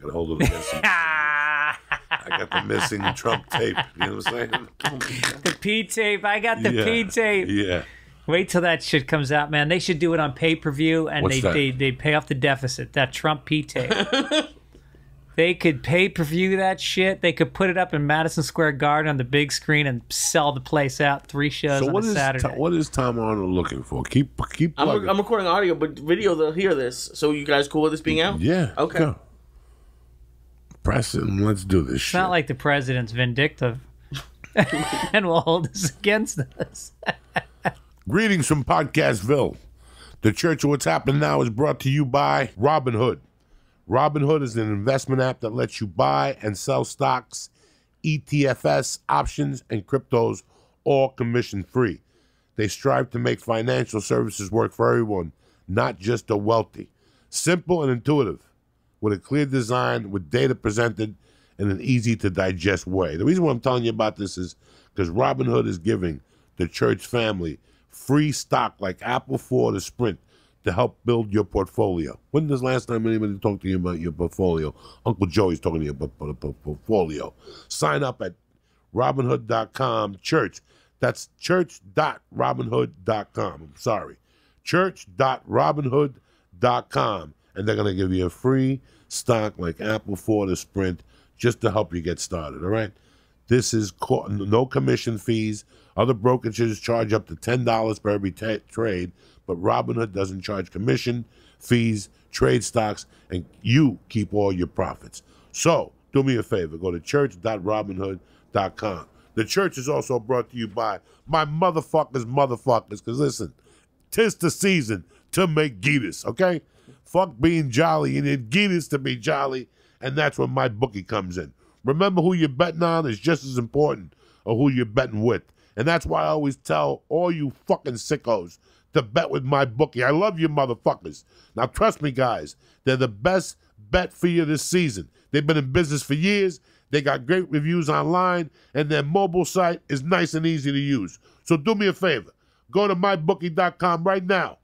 got to hold it against him. I got the missing Trump tape. You know what I'm saying? the P tape. I got the yeah. P tape. Yeah. Wait till that shit comes out, man. They should do it on pay per view and What's they, that? they they pay off the deficit. That Trump P tape. they could pay per view that shit. They could put it up in Madison Square Garden on the big screen and sell the place out. Three shows So on what a is Saturday. Tom, what is Tom Arnold looking for? Keep keep I'm, plugging. I'm recording audio, but video they'll hear this. So you guys cool with this being out? yeah. Okay. Go. Press it let's do this it's shit. not like the president's vindictive and will hold us against us. Greetings from Podcastville. The Church of What's Happening Now is brought to you by Robinhood. Robinhood is an investment app that lets you buy and sell stocks, ETFs, options, and cryptos, all commission free. They strive to make financial services work for everyone, not just the wealthy. Simple and intuitive, with a clear design, with data presented in an easy to digest way. The reason why I'm telling you about this is because Robinhood is giving the church family free stock like Apple, Ford, or Sprint to help build your portfolio. When was the last time anybody talked to you about your portfolio? Uncle Joey's talking to you about the portfolio. Sign up at robinhood.com church. That's church.robinhood.com. I'm sorry. Church.robinhood.com. And they're going to give you a free stock like Apple, Ford, or Sprint just to help you get started. All right. This is co- no commission fees. Other brokerages charge up to $10 per every ta trade, but Robinhood doesn't charge commission, fees, trade stocks, and you keep all your profits. So do me a favor go to church.robinhood.com. The church is also brought to you by my motherfuckers, motherfuckers, because listen, tis the season to make Gitas, okay? Fuck being jolly. You need Gitas to be jolly, and that's when my bookie comes in. Remember who you're betting on is just as important or who you're betting with. And that's why I always tell all you fucking sickos to bet with my bookie. I love you motherfuckers. Now trust me, guys, they're the best bet for you this season. They've been in business for years. They got great reviews online, and their mobile site is nice and easy to use. So do me a favor. Go to mybookie.com right now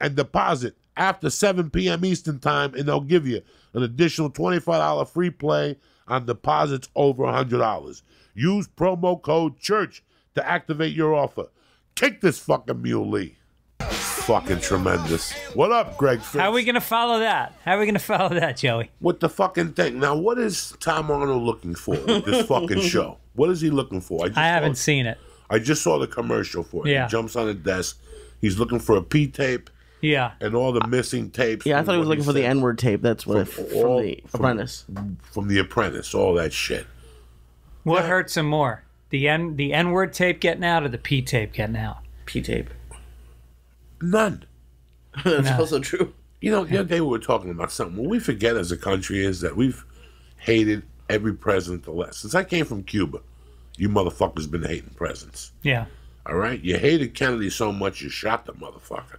and deposit after 7 p.m. Eastern Time, and they'll give you an additional $25 free play on deposits over $100. Use promo code CHURCH to activate your offer. Kick this fucking muley. Fucking tremendous. What up, Greg? Fitz? How are we gonna follow that? How are we gonna follow that, Joey? With the fucking thing. Now, what is Tom Arnold looking for with this fucking show? What is he looking for? just I haven't saw- seen it. I just saw the commercial for it. Yeah. He jumps on the desk. He's looking for a P tape Yeah. and all the missing tapes. Yeah, I thought he was what looking for the. N word tape. That's what From from, all- the from- Apprentice. from The Apprentice, all that shit. What hurts him more? The N the N word tape getting out or the P tape getting out? P tape. None. That's No. also true. You know, the other day we were talking about something. What we forget as a country is that we've hated every president the less. Since I came from Cuba, you motherfuckers been hating presidents. Yeah. All right? You hated Kennedy so much you shot the motherfucker.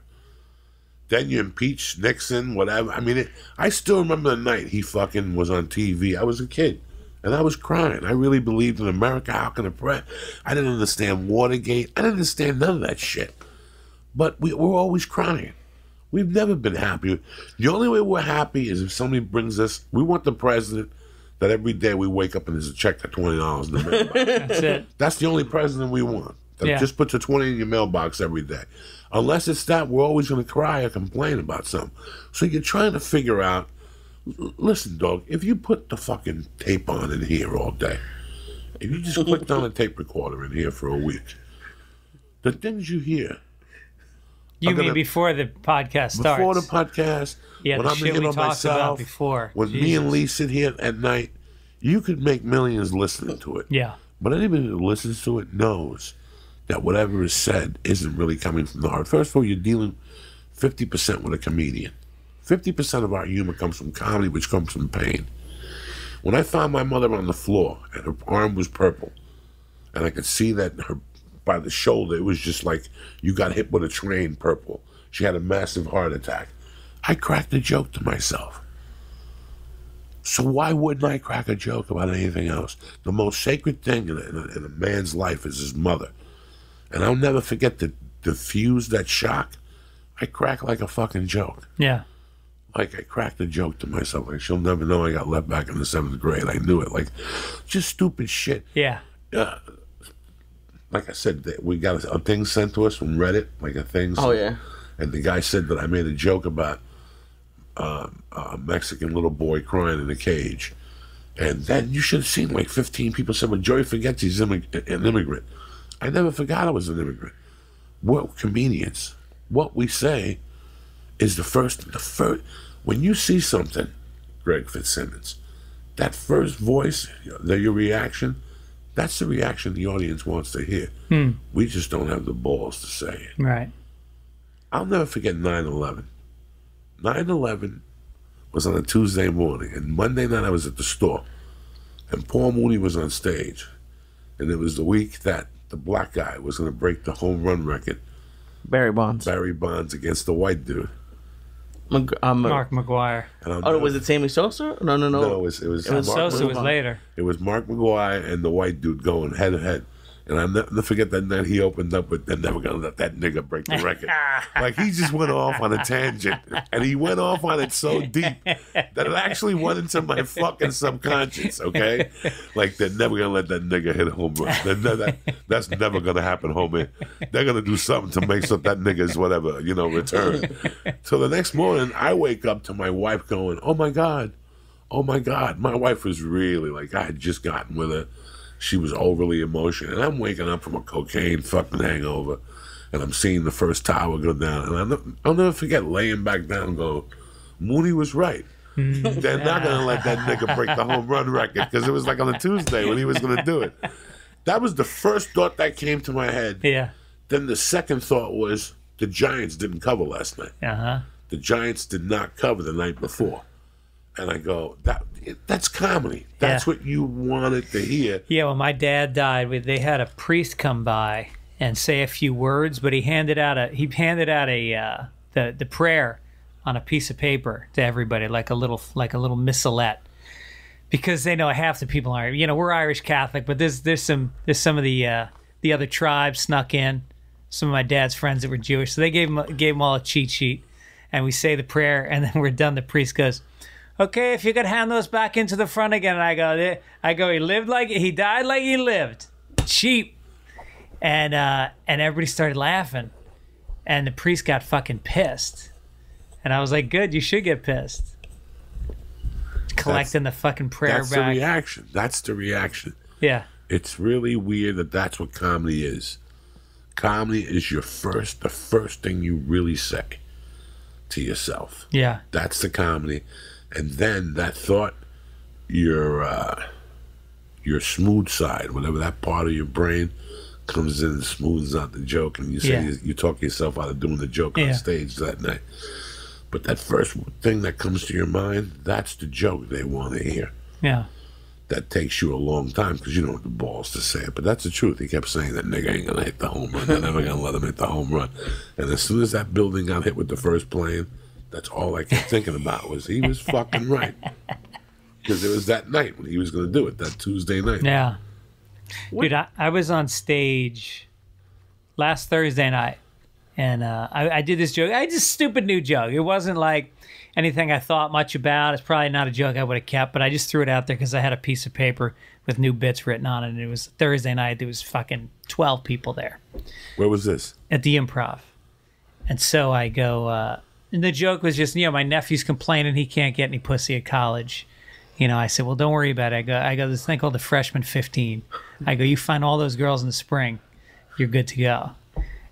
Then you impeached Nixon, whatever. I mean, it, I still remember the night he fucking was on TV. I was a kid, and I was crying. I really believed in America. How can a pre? I didn't understand Watergate. I didn't understand none of that shit. But we, we're always crying. We've never been happy. The only way we're happy is if somebody brings us. We want the president that every day we wake up and there's a check for twenty dollars in the mailbox. That's it. That's the only president we want. That Yeah. just puts a 20 in your mailbox every day. Unless it's that, we're always going to cry or complain about something. So you're trying to figure out listen, dog, if you put the fucking tape on in here all day, if you just clicked on a tape recorder in here for a week, the things you hear You mean gonna- before the podcast starts? before the podcast, yeah, when the I'm shit we on talked about before. when me and Lee sit here at night, you could make millions listening to it. Yeah. But anybody who listens to it knows that whatever is said isn't really coming from the heart. First of all, you're dealing 50% with a comedian. 50% of our humor comes from comedy, which comes from pain. When I found my mother on the floor and her arm was purple, and I could see that her by the shoulder, it was just like you got hit with a train purple. She had a massive heart attack. I cracked a joke to myself. So why wouldn't I crack a joke about anything else? The most sacred thing in a, in a, in a man's life is his mother. And I'll never forget to diffuse that shock. I crack like a fucking joke. Yeah. like I cracked a joke to myself, like she'll never know I got left back in the seventh grade. I knew it, like just stupid shit. Yeah. Uh, like I said, we got a, a thing sent to us from Reddit, like a thing. Oh yeah. And the guy said that I made a joke about um, a Mexican little boy crying in a cage. And then you should have seen like 15 people said, well, Joey forgets he's immig- an immigrant. I never forgot I was an immigrant. We're comedians. What we say is the first, the first, when you see something, Greg Fitzsimmons, that first voice, the, your reaction, that's the reaction the audience wants to hear. Hmm. We just don't have the balls to say it. Right. I'll never forget 9 11. 9 11 was on a Tuesday morning, and Monday night I was at the store, and Paul Mooney was on stage. And it was the week that the black guy was going to break the home run record, Barry Bonds. Barry Bonds against the white dude. Mag- um, Mark McGwire. And I'll Oh, never- was it Sammy Sosa? No, no, no. No, it was it was, It was Mark Sosa was later. It was Mark McGwire and the white dude going head to head. And I'll never forget that night he opened up with, they're never going to let that nigga break the record. like, he just went off on a tangent. And he went off on it so deep that it actually went into my fucking subconscious, okay? Like, they're never going to let that nigga hit a home run. Ne- that, that's never going to happen, homie. They're going to do something to make so that nigga's whatever, you know, return. So the next morning, I wake up to my wife going, oh my God oh my god my wife was really like i had just gotten with her she was overly emotional. And i'm waking up from a cocaine fucking hangover and i'm seeing the first tower go down. And I'll, I'll never forget laying back down go, mooney was right. They're not gonna let that nigga break the home run record because it was like on a tuesday when he was gonna do it. That was the first thought that came to my head. Yeah. then the second thought was the giants didn't cover last night. Uh huh. the Giants did not cover the night before. And I go, that that's comedy. That's Yeah. what you wanted to hear. Yeah, when my dad died, we, they had a priest come by and say a few words, but he handed out a he handed out a uh, the the prayer on a piece of paper to everybody, like a little like a little missalette, because they know half the people aren't you know we're Irish Catholic, but there's there's some there's some of the uh, the other tribes snuck in, some of my dad's friends that were Jewish, so they gave him gave him all a cheat sheet, and we say the prayer, and then we're done. The priest goes. Okay, if you could hand those back into the front again, and I go, I go, he lived like he died like he lived, cheap, and uh, and everybody started laughing, and the priest got fucking pissed, and I was like, good, you should get pissed, collecting the fucking prayer That's the reaction. That's the reaction. yeah, It's really weird that that's what comedy is. Comedy is your first, the first thing you really say to yourself. yeah, That's the comedy, and then that thought, your uh, your smooth side, whatever that part of your brain comes in and smooths out the joke, and you say Yeah. you, you talk yourself out of doing the joke Yeah. on stage that night. But that first thing that comes to your mind, that's the joke they want to hear. yeah, That takes you a long time because you don't have the balls to say it. But that's the truth. He kept saying that nigga ain't gonna hit the home run. They're never gonna let him hit the home run. And as soon as that building got hit with the first plane, that's all I kept thinking about was he was fucking right. Because it was that night when he was gonna do it, that Tuesday night. yeah. Dude, I, I was on stage last Thursday night, and uh, I, I did this joke. I just stupid new joke. It wasn't like anything I thought much about. It's probably not a joke I would have kept, but I just threw it out there because I had a piece of paper with new bits written on it. And it was Thursday night. There was fucking twelve people there Where was this? at the improv. And so I go, uh, and the joke was just, you know, my nephew's complaining he can't get any pussy at college. You know, I said, well, don't worry about it. I go, I go, this thing called the freshman 15. I go, you find all those girls in the spring, you're good to go.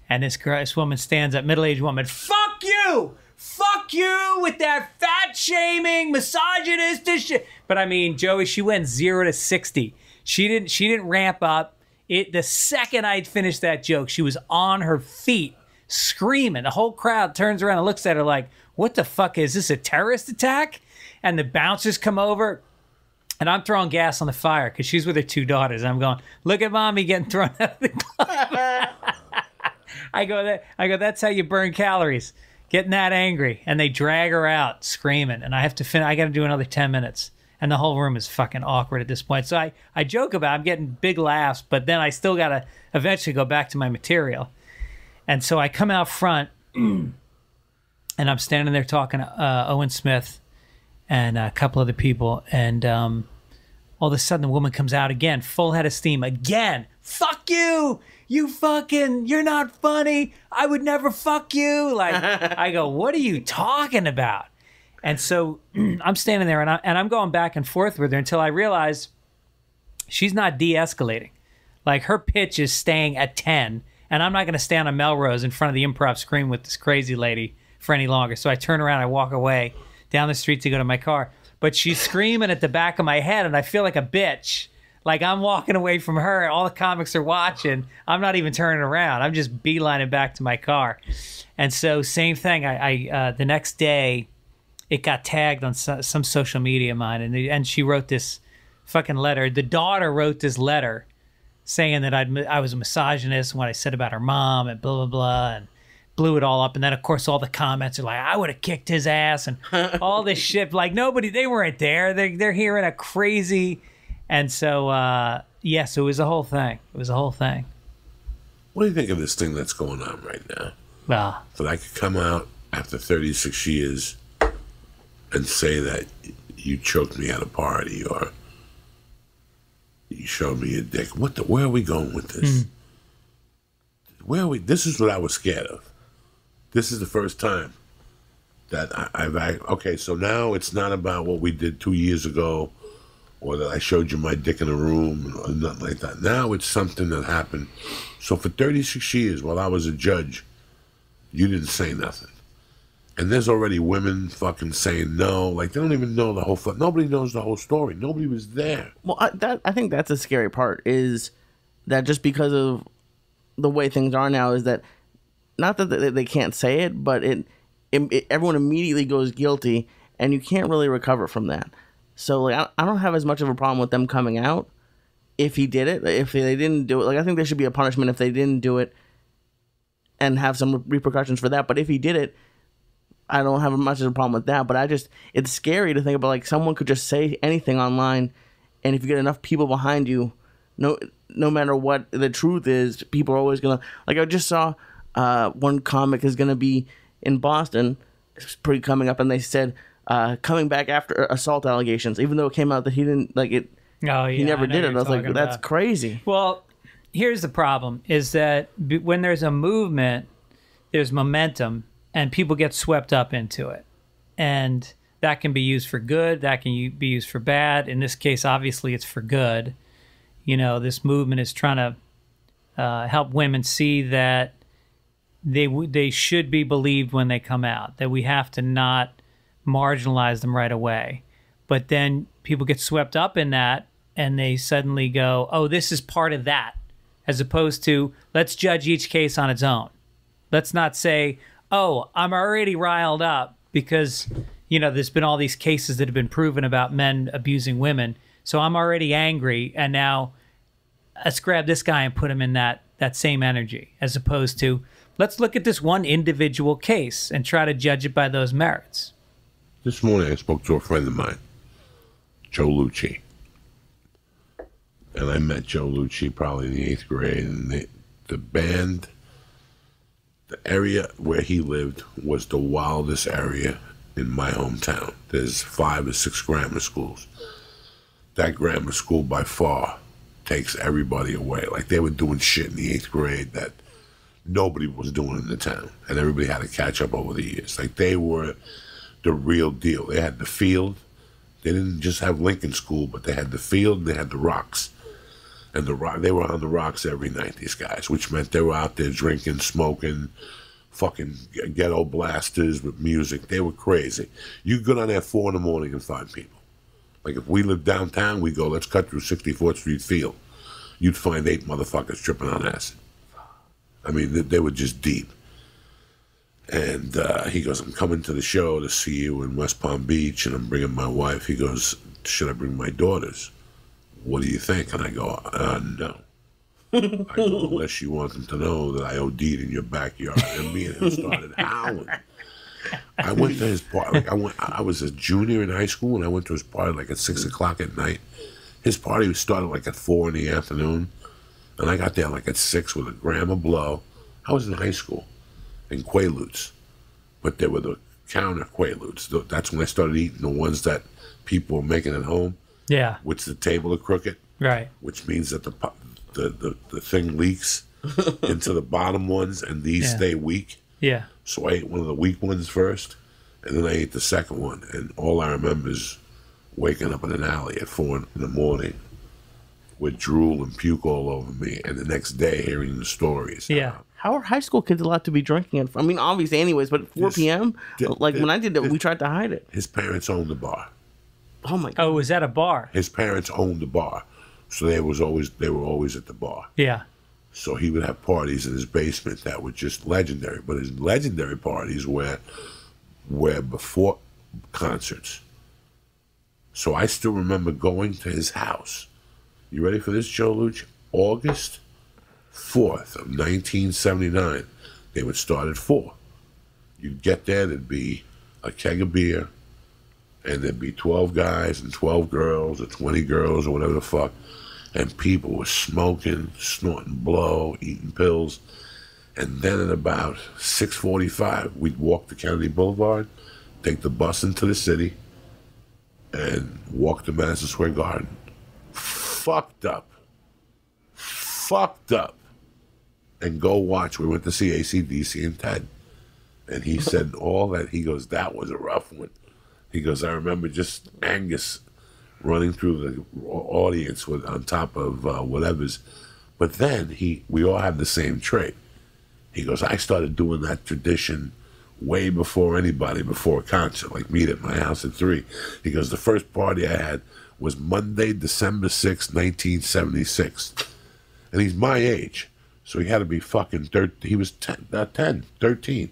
And this girl, this woman stands up, middle aged woman, fuck you! Fuck you with that fat shaming, misogynistic shit. But I mean, Joey, she went zero to 60. She didn't, she didn't ramp up. It, the second I'd finished that joke, she was on her feet screaming. The whole crowd turns around and looks at her like, what the fuck is this, a terrorist attack? And the bouncers come over. And I'm throwing gas on the fire because she's with her two daughters. I'm going, look at mommy getting thrown out of the club. I go, that I go, that's how you burn calories, getting that angry. And they drag her out screaming. And I have to finish, I got to do another 10 minutes. And the whole room is fucking awkward at this point. So I, I joke about I'm getting big laughs, but then I still got to eventually go back to my material. And so I come out front and I'm standing there talking to uh, Owen Smith and a couple other people, and um, all of a sudden the woman comes out again, full head of steam again. Fuck you! You fucking, you're not funny. I would never fuck you. Like, I go, what are you talking about? And so I'm standing there and, I, and I'm going back and forth with her until I realize she's not de escalating. Like, her pitch is staying at 10, and I'm not going to stand on Melrose in front of the improv screen with this crazy lady for any longer. So I turn around, I walk away down the street to go to my car. But she's screaming at the back of my head, and I feel like a bitch. Like I'm walking away from her, all the comics are watching. I'm not even turning around. I'm just beelining back to my car. And so, same thing. I, I uh, the next day, it got tagged on so, some social media of mine, and and she wrote this fucking letter. The daughter wrote this letter saying that I'd, I was a misogynist and what I said about her mom and blah blah blah, and blew it all up. And then of course all the comments are like, I would have kicked his ass and all this shit. Like nobody, they weren't there. They they're hearing a crazy, and so uh, yes, it was a whole thing. It was a whole thing. What do you think of this thing that's going on right now? Well, that I could come out after 36 years and say that you choked me at a party or you showed me a dick. What the? Where are we going with this? Mm. Where are we? This is what I was scared of. This is the first time that I, I've. I, okay, so now it's not about what we did two years ago, or that I showed you my dick in a room, or nothing like that. Now it's something that happened. So for 36 years, while I was a judge, you didn't say nothing and there's already women fucking saying no. Like they don't even know the whole. Nobody knows the whole story. Nobody was there. Well, I, that I think that's the scary part is that just because of the way things are now is that not that they, they can't say it, but it, it, it, everyone immediately goes guilty, and you can't really recover from that. So like I, I don't have as much of a problem with them coming out if he did it. If they didn't do it, like I think there should be a punishment if they didn't do it, and have some repercussions for that. But if he did it I don't have much of a problem with that, but I just it's scary to think about like someone could just say anything online, and if you get enough people behind you, no no matter what the truth is, people are always gonna like. I just saw uh, one comic is gonna be in Boston, it's pretty coming up, and they said uh, coming back after assault allegations, even though it came out that he didn't like it. Oh, yeah, he never did it. I was like, about. that's crazy. Well, here's the problem: is that when there's a movement, there's momentum and people get swept up into it. And that can be used for good, that can be used for bad. In this case, obviously, it's for good. You know, this movement is trying to uh, help women see that they they should be believed when they come out. That we have to not marginalize them right away. But then people get swept up in that, and they suddenly go, "Oh, this is part of that," as opposed to let's judge each case on its own. Let's not say, oh, I'm already riled up because, you know, there's been all these cases that have been proven about men abusing women. So I'm already angry. And now let's grab this guy and put him in that, that same energy as opposed to let's look at this one individual case and try to judge it by those merits. This morning I spoke to a friend of mine, Joe Lucci. And I met Joe Lucci probably in the eighth grade, and the, the band the area where he lived was the wildest area in my hometown. There's five or six grammar schools. That grammar school by far takes everybody away. Like they were doing shit in the eighth grade that nobody was doing in the town, and everybody had to catch up over the years. Like they were the real deal. They had the field. They didn't just have Lincoln School, but they had the field. They had the rocks and the rock they were on the rocks every night these guys which meant they were out there drinking smoking fucking ghetto blasters with music. They were crazy. You go down there at four in the morning and find people. Like if we lived downtown we go let's cut through 64th street field. You'd find eight motherfuckers tripping on acid. I mean they, they were just deep. And uh, he goes i'm coming to the show to see you in west palm beach and i'm bringing my wife. He goes should i bring my daughters what do you think? And I go, uh, no. I go, unless you want them to know that I OD'd in your backyard. And me and him started howling. I went to his party. Like I went. I was a junior in high school, and I went to his party like at six o'clock at night. His party was started like at four in the afternoon, and I got there like at six with a gram of blow. I was in high school, in Quaaludes, but they were the counter Quaaludes. That's when I started eating the ones that people were making at home, Yeah. which the table are crooked, Right. which means that the the the, the thing leaks into the bottom ones, and these Yeah. stay weak. Yeah. So I ate one of the weak ones first, and then I ate the second one. And all I remember is waking up in an alley at four in the morning with drool and puke all over me, and the next day hearing the stories. Yeah. How are high school kids allowed to be drinking? At, I mean, obviously, anyways, but at 4 This- p.m. thi- Like when I did that, this- we tried to hide it. His parents owned the bar. Oh my oh, god! Oh, was that a bar. His parents owned the bar, so they was always they were always at the bar. Yeah. So he would have parties in his basement that were just legendary. But his legendary parties were were before concerts. So I still remember going to his house. You ready for this, Joe Luch? August fourth of nineteen seventy nine. They would start at four. You'd get there, there'd be a keg of beer, and there'd be twelve guys and twelve girls or twenty girls or whatever the fuck and people were smoking, snorting blow, eating pills. And then at about 6:45, we'd walk to Kennedy Boulevard, take the bus into the city, and walk to Madison Square Garden. Fucked up, fucked up, and go watch. We went to see ACDC and Ted, and he said all that. He goes, "That was a rough one." He goes, "I remember just Angus running through the audience with on top of uh, whatever's. But then he, we all have the same trait. He goes, I started doing that tradition way before anybody, before a concert, like meet at my house at three. He goes, the first party I had was Monday, December sixth, 1976. And he's my age. So he had to be fucking 13. He was 10, not 10, 13.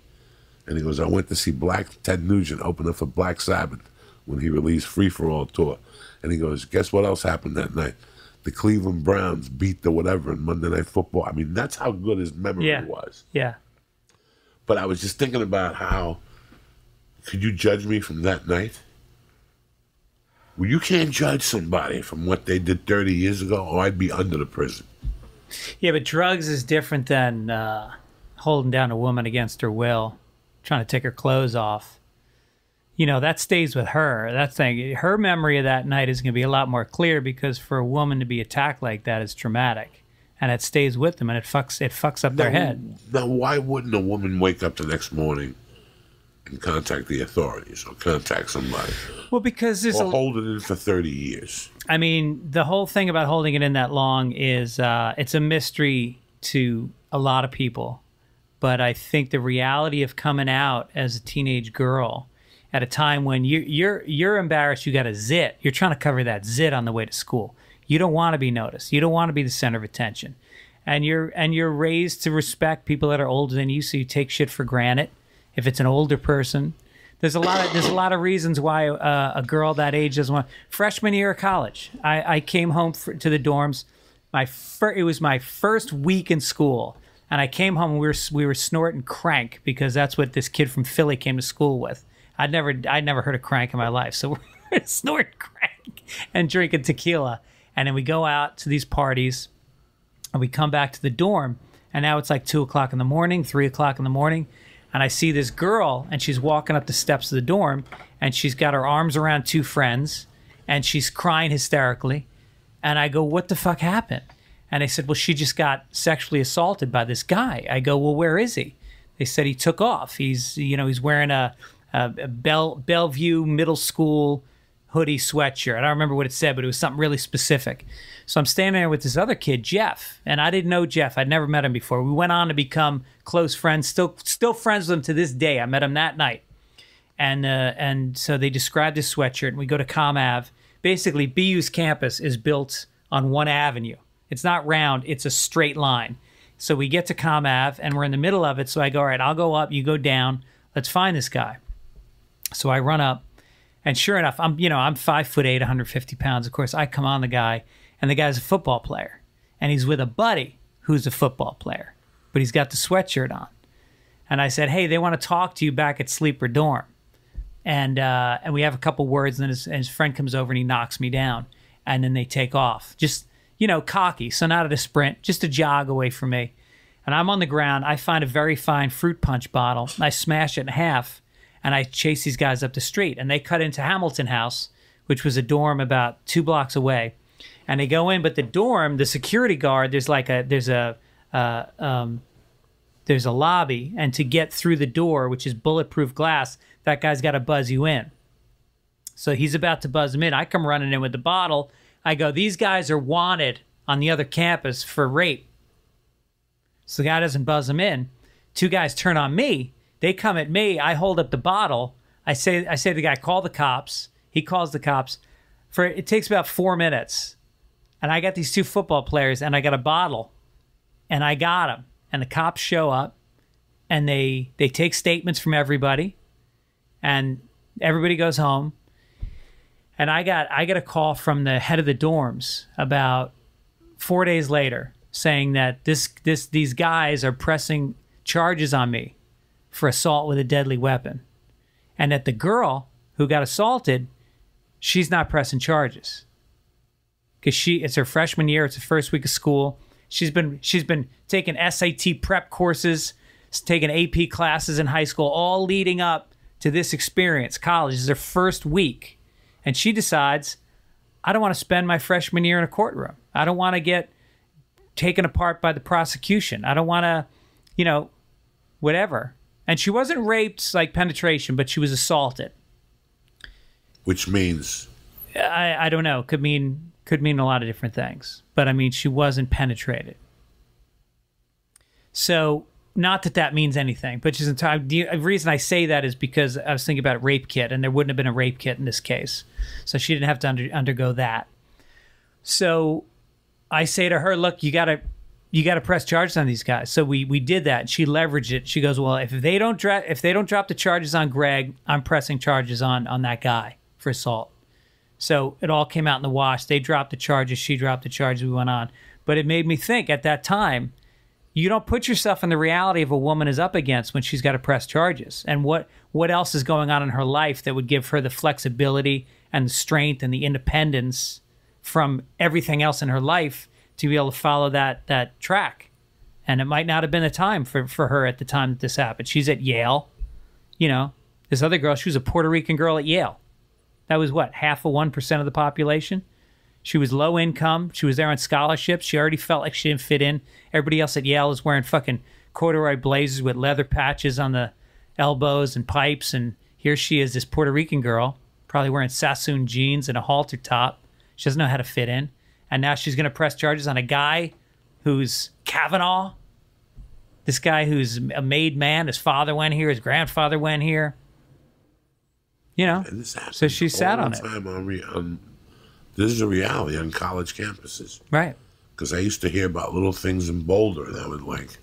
And he goes, I went to see Black Ted Nugent open up for Black Sabbath when he released Free for All tour. And he goes, Guess what else happened that night? The Cleveland Browns beat the whatever in Monday Night Football. I mean, that's how good his memory Yeah. was. Yeah. But I was just thinking about how could you judge me from that night? Well, you can't judge somebody from what they did 30 years ago, or I'd be under the prison. Yeah, but drugs is different than uh, holding down a woman against her will, trying to take her clothes off. You know, that stays with her. That thing, her memory of that night is going to be a lot more clear because for a woman to be attacked like that is traumatic, and it stays with them and it fucks it fucks up their head. Now, why wouldn't a woman wake up the next morning and contact the authorities or contact somebody Well, because there's or a, hold it in for 30 years? I mean, the whole thing about holding it in that long is uh, it's a mystery to a lot of people. But I think the reality of coming out as a teenage girl at a time when you, you're you're embarrassed, you got a zit, you're trying to cover that zit on the way to school. You don't want to be noticed. You don't want to be the center of attention, and you're and you're raised to respect people that are older than you, so you take shit for granted. If it's an older person, there's a lot of there's a lot of reasons why uh, a girl that age doesn't want. Freshman year of college, I, I came home for, to the dorms. My fir- it was my first week in school, and I came home. and We were we were snorting crank because that's what this kid from Philly came to school with. I'd never I'd never heard of crank in my life, so we're snorting crank and drinking tequila, and then we go out to these parties, and we come back to the dorm, and now it's like two o'clock in the morning, three o'clock in the morning, and I see this girl, and she's walking up the steps of the dorm, and she's got her arms around two friends, and she's crying hysterically, and I go, "What the fuck happened?" And I said, "Well, she just got sexually assaulted by this guy." I go, "Well, where is he?" They said he took off. He's you know he's wearing a, a, Bell, Bellevue Middle School hoodie sweatshirt. I don't remember what it said, but it was something really specific. So I'm standing there with this other kid, Jeff, and I didn't know Jeff. I'd never met him before. We went on to become close friends. Still, still friends with him to this day. I met him that night, and uh, and so they described his sweatshirt. And we go to Comm Ave. Basically, BU's campus is built on one avenue. It's not round. It's a straight line. So we get to Comm Ave, and we're in the middle of it. So I go, all right, I'll go up. You go down. Let's find this guy. So I run up, and sure enough, I'm you know I'm five foot eight, 150 pounds. Of course, I come on the guy, and the guy's a football player, and he's with a buddy who's a football player, but he's got the sweatshirt on. And I said, hey, they want to talk to you back at Sleeper Dorm, and uh, and we have a couple words, and then his, his friend comes over and he knocks me down, and then they take off, just you know cocky, so not at a sprint, just a jog away from me. And I'm on the ground. I find a very fine fruit punch bottle. I smash it in half, and I chase these guys up the street, and they cut into Hamilton House, which was a dorm about two blocks away, and they go in. But the dorm, the security guard, there's like a there's a uh, um, there's a lobby, and to get through the door, which is bulletproof glass, that guy's got to buzz you in. So he's about to buzz him in. I come running in with the bottle. I go, these guys are wanted on the other campus for rape. So the guy doesn't buzz him in. Two guys turn on me. They come at me. I hold up the bottle. I say, I say to the guy, call the cops. He calls the cops. For it takes about four minutes, and I got these two football players, and I got a bottle, and I got them. And the cops show up, and they they take statements from everybody, and everybody goes home and I got I got a call from the head of the dorms about four days later saying that this this these guys are pressing charges on me for assault with a deadly weapon, and that the girl who got assaulted, she's not pressing charges because she it's her freshman year, it's the first week of school. She's been she's been taking SAT prep courses, taking AP classes in high school, all leading up to this experience. College is her first week and she decides, I don't want to spend my freshman year in a courtroom. I don't want to get taken apart by the prosecution. I don't want to, you know, whatever. And she wasn't raped like penetration, but she was assaulted. Which means I, I don't know. Could mean could mean a lot of different things. But I mean she wasn't penetrated. So not that that means anything, but just in. The uh, reason I say that is because I was thinking about rape kit, and there wouldn't have been a rape kit in this case, so she didn't have to under, undergo that. So I say to her, "Look, you gotta, you gotta press charges on these guys." So we we did that. She leveraged it. She goes, "Well, if they don't drop, if they don't drop the charges on Greg, I'm pressing charges on on that guy for assault." So it all came out in the wash. They dropped the charges. She dropped the charges. We went on, but it made me think at that time you don't put yourself in the reality of a woman is up against when she's got to press charges. And what what else is going on in her life that would give her the flexibility and the strength and the independence from everything else in her life to be able to follow that that track? And it might not have been the time for, for her at the time that this happened. She's at yale you know? This other girl she was a puerto rican girl at yale. That was what half of 1% of the population she was low income. She was there on scholarships. She already felt like she didn't fit in. Everybody else at Yale is wearing fucking corduroy blazers with leather patches on the elbows and pipes. And here she is, this Puerto Rican girl, probably wearing Sassoon jeans and a halter top. She doesn't know how to fit in. And now she's going to press charges on a guy who's Kavanaugh. This guy who's a made man. His father went here. His grandfather went here. You know, so she sat on it. On, re- on this is a reality on college campuses. Right. Because I used to hear about little things in Boulder that would like.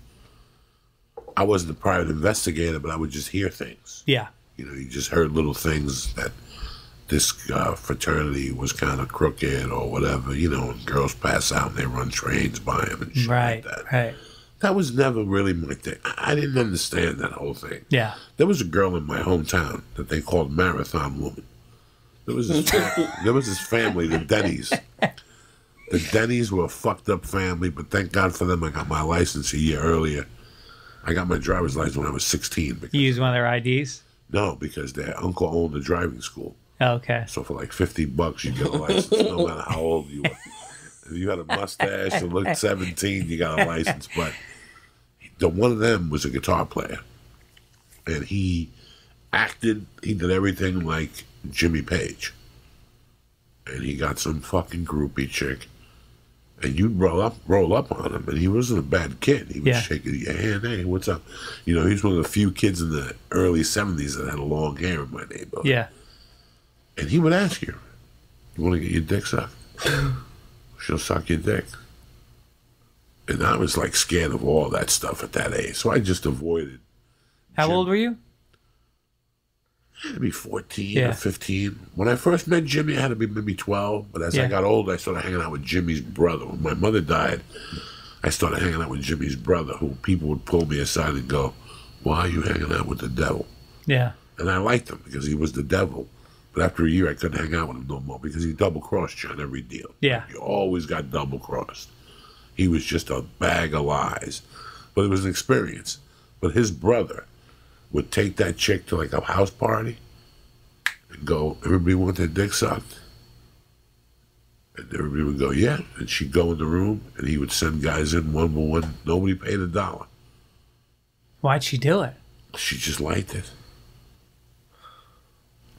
I wasn't a private investigator, but I would just hear things. Yeah. You know, you just heard little things that this uh, fraternity was kind of crooked or whatever. You know, and girls pass out and they run trains by them and shit right, like that. Right. That was never really my thing. I didn't understand that whole thing. Yeah. There was a girl in my hometown that they called Marathon Woman. There was his there was this family, the Denny's. The Denny's were a fucked up family, but thank God for them. I got my license a year earlier. I got my driver's license when I was 16. Because, You use one of their IDs? no, because their uncle owned a driving school. Oh, okay. So for like 50 bucks, you get a license, no matter how old you were. If you had a mustache and looked 17, you got a license. But the one of them was a guitar player. And he acted, he did everything like Jimmy Page. And he got some fucking groupie chick. And you'd roll up roll up on him and he wasn't a bad kid. He was Yeah. shaking your hand, hey, what's up? You know, he was one of the few kids in the early seventies that had long hair in my neighborhood. Yeah. And he would ask you, You wanna get your dick sucked? She'll suck your dick. And I was like scared of all that stuff at that age. So I just avoided How Jim. old were you? I had to be 14 Yeah. or 15. When I first met Jimmy, I had to be maybe 12. But as I got older, I started hanging out with Jimmy's brother. When my mother died, I started hanging out with Jimmy's brother, who people would pull me aside and go, Why are you hanging out with the devil? Yeah. And I liked him because he was the devil. But after a year, I couldn't hang out with him no more because he double crossed you on every deal. Yeah. You always got double crossed. He was just a bag of lies. But it was an experience. But his brother would take that chick to like a house party and go, everybody want their dick sucked? And everybody would go, yeah. And she'd go in the room and he would send guys in one by one. Nobody paid a dollar. Why'd she do it? She just liked it.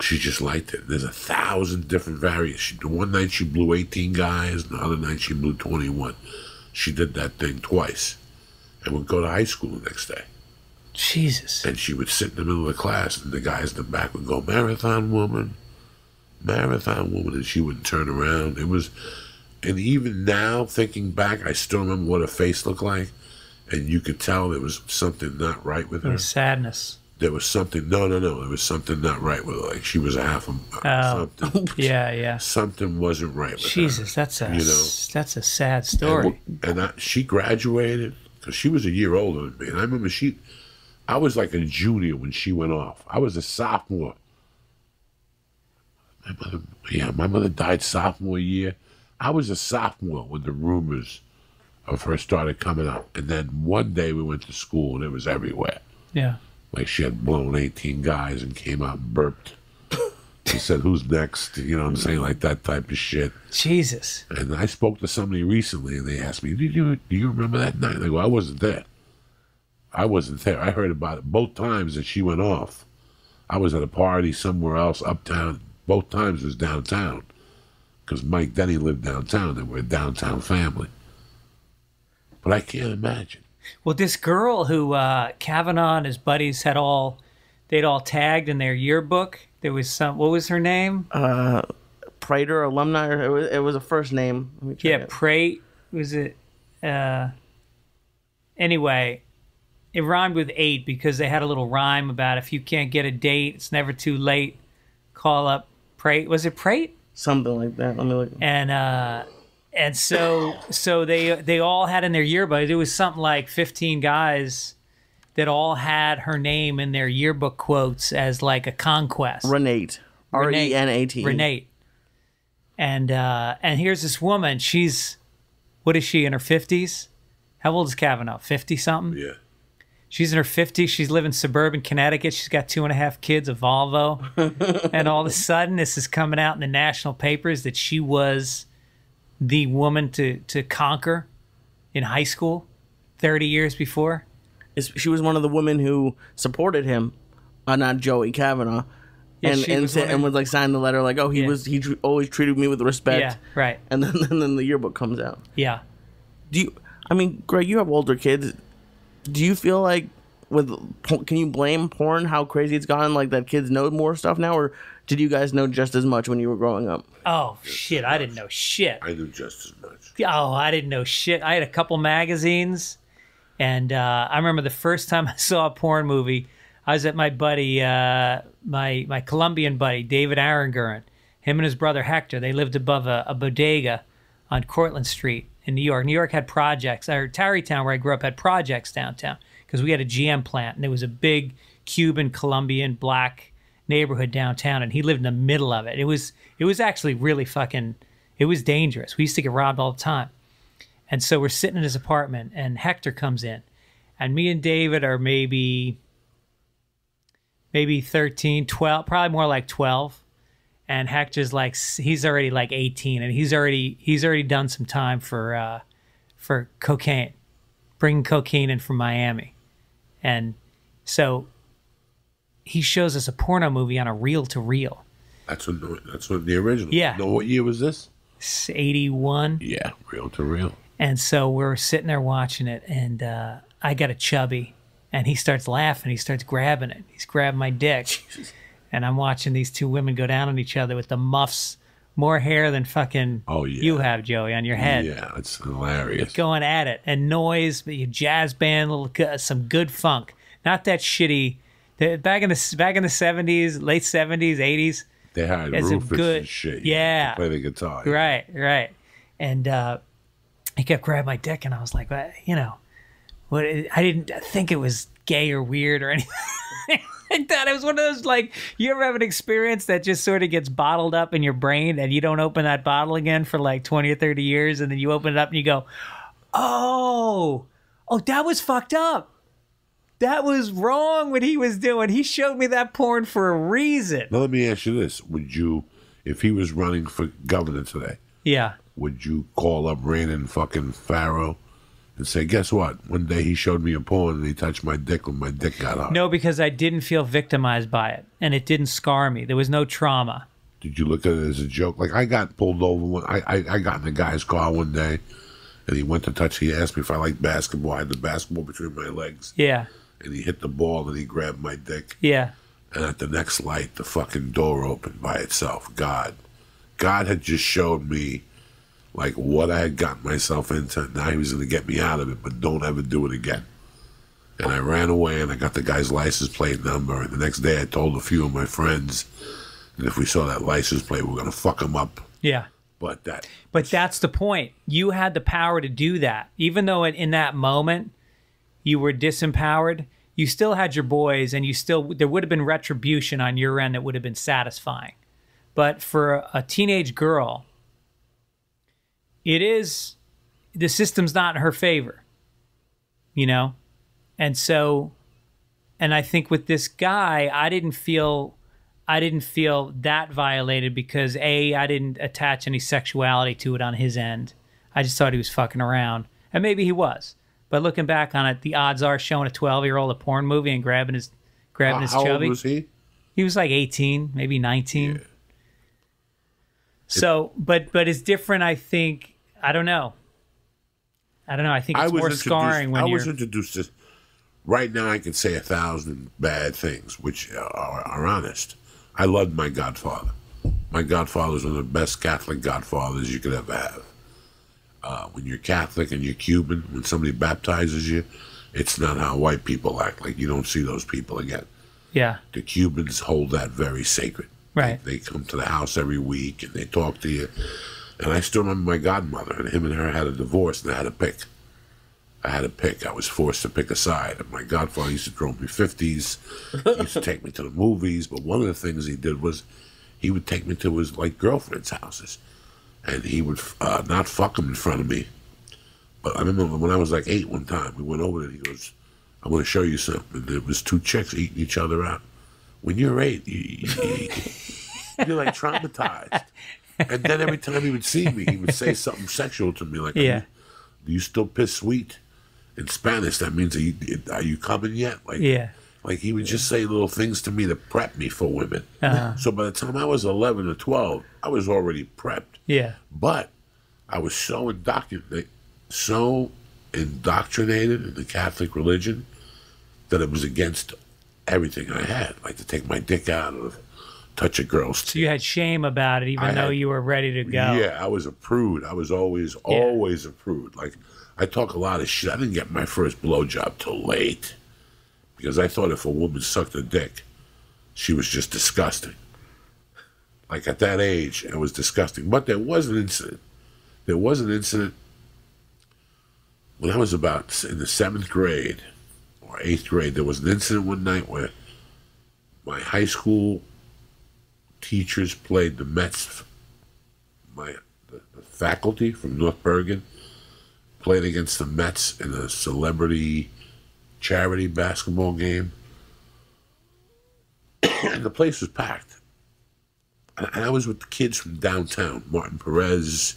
She just liked it. There's a thousand different variants. She, one night she blew 18 guys, and the other night she blew 21. She did that thing twice and would go to high school the next day. Jesus. And she would sit in the middle of the class, and the guys in the back would go, Marathon woman, marathon woman, and she wouldn't turn around. It was, and even now, thinking back, I still remember what her face looked like, and you could tell there was something not right with her. sadness. There was something, no, no, no, there was something not right with her. Like she was a half a, Oh. something, Yeah, yeah. something wasn't right with her. Jesus, that's a You know. that's a sad And, story. and I, she graduated because she was a year older than me. And I remember she, I was like a junior when she went off. I was a sophomore. My mother, yeah, my mother died sophomore year. I was a sophomore when the rumors of her started coming out. And then one day we went to school and it was everywhere. Yeah. Like she had blown 18 guys and came out and burped. She said, Who's next? You know what I'm saying? Like that type of shit. Jesus. And I spoke to somebody recently, and they asked me, "Do you do you remember that night?" I go, "I wasn't there. I wasn't there. I heard about it both times that she went off. I was at a party somewhere else uptown. Both times was downtown, because Mike Denny lived downtown, and we're a downtown family. But I can't imagine. Well, this girl who uh, Kavanaugh and his buddies had all, they'd all tagged in their yearbook. There was some. What was her name? Uh, Prater alumni, it was, it was a first name. Let me check yeah, it. Pray. Was it? Uh, anyway, it rhymed with eight because they had a little rhyme about if you can't get a date, it's never too late. Call up. Pray. Was it Pray? something like that. Let me look. and uh and so so they they all had in their yearbook it was something like 15 guys that all had her name in their yearbook quotes as like a conquest Renate. R E N A T. renate and uh and here's this woman she's what is she in her 50s how old is kavanaugh 50 something Yeah, She's in her 50s. She's living suburban Connecticut. She's got two and a half kids, a Volvo. and all of a sudden, this is coming out in the national papers that she was the woman to, to conquer in high school 30 years before. She was one of the women who supported him, uh, not Joey Kavanaugh. Yeah, and she and, was sa- and was like signed the letter like oh he Yeah. was he tr- always treated me with respect Yeah, right. and then and then the yearbook comes out Yeah. do you i mean greg you have older kids do you feel like with can you blame porn how crazy it's gotten like that kids know more stuff now or did you guys know just as much when you were growing up Oh, shit. I didn't know shit. I knew just as much. Oh, I didn't know shit. I had a couple magazines, and uh, I remember the first time I saw a porn movie. I was at my buddy, uh, my my Colombian buddy, David Aranguren. Him and his brother Hector. They lived above a, a bodega on Cortlandt Street in New York. New York had projects. Or Tarrytown, where I grew up, had projects downtown because we had a GM plant, and there was a big Cuban, Colombian, black neighborhood downtown, and he lived in the middle of it. It was it was actually really fucking. It was dangerous. We used to get robbed all the time. And so we're sitting in his apartment, and Hector comes in, and me and David are maybe, maybe 13, 12, probably more like 12. And Hector's like, he's already like 18, and he's already he's already done some time for uh, for cocaine, bringing cocaine in from Miami, and so he shows us a porno movie on a reel to reel. That's what. That's what the original. Yeah. Know what year was this? 81. Yeah, reel to reel. And so we're sitting there watching it, and uh, I got a chubby, and he starts laughing. He starts grabbing it. He's grabbing my dick, and I'm watching these two women go down on each other with the muffs, more hair than fucking Oh, yeah. you have, Joey, on your head, Yeah, it's hilarious. going at it, and noise, but you jazz band, little some good funk, not that shitty. Back in the back in the seventies, late seventies, eighties, They had Rufus good- and shit. yeah. play the guitar. Right, right. And uh, he kept grabbing my dick, and I was like, "What- you know, what? I didn't think it was gay or weird or anything like that. It was one of those like you ever have an experience that just sort of gets bottled up in your brain, and you don't open that bottle again for like twenty or thirty years, and then you open it up and you go, "Oh, oh, that was fucked up." That was wrong what he was doing. He showed me that porn for a reason. Now let me ask you this: Would you, if he was running for governor today, Yeah. would you call up Ronan fucking Farrow and say, "Guess what? One day he showed me a porn and he touched my dick when my dick got hard." No, because I didn't feel victimized by it, and it didn't scar me. There was no trauma. Did you look at it as a joke? Like I got pulled over. One, I, I I got in a guy's car one day, and he went to touch. He asked me if I like basketball. I had the basketball between my legs, Yeah. and he hit the ball and he grabbed my dick. Yeah. And at the next light, the fucking door opened by itself. God, God had just showed me like what I had gotten myself into. Now he was going to get me out of it, but don't ever do it again. And I ran away and I got the guy's license plate number. And the next day, I told a few of my friends that if we saw that license plate, we are going to fuck him up. Yeah. But that, But that's the point. You had the power to do that. Even though in that moment you were disempowered, you still had your boys and you still there would have been retribution on your end that would have been satisfying. But for a teenage girl, it is the system's not in her favor. You know? And so and I think with this guy, I didn't feel I didn't feel that violated because a I didn't attach any sexuality to it on his end. I just thought he was fucking around, and maybe he was. But looking back on it, the odds are showing a twelve year old a porn movie and grabbing his grabbing his how old chubby. was he? He was like 18, maybe 19. So, but but it's different. I think I don't know. I don't know. I think it's more introduced- scarring when I you're. was introduced to. Right now, I can say a thousand bad things, which are, are honest. I loved my godfather. My godfather was one of the best Catholic godfathers you could ever have. Uh, when you're Catholic and you're Cuban, when somebody baptizes you, it's not how white people act. Like you don't see those people again. yeah, The Cubans hold that very sacred. right. They come to the house every week and they talk to you. And I still remember my godmother, and him and her had a divorce, and I had to pick. I had to pick. I was forced to pick a side. And my godfather used to throw me 50s. He used to take me to the movies. But one of the things he did was he would take me to his like girlfriend's houses. And he would uh, not fuck them in front of me. But I remember when I was like eight one time, we went over there and he goes, I'm going to show you something. And there was two chicks eating each other out. When you're eight, you, you, you're like traumatized. And then every time he would see me, he would say something sexual to me, like, Yeah. "Do you still piss sweet?" In Spanish, that means, "Are you, are you coming yet?" Like, Yeah. like he would just say little things to me to prep me for women. Uh-huh. So by the time I was eleven or twelve, I was already prepped. Yeah. But I was so indoctrinated, so indoctrinated in the Catholic religion that it was against everything I had, like to take my dick out or touch a girl's So you had shame about it, even I though had- you were ready to go. yeah, I was a prude. I was always, always a prude. Like, I talk a lot of shit. I didn't get my first blowjob till late because I thought if a woman sucked a dick, she was just disgusting. Like, at that age, it was disgusting. But there was an incident. There was an incident when I was about in the seventh grade or eighth grade. There was an incident one night where my high school teachers played the Mets my the, the faculty from North Bergen played against the Mets in a celebrity charity basketball game, and the place was packed. And I was with the kids from downtown, Martin Perez,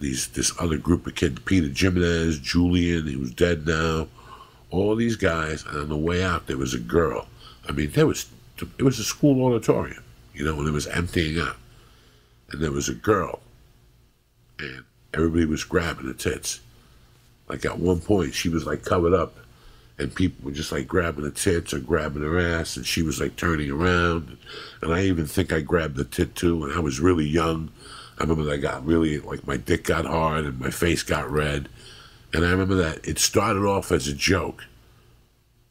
these this other group of kids, Peter Jimenez, Julian, he was dead now, all these guys. And on the way out, there was a girl. I mean, there was it was a school auditorium, you know, and it was emptying up. and there was a girl, and everybody was grabbing her tits. Like at one point, she was like covered up, and people were just like grabbing her tits or grabbing her ass, and she was like turning around. And I even think I grabbed the tit too, and I was really young. I remember that I got really like my dick got hard and my face got red, and I remember that it started off as a joke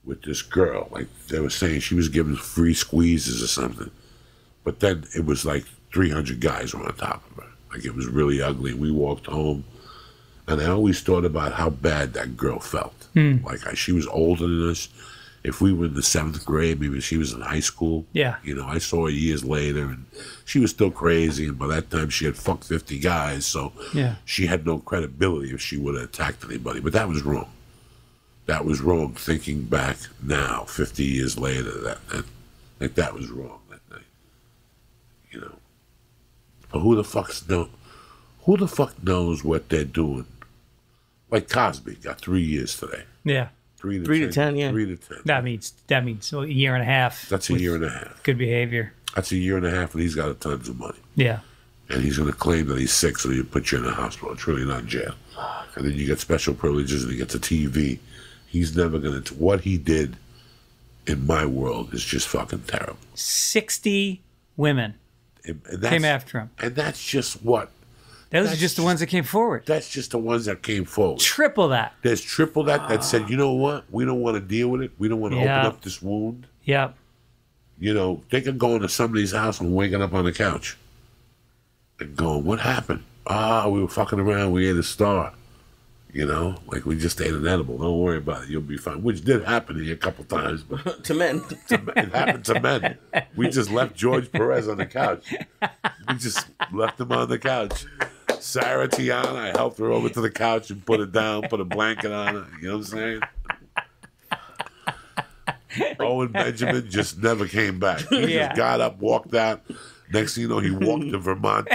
with this girl. Like they were saying she was giving free squeezes or something. But then it was like 300 guys were on top of her. Like it was really ugly. We walked home, and I always thought about how bad that girl felt. Hmm. Like I, she was older than us. If we were in the seventh grade, maybe she was in high school. Yeah. You know, I saw her years later, and she was still crazy. And by that time, she had fucked 50 guys, so Yeah. she had no credibility if she would have attacked anybody. But that was wrong. that was wrong. Thinking back now, fifty years later, that, that like that was wrong that night. You know. But who the fuck's know? Who the fuck knows what they're doing? Like Cosby got three years today. Yeah. Three to Three to 10, 10, yeah. Three to ten. That means that means a year and a half. That's a year and a half. Good behavior. That's a year and a half, and he's got tons of money. Yeah. And he's going to claim that he's sick, so he put you in a hospital. It's really not jail. And then you get special privileges, and he gets a TV. He's never going to. What he did in my world is just fucking terrible. Sixty women And, and that's, came after him. And that's just what. Those are just the ones that came forward. That's just the ones that came forward. Triple that. There's triple that that said, you know what? We don't want to deal with it. We don't want to Yeah. open up this wound. Yep. You know, they could go into somebody's house and waking up on the couch and going, "What happened? Ah, we were fucking around. We ate a star." You know, like we just ate an edible. Don't worry about it. You'll be fine. Which did happen to you a couple times, but to men. it happened to men. We just left George Perez on the couch. We just left him on the couch. Sarah Tiana, I helped her over to the couch and put it down, put a blanket on it. You know what I'm saying? Owen Benjamin just never came back. He Yeah. just got up, walked out. Next thing you know, he walked to Vermont.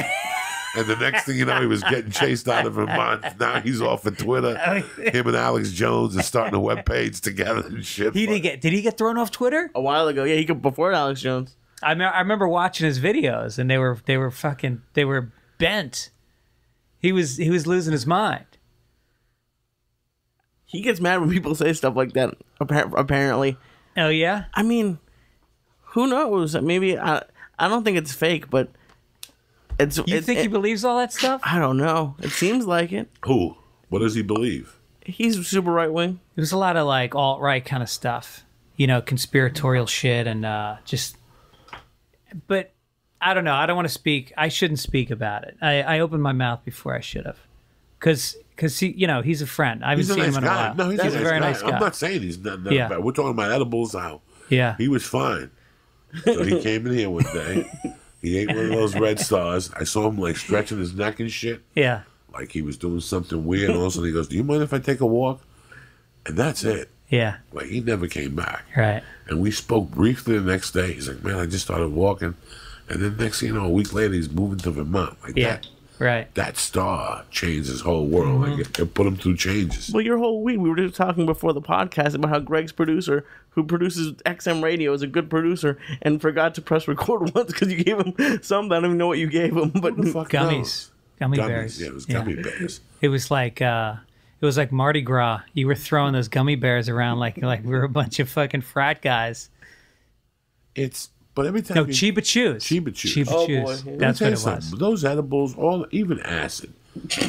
And the next thing you know, he was getting chased out of Vermont. Now he's off of Twitter. Oh, Him and Alex Jones are starting a web page together and shit. He did get. Did he get thrown off Twitter? A while ago, yeah, he could before Alex Jones. I me- I remember watching his videos, and they were they were fucking they were bent. He was he was losing his mind. He gets mad when people say stuff like that. appar- Apparently, Oh yeah. I mean, who knows? Maybe I. I don't think it's fake, but it's. You it- think it- he believes all that stuff? I don't know. It seems like it. Who? What does he believe? He's super right wing. It was a lot of like alt right kind of stuff, you know, conspiratorial shit and uh, just. But I don't know. I don't want to speak. I shouldn't speak about it. I, I opened my mouth before I should have, because because he you know he's a friend. I haven't He's a seen nice him in a guy. while. No, he's, he's a, a nice very guy. nice guy. I'm not saying he's not, not Yeah. bad. We're talking about edibles now. yeah. He was fine. So he came in here one day. He ate one of those red stars. I saw him like stretching his neck and shit, yeah. like he was doing something weird. And all of a sudden he goes, "Do you mind if I take a walk?" And that's it. Yeah. Like he never came back. Right. And we spoke briefly the next day. He's like, "Man, I just started walking," and then next thing you know, a week later, he's moving to Vermont. Like Yeah. that. Right. That star changed his whole world. Mm-hmm. Like it, it put him through changes. Well, your whole week we were just talking before the podcast about how Greg's producer, who produces XM Radio, is a good producer and forgot to press record once because you gave him something. I don't even know what you gave him, but the fuck Gummies. knows? Gummy Gummies. bears. Yeah, it was gummy bears. It was like uh it was like Mardi Gras. You were throwing those gummy bears around like like we were a bunch of fucking frat guys. It's but every time No, you- Chiba Chews. Chiba Chews. Chiba Oh, Chews. boy. That's Let me what it you was. Those edibles, all even acid.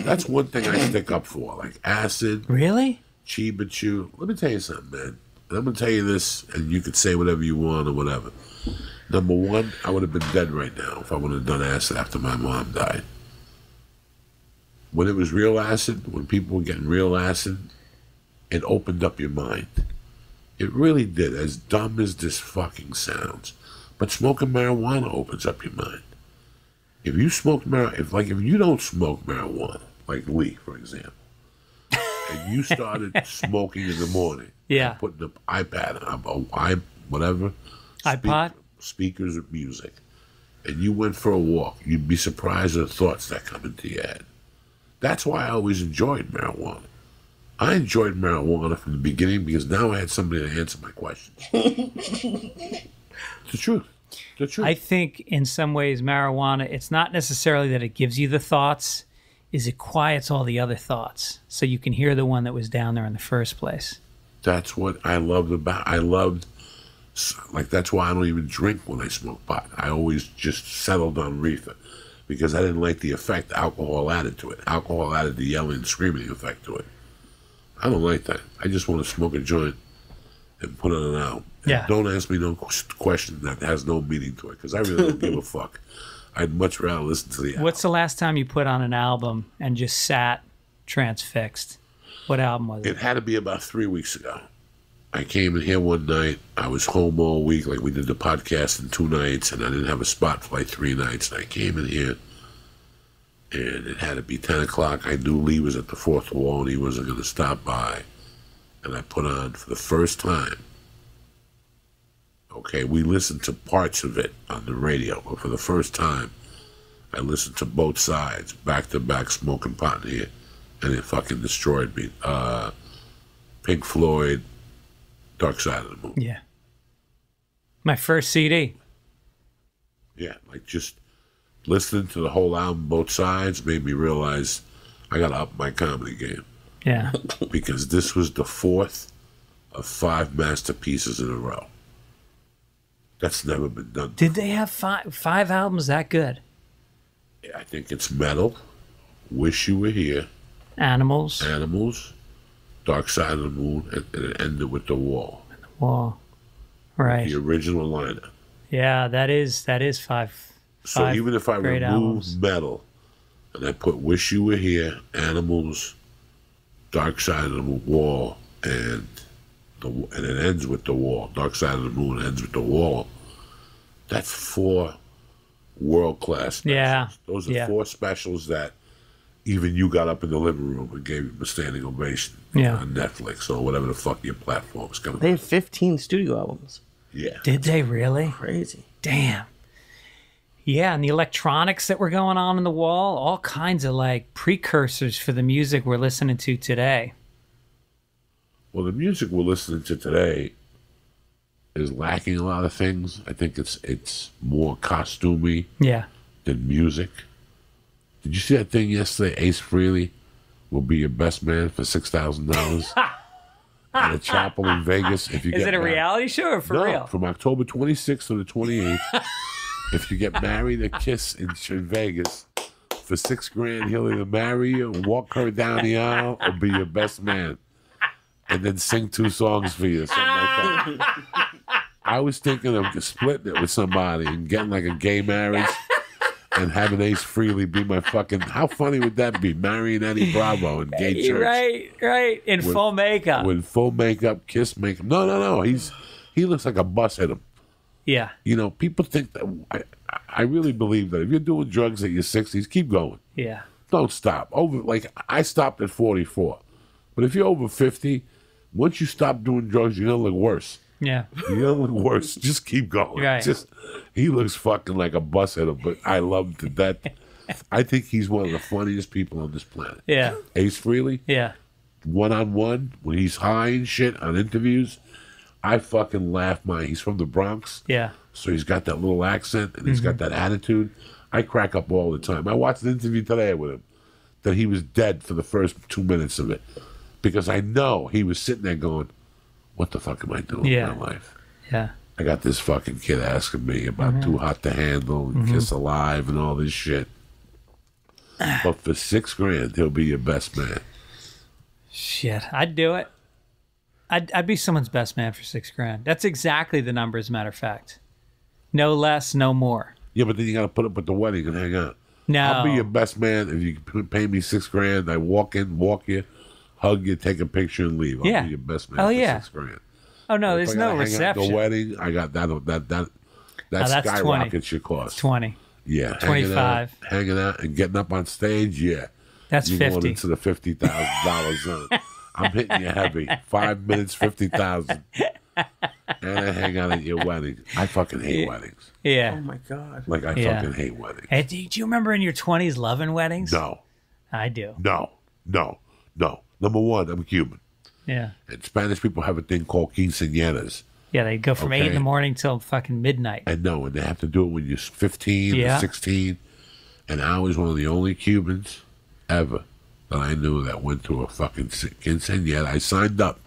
That's one thing I stick up for, like acid, Really? Chiba Chew. Let me tell you something, man. And I'm gonna tell you this, and you could say whatever you want or whatever. Number one, I would have been dead right now if I would have done acid after my mom died. When it was real acid, when people were getting real acid, it opened up your mind. It really did, as dumb as this fucking sounds. But smoking marijuana opens up your mind. If you smoke marijuana, if like if you don't smoke marijuana, like Lee, for example, and you started smoking in the morning, Yeah. putting the iPad on, or i whatever, iPod? speakers of music, and you went for a walk, you'd be surprised at the thoughts that come into your head. That's why I always enjoyed marijuana. I enjoyed marijuana from the beginning because now I had somebody to answer my questions. the truth. The truth. I think in some ways marijuana, it's not necessarily that it gives you the thoughts, is it quiets all the other thoughts. So you can hear the one that was down there in the first place. that's what I loved about. I loved, like that's why I don't even drink when I smoke pot. I always just settled on reefer because I didn't like the effect alcohol added to it. Alcohol added the yelling and screaming effect to it. I don't like that. I just want to smoke a joint and put it on out. And Yeah. Don't ask me no question that has no meaning to it because I really don't give a fuck. I'd much rather listen to the. album. What's the last time you put on an album and just sat transfixed? What album was it? It had to be about three weeks ago. I came in here one night. I was home all week, like we did the podcast in two nights, and I didn't have a spot for like three nights. And I came in here, and it had to be ten o'clock. I knew Lee was at the fourth wall, and he wasn't going to stop by. and I put on for the first time. Okay, we listened to parts of it on the radio, but for the first time, I listened to both sides, back to back, smoking pot in here, and it fucking destroyed me. Uh, Pink Floyd, Dark Side of the Moon. Yeah. My first CD. Yeah, like just listening to the whole album, both sides, made me realize I gotta up my comedy game Yeah. because this was the fourth of five masterpieces in a row. That's never been done. Did they have five five albums that good? I think it's Meddle, Wish You Were Here, Animals. Animals, Dark Side of the Moon, and, and it ended with The Wall. The Wall. Right. The original lineup. Yeah, that is that is five. So five even if I remove albums. Meddle and I put Wish You Were Here, Animals, Dark Side of the Wall, and the and it ends with The Wall. Dark Side of the Moon ends with The Wall. That's four world class. Yeah, Those are yeah. four specials that even you got up in the living room and gave them a standing ovation Yeah. on Netflix or whatever the fuck your platform's coming. They have 15 studio albums. yeah. Did they really? Crazy. Damn. Yeah, and the electronics that were going on in the wall, all kinds of like precursors for the music we're listening to today. Well, the music we're listening to today is lacking a lot of things. I think it's it's more costumey Yeah. than music. Did you see that thing yesterday? Ace Frehley will be your best man for six thousand dollars at a chapel in Vegas. If you Is get it a married. reality show or for no, real? from October 26th to the 28th. if you get married a Kiss in, in Vegas for six grand, he'll either marry you, walk her down the aisle, or be your best man, and then sing two songs for you, something like that. I was thinking of splitting it with somebody and getting like a gay marriage. And having Ace Frehley be my fucking. How funny would that be? Marrying Eddie Bravo in gay church Right, right. In With- full makeup. with full makeup, kiss makeup. No, no, no. He's he looks like a bus hit him. yeah. You know, people think that. I, I really believe that if you're doing drugs at your 60s, keep going. Yeah. Don't stop. Over like I stopped at 44, but if you're over 50, once you stop doing drugs, you're gonna look worse. Yeah. You're gonna look worse. Just keep going. Right. Just he looks fucking like a bus hitter, but I love to death. I think he's one of the funniest people on this planet. Yeah. Ace Frehley, Yeah. one on one, when he's high and shit on interviews, I fucking laugh my. He's from the Bronx. Yeah. So he's got that little accent and he's got mm-hmm. that attitude. I crack up all the time. I watched an interview today with him that he was dead for the first two minutes of it because I know he was sitting there going, What the fuck am I doing Yeah. in my life? Yeah. I got this fucking kid asking me about mm-hmm. Too Hot to Handle and mm-hmm. Kiss Alive and all this shit. but for six grand, he'll be your best man. Shit. I'd do it. I'd, I'd be someone's best man for six grand. That's exactly the number, as a matter of fact. No less, no more. Yeah, but then you got to put up with the wedding and hang out. No. I'll be your best man if you pay me six grand. I walk in, walk you, hug you, take a picture, and leave. I'll Yeah. be your best man Oh, for yeah. six grand. oh, no, there's no gotta hang out at reception. The wedding, I got that. That that that Oh, that's 20. skyrockets your cost. 20. Yeah, hanging out, 25. hanging out and getting up on stage. Yeah, That's you're going 50. into the fifty thousand dollars zone. I'm hitting you heavy. Five minutes, fifty thousand. And I hang out at your wedding. I fucking hate weddings. Yeah. Oh my god. Like I Yeah. fucking hate weddings. Hey, do, do you remember in your 20s loving weddings? No, I do. no, no, no. Number one, I'm Cuban. Yeah. And Spanish people have a thing called quinceañeras. Yeah, they go from 8 in the morning till fucking midnight. And no, and they have to do it when you're 15 Yeah. or 16. And I was one of the only Cubans ever that I knew that went to a fucking quinceañera. I signed up.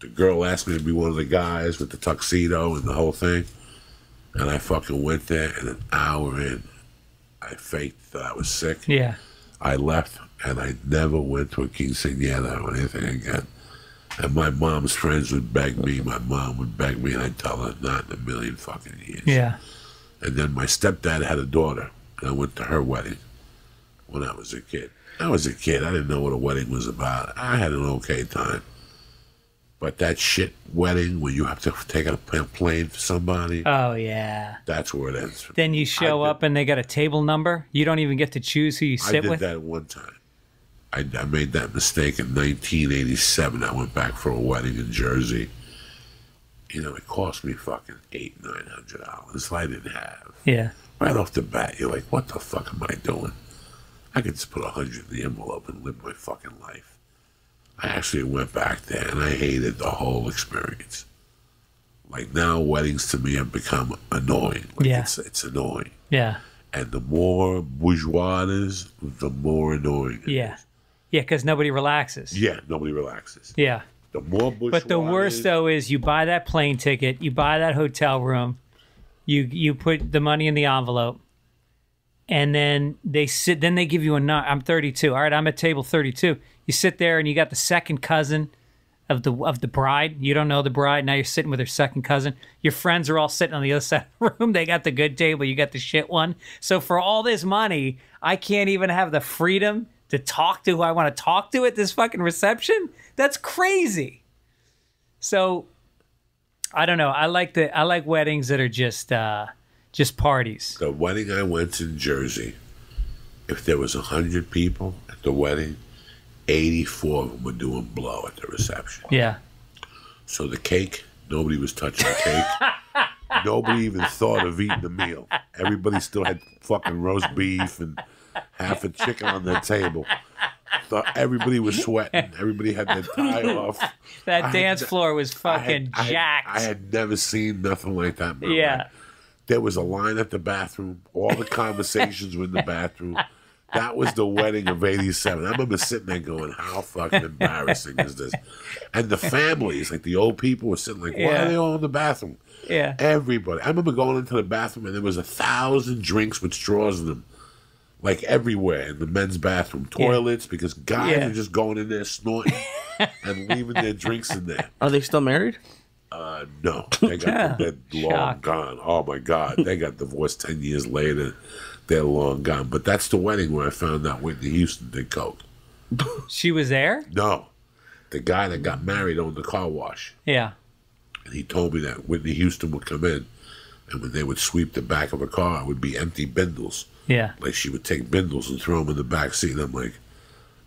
The girl asked me to be one of the guys with the tuxedo and the whole thing. And I fucking went there, and an hour in, I faked that I was sick. Yeah. I left, and I never went to a quinceañera or anything again. And my mom's friends would beg me, my mom would beg me, and I'd tell her, not in a million fucking years. Yeah. And then my stepdad had a daughter, and I went to her wedding when I was a kid. I was a kid. I didn't know what a wedding was about. I had an okay time. But that shit wedding where you have to take a plane for somebody, Oh, yeah. that's where it ends. Then you show I did- up and they got a table number. You don't even get to choose who you sit with. I did with. that one time. I, I made that mistake in 1987. I went back for a wedding in Jersey. You know, it cost me fucking eight, nine hundred dollars. I didn't have. Yeah. Right off the bat, you're like, what the fuck am I doing? I could just put a hundred in the envelope and live my fucking life. I actually went back there and I hated the whole experience. Like now, weddings to me have become annoying. Like Yeah. it's it's annoying, Yeah. and the more bourgeois it is, the more annoying. it Yeah. is. Yeah, because nobody relaxes. yeah. Nobody relaxes. Yeah. The more bourgeois. But the worst is- though is you buy that plane ticket, you buy that hotel room, you you put the money in the envelope, and then they sit. Then they give you a. nu- I'm 32. All right, I'm at table 32. You sit there and you got the second cousin of the of the bride. You don't know the bride. Now you're sitting with her second cousin. Your friends are all sitting on the other side of the room. They got the good table. You got the shit one. So for all this money, I can't even have the freedom to talk to who I want to talk to at this fucking reception. That's crazy. So I don't know. I like the I like weddings that are just uh just parties. the wedding I went to in Jersey, if there was a hundred people at the wedding, eighty-four of them were doing blow at the reception. Yeah. So the cake, nobody was touching the cake. nobody even thought of eating the meal. Everybody still had fucking roast beef and half a chicken on their table. Thought everybody was sweating. Everybody had their tie off. That I dance had- floor was I had- fucking I had- jacked. I had never seen nothing like that. yeah. life. There was a line at the bathroom. All the conversations were in the bathroom. That was the wedding of 87. I remember sitting there going, how fucking embarrassing is this? And the families, like the old people were sitting like, why Yeah. are they all in the bathroom? Yeah. Everybody. I remember going into the bathroom and there was a thousand drinks with straws in them. Like everywhere in the men's bathroom. Toilets, because guys Yeah. are just going in there snorting and leaving their drinks in there. Are they still married? Uh, no, they got they're long Shock. gone. Oh my God, they got divorced ten years later. They're long gone. But that's the wedding where I found out Whitney Houston did coke. She was there? No, the guy that got married owned the car wash, Yeah. and he told me that Whitney Houston would come in, and when they would sweep the back of a car, it would be empty bindles. Yeah. Like she would take bindles and throw them in the back seat. And I'm like,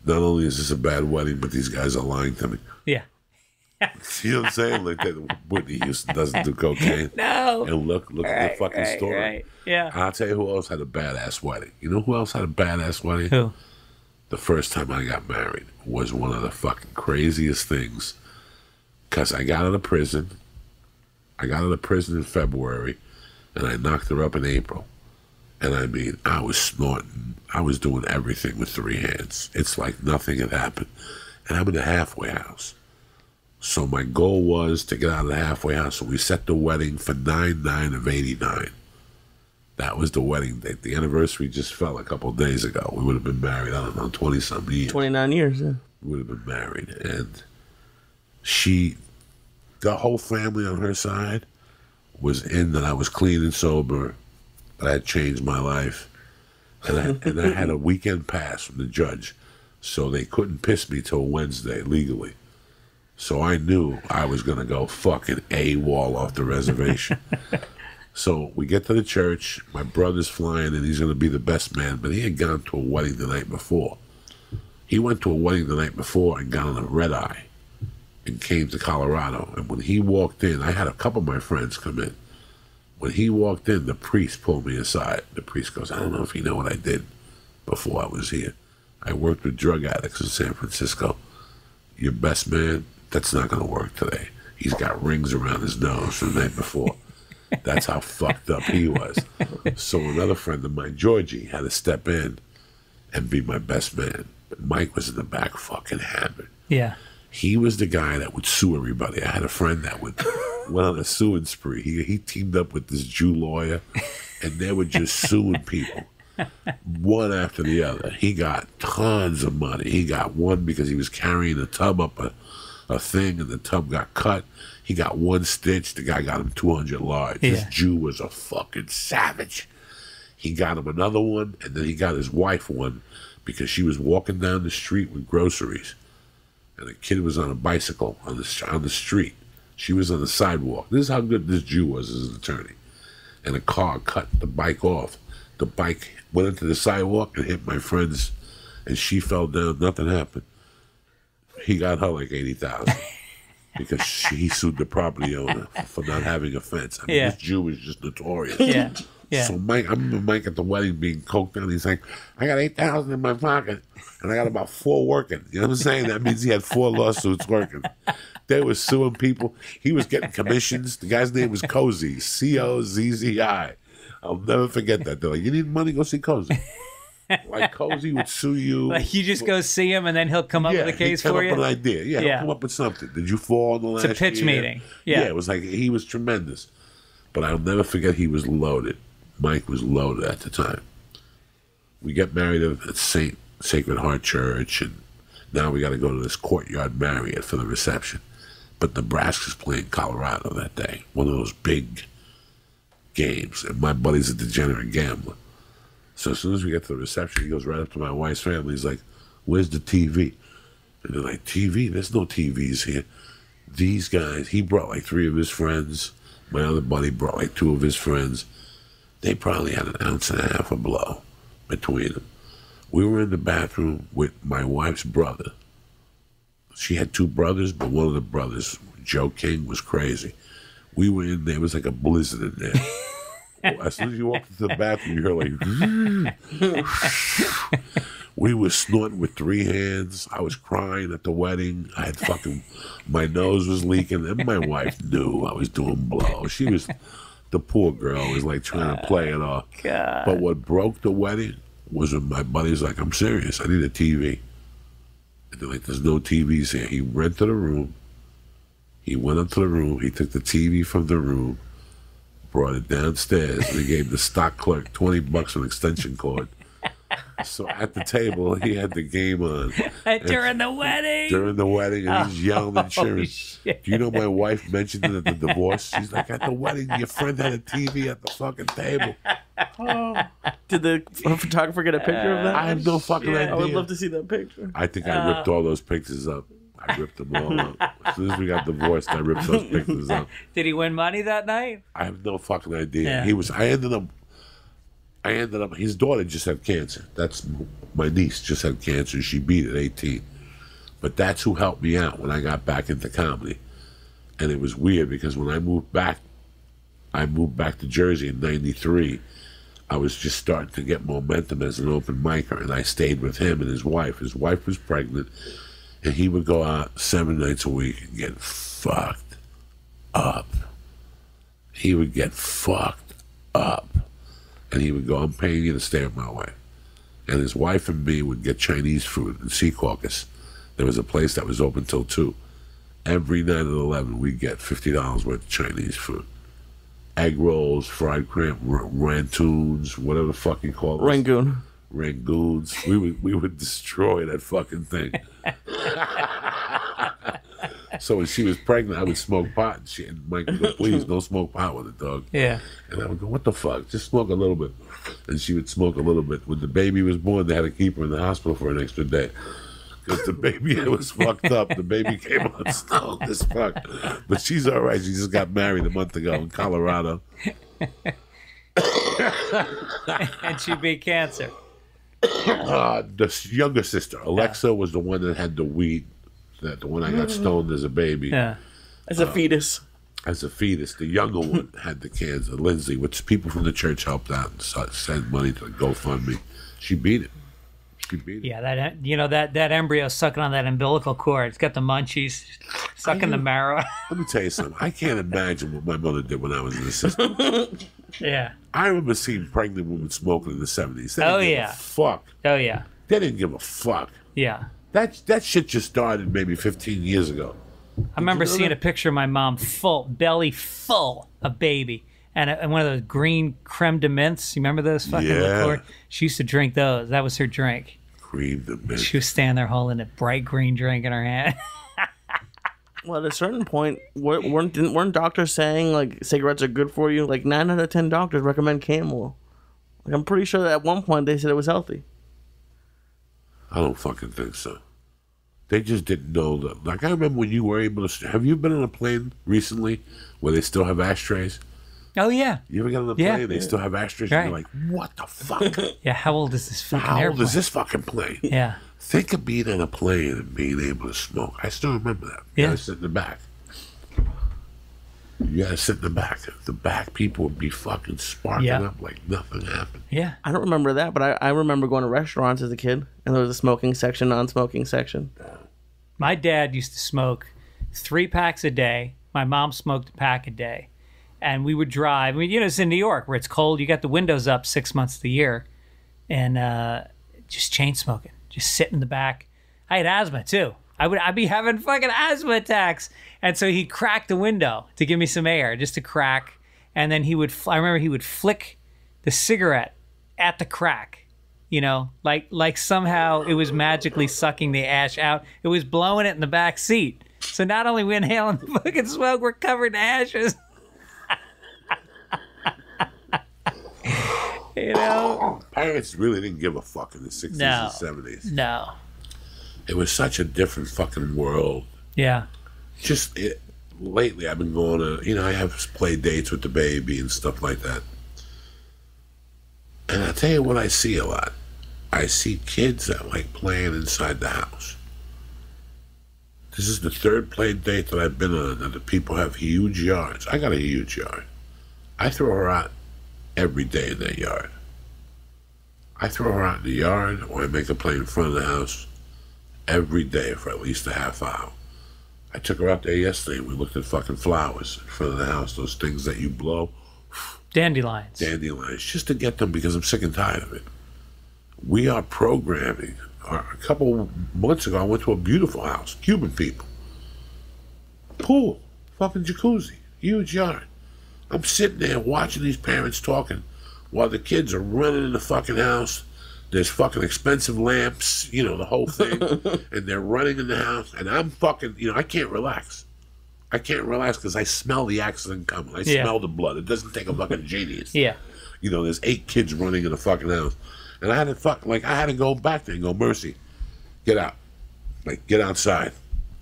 not only is this a bad wedding, but these guys are lying to me. Yeah. You know what I'm saying? Like that Whitney Houston doesn't do cocaine. No. And look, look at the fucking right, story. right. Yeah. I'll tell you who else had a badass wedding. You know who else had a badass wedding? Who? The first time I got married was one of the fucking craziest things. Cause I got out of prison. I got out of prison in February, and I knocked her up in April. And I mean, I was snorting. I was doing everything with three hands. It's like nothing had happened. And I'm in a halfway house. So my goal was to get out of the halfway house. So we set the wedding for 9 9 of 89. That was the wedding date. The anniversary just fell a couple of days ago. We would have been married, I don't know, 20 something years. 29 years. Yeah. We would have been married. And she, the whole family on her side was in that I was clean and sober, that I changed my life. And I, and I had a weekend pass from the judge. So they couldn't piss me till Wednesday legally. So I knew I was going to go fucking a wall off the reservation. so we get to the church. My brother's flying and he's going to be the best man, but he had gone to a wedding the night before. He went to a wedding the night before and got on a red eye and came to Colorado. And when he walked in, I had a couple of my friends come in. When he walked in, the priest pulled me aside. The priest goes, I don't know if you know what I did before I was here. I worked with drug addicts in San Francisco. Your best man, that's not going to work today. He's got rings around his nose from the night before. That's how fucked up he was. So another friend of mine, Georgie, had to step in and be my best man. But Mike was in the back fucking hammered. Yeah. He was the guy that would sue everybody. I had a friend that would went on a suing spree. He he teamed up with this Jew lawyer, and they were just suing people, one after the other. He got tons of money. He got one because he was carrying a tub up a, a thing, and the tub got cut. He got one stitch. The guy got him two hundred large. This Jew was a fucking savage. He got him another one, and then he got his wife one because she was walking down the street with groceries and a kid was on a bicycle on the on the street. She was on the sidewalk. This is how good this Jew was as an attorney. And a car cut the bike off. The bike went into the sidewalk and hit my friend's and she fell down. Nothing happened. He got her like eighty thousand because she sued the property owner for not having a fence. I mean, Yeah. this Jew is just notorious. Yeah. Yeah. So Mike, I remember Mike at the wedding being coked out. He's like, "I got eight thousand in my pocket, and I got about four working." You know what I'm saying? That means he had four lawsuits working. They were suing people. He was getting commissions. The guy's name was Cozzi, C O Z Z I. I'll never forget that. They're like, "You need money? Go see Cozzi." Like Cozzi would sue you. Like you just go see him and then he'll come up yeah, with a case come for up you. with an idea. Yeah, he'll Yeah. come up with something. Did you fall in the last It's a pitch year? meeting. Yeah. it was like he was tremendous. But I'll never forget he was loaded. Mike was loaded at the time. We got married at Saint Sacred Heart Church, and now we got to go to this courtyard Marriott for the reception. But Nebraska's playing Colorado that day, one of those big games, and my buddy's a degenerate gambler. So as soon as we get to the reception, he goes right up to my wife's family. He's like, "Where's the TV?" And they're like, "TV? There's no TVs here." These guys, he brought like three of his friends. My other buddy brought like two of his friends. They probably had an ounce and a half of blow between them. We were in the bathroom with my wife's brother. She had two brothers, but one of the brothers, Joe King, was crazy. We were in there. It was like a blizzard in there. as soon as you walked into the bathroom, you heard like. we were snorting with three hands. I was crying at the wedding. I had fucking. My nose was leaking, and my wife knew I was doing blow. She was. The poor girl was like trying to play it off. Oh, God. But what broke the wedding was when my buddy's like, I'm serious. I need a TV. And they're like, there's no TVs here. He rented a room. He went up to the room. He took the TV from the room, brought it downstairs, and he gave the stock clerk 20 bucks for an extension cord. So at the table, he had the game on During the wedding. during the wedding, and he's yelling and oh, cheering. Holy shit. Do you know my wife mentioned it at the divorce? She's like, at the wedding, your friend had a TV at the fucking table. Oh. Did the photographer get a picture of that? I have no oh, fucking idea. I would love to see that picture. I think I ripped all those pictures up. I ripped them all up. As soon as we got divorced, I ripped those pictures up. Did he win money that night? I have no fucking idea. Yeah. He was. I ended up. I ended up. His daughter just had cancer. That's my niece just had cancer. She beat it, at eighteen. But that's who helped me out when I got back into comedy. And it was weird because when I moved back, I moved back to Jersey in '93. I was just starting to get momentum as an open micer, and I stayed with him and his wife. His wife was pregnant, and he would go out seven nights a week and get fucked up. He would get fucked up, and he would go, "I'm paying you to stay with my wife." And his wife and me would get Chinese food in Secaucus. There was a place that was open till two. Every night at eleven, we'd get fifty dollars worth of Chinese food. Egg rolls, fried cram, r- rantoons, whatever the fuck you call it. Rangoon. Rangoons. We would we would destroy that fucking thing. so when she was pregnant, I would smoke pot, and she and Mike would go, "Please don't smoke pot with it, dog." Yeah. And I would go, "What the fuck? Just smoke a little bit." And she would smoke a little bit. When the baby was born, they had to keep her in the hospital for an extra day. Because the baby was fucked up. The baby came out stoned as fuck. But she's all right. She just got married a month ago in Colorado. And she beat cancer. Uh, the younger sister, Alexa, was the one that had the weed. That the one I got mm. stoned as a baby. Yeah. As a uh, fetus. As a fetus, the younger one had the cancer, Lindsay, which people from the church helped out and sent money to GoFundMe. She beat it. She beat it. Yeah, that you know that that embryo sucking on that umbilical cord. It's got the munchies, sucking the marrow. Let me tell you something. I can't imagine what my mother did when I was in the system. yeah. I remember seeing pregnant women smoking in the seventies. Oh, give yeah. a fuck. Oh yeah. They didn't give a fuck. Yeah. That that shit just started maybe fifteen years ago. I remember know seeing that? a picture of my mom full belly full of baby. And, a, and one of those green creme de mints. You remember those fucking Yeah. liqueur? She used to drink those. That was her drink. Cream the mint. She was standing there holding a bright green drink in her hand. Well, at a certain point, weren't weren't, didn't- weren't doctors saying like cigarettes are good for you? Like nine out of ten doctors recommend Camel. Like I'm pretty sure that at one point they said it was healthy. I don't fucking think so. They just didn't know that. Like I remember when you were able to. Have you been on a plane recently where they still have ashtrays? Oh yeah, You ever get on the Yeah. plane? They still have ashtrays. Right. And you're like, what the fuck? yeah. How old is this fucking How old airplane? is this fucking plane? Yeah, Think of being on a plane and being able to smoke. I still remember that. Yeah. gotta sit in the back. You gotta sit in the back. The back people would be fucking sparking Yeah. up like nothing happened. yeah. I don't remember that, but I, I remember going to restaurants as a kid, and there was a smoking section, non-smoking section. My dad used to smoke three packs a day. My mom smoked a pack a day. And we would drive. I mean, you know, it's in New York where it's cold. You got the windows up six months of the year. And uh, just chain smoking, just sit in the back. I had asthma too. I would I'd be having fucking asthma attacks. And so he'd crack the window to give me some air, just to crack. And then he would, I remember he would flick the cigarette at the crack you know like like somehow it was magically sucking the ash out it was blowing it in the back seat so not only we inhaling the fucking smoke we're covered in ashes you know Parents really didn't give a fuck in the 60s No. and 70s. no It was such a different fucking world. yeah Just it, lately, I've been going to, you know, I have play dates with the baby and stuff like that. And I tell you what I see a lot. I see kids that like playing inside the house. This is the third play date that I've been on, and the people have huge yards. I got a huge yard. I throw her out every day in that yard. I throw her out in the yard, or I make her play in front of the house every day for at least a half hour. I took her out there yesterday we looked at fucking flowers in front of the house, those things that you blow, dandelions dandelions, just to get them because I'm sick and tired of it. We are programming. A couple months ago, I went to a beautiful house, Cuban people. Pool, fucking jacuzzi, huge yard. I'm sitting there watching these parents talking while the kids are running in the fucking house. There's fucking expensive lamps, you know, the whole thing. and they're running in the house. And I'm fucking, you know, I can't relax. I can't relax because I smell the accident coming. I Yeah. smell the blood. It doesn't take a fucking genius yeah you know, there's eight kids running in the fucking house. And I had to fuck, like, I had to go back there and go, Mercy, get out. Like, get outside.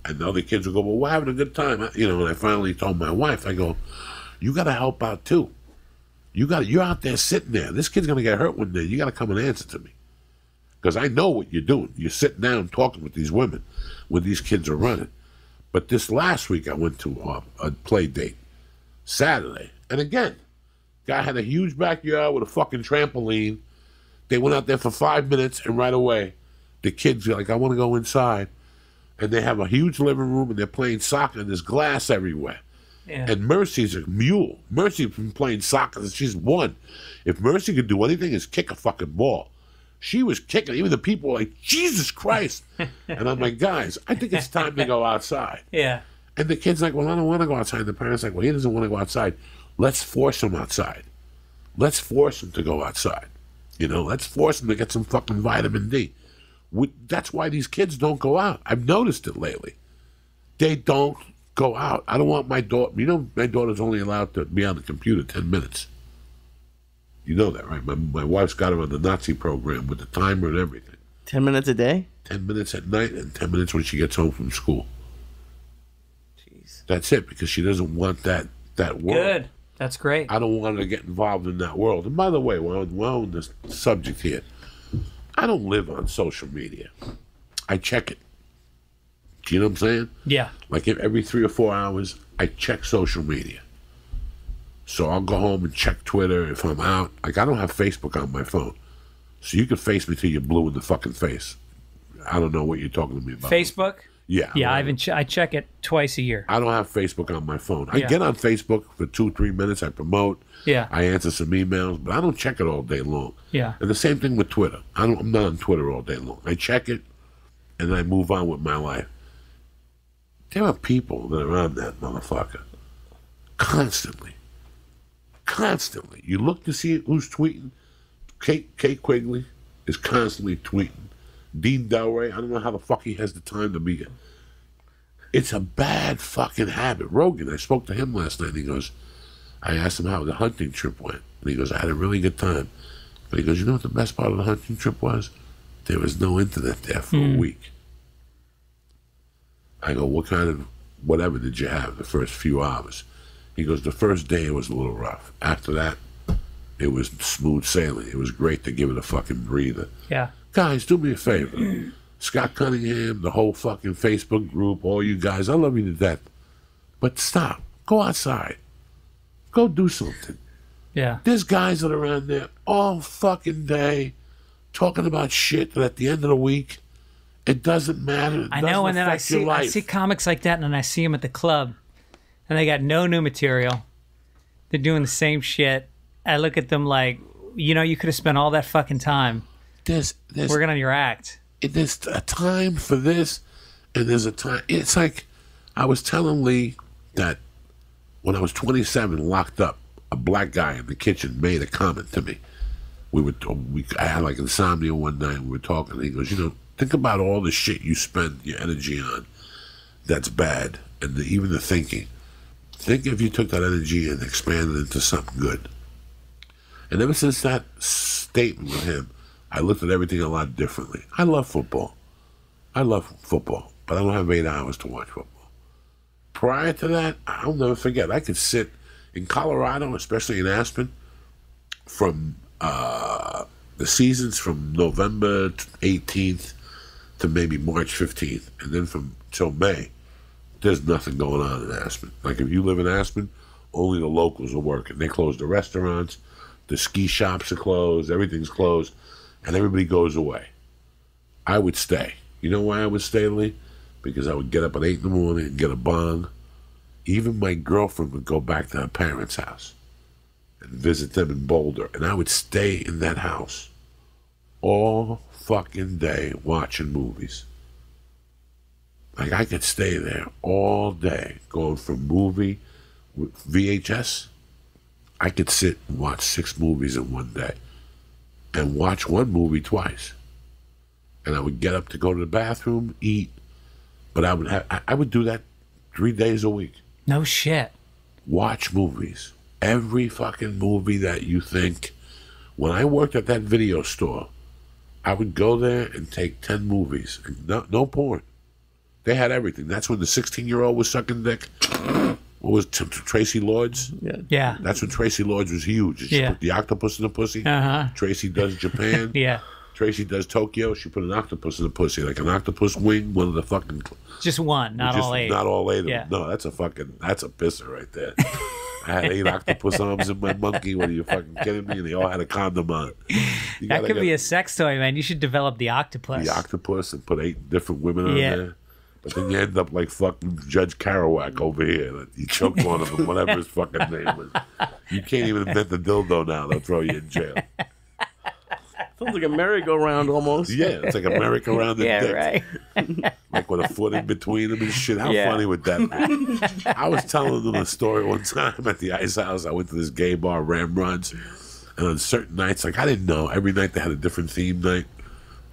And the other kids would go, well, we're having a good time. You know, and I finally told my wife, I go, you got to help out too. You got, you're out there sitting there. This kid's going to get hurt one day. You got to come and answer to me. Because I know what you're doing. You're sitting down talking with these women when these kids are running. But this last week, I went to a, a play date Saturday. And again, Guy had a huge backyard with a fucking trampoline. They went out there for five minutes, and right away, the kids are like, I want to go inside. And they have a huge living room, and they're playing soccer, and there's glass everywhere. yeah And Mercy's a mule. Mercy's been playing soccer since she's one. If Mercy could do anything, is kick a fucking ball. She was kicking. Even the people were like, Jesus Christ. and I'm like, guys, I think it's time to go outside. yeah And the kid's like, well, I don't want to go outside. The parents like, well, he doesn't want to go outside. Let's force him outside. Let's force him to go outside. You know, let's force him to get some fucking vitamin D. We, that's why these kids don't go out. I've noticed it lately. They don't go out. I don't want my daughter. You know, my daughter's only allowed to be on the computer ten minutes. You know that, right? My, my wife's got him on the Nazi program with the timer and everything. Ten minutes a day. Ten minutes at night and ten minutes when she gets home from school. Jeez. That's it because she doesn't want that that world. good that's great I don't want her to get involved in that world. And by the way, while while on this subject here, I don't live on social media. I check it. Do you know what I'm saying? yeah Like every three or four hours, I check social media. So I'll go home and check Twitter if I'm out. Like I don't have Facebook on my phone, so you can face me till you're blue in the fucking face. I don't know what you're talking to me about. facebook Yeah. yeah I i even ch- i check it twice a year I don't have Facebook on my phone. I Yeah. get on Facebook for two, three minutes. I promote. Yeah. I answer some emails, but I don't check it all day long. Yeah. And the same thing with Twitter. I don't, I'm not on Twitter all day long. I check it, and I move on with my life. There are people that are on that motherfucker constantly, constantly. You look to see who's tweeting. Kate Kate Quigley is constantly tweeting. Dean Delray, I don't know how the fuck he has the time to be. It's a bad fucking habit. Rogan, I spoke to him last night. And he goes, I asked him how the hunting trip went. And he goes, I had a really good time. But he goes, you know what the best part of the hunting trip was? There was no internet there for a hmm. week. I go, what kind of whatever did you have the first few hours? He goes, the first day it was a little rough. After that, it was smooth sailing. It was great to give it a fucking breather. Yeah. Guys, do me a favor. Scott Cunningham, the whole fucking Facebook group, all you guys, I love you to death. But stop. Go outside. Go do something. Yeah. There's guys that are around there all fucking day talking about shit that at the end of the week, it doesn't matter. It I know, and then I see I see comics like that, and then I see them at the club, and they got no new material. They're doing the same shit. I look at them like, you know, you could have spent all that fucking time There's, there's, working on your act. there's a time for this, and there's a time. It's like I was telling Lee that when I was 27, locked up, a black guy in the kitchen made a comment to me. We were, uh, we, I had like insomnia one night. We were talking. And he goes, you know, think about all the shit you spend your energy on. That's bad, and the, even the thinking. Think if you took that energy and expanded it into something good. And ever since that statement with him, I looked at everything a lot differently. I love football. I love football, but I don't have eight hours to watch football. Prior to that, I'll never forget. I could sit in Colorado, especially in Aspen, from uh, the seasons from November 18th to maybe March 15th, and then from till May, there's nothing going on in Aspen. Like if you live in Aspen, only the locals are working. They close the restaurants, the ski shops are closed, everything's closed, and everybody goes away. I would stay. You know why I would stay, Lee? Because I would get up at eight in the morning and get a bong. Even my girlfriend would go back to her parents' house and visit them in Boulder, and I would stay in that house all fucking day watching movies. Like I could stay there all day, going from movie with VHS. I could sit and watch six movies in one day, and watch one movie twice. And I would get up to go to the bathroom, eat, but I would have I, would do that three days a week. No shit. Watch movies, every fucking movie that you think. When I worked at that video store, I would go there and take ten movies, and no, no porn. They had everything. That's when the sixteen-year-old was sucking dick. What was t- t- Traci Lords? Yeah. Yeah. That's when Traci Lords was huge. She Yeah. put the octopus in the pussy. Uh huh. Tracy does Japan. Yeah. Tracy does Tokyo. She put an octopus in the pussy, like an octopus wing. One of the fucking Just one, not just all eight. Not all eight. of them. Yeah. No, that's a fucking that's a pisser right there. I had eight octopus arms in my monkey. What are you fucking kidding me? And they all had a condom on. You that could get be a sex toy, man. You should develop the octopus. the octopus and put eight different women on Yeah. there. But then you end up like fucking Judge Kerouac over here. Like, You choke one of them, whatever his fucking name was. You can't even invent the dildo now. They'll throw you in jail. Sounds like a merry-go-round almost. Yeah, it's like America around the yeah, dick. right. like with a foot in between them and shit. How Yeah. funny would that be? I was telling them a story one time at the ice house. I went to this gay bar, Ramrods, and on certain nights, like I didn't know, every night they had a different theme night.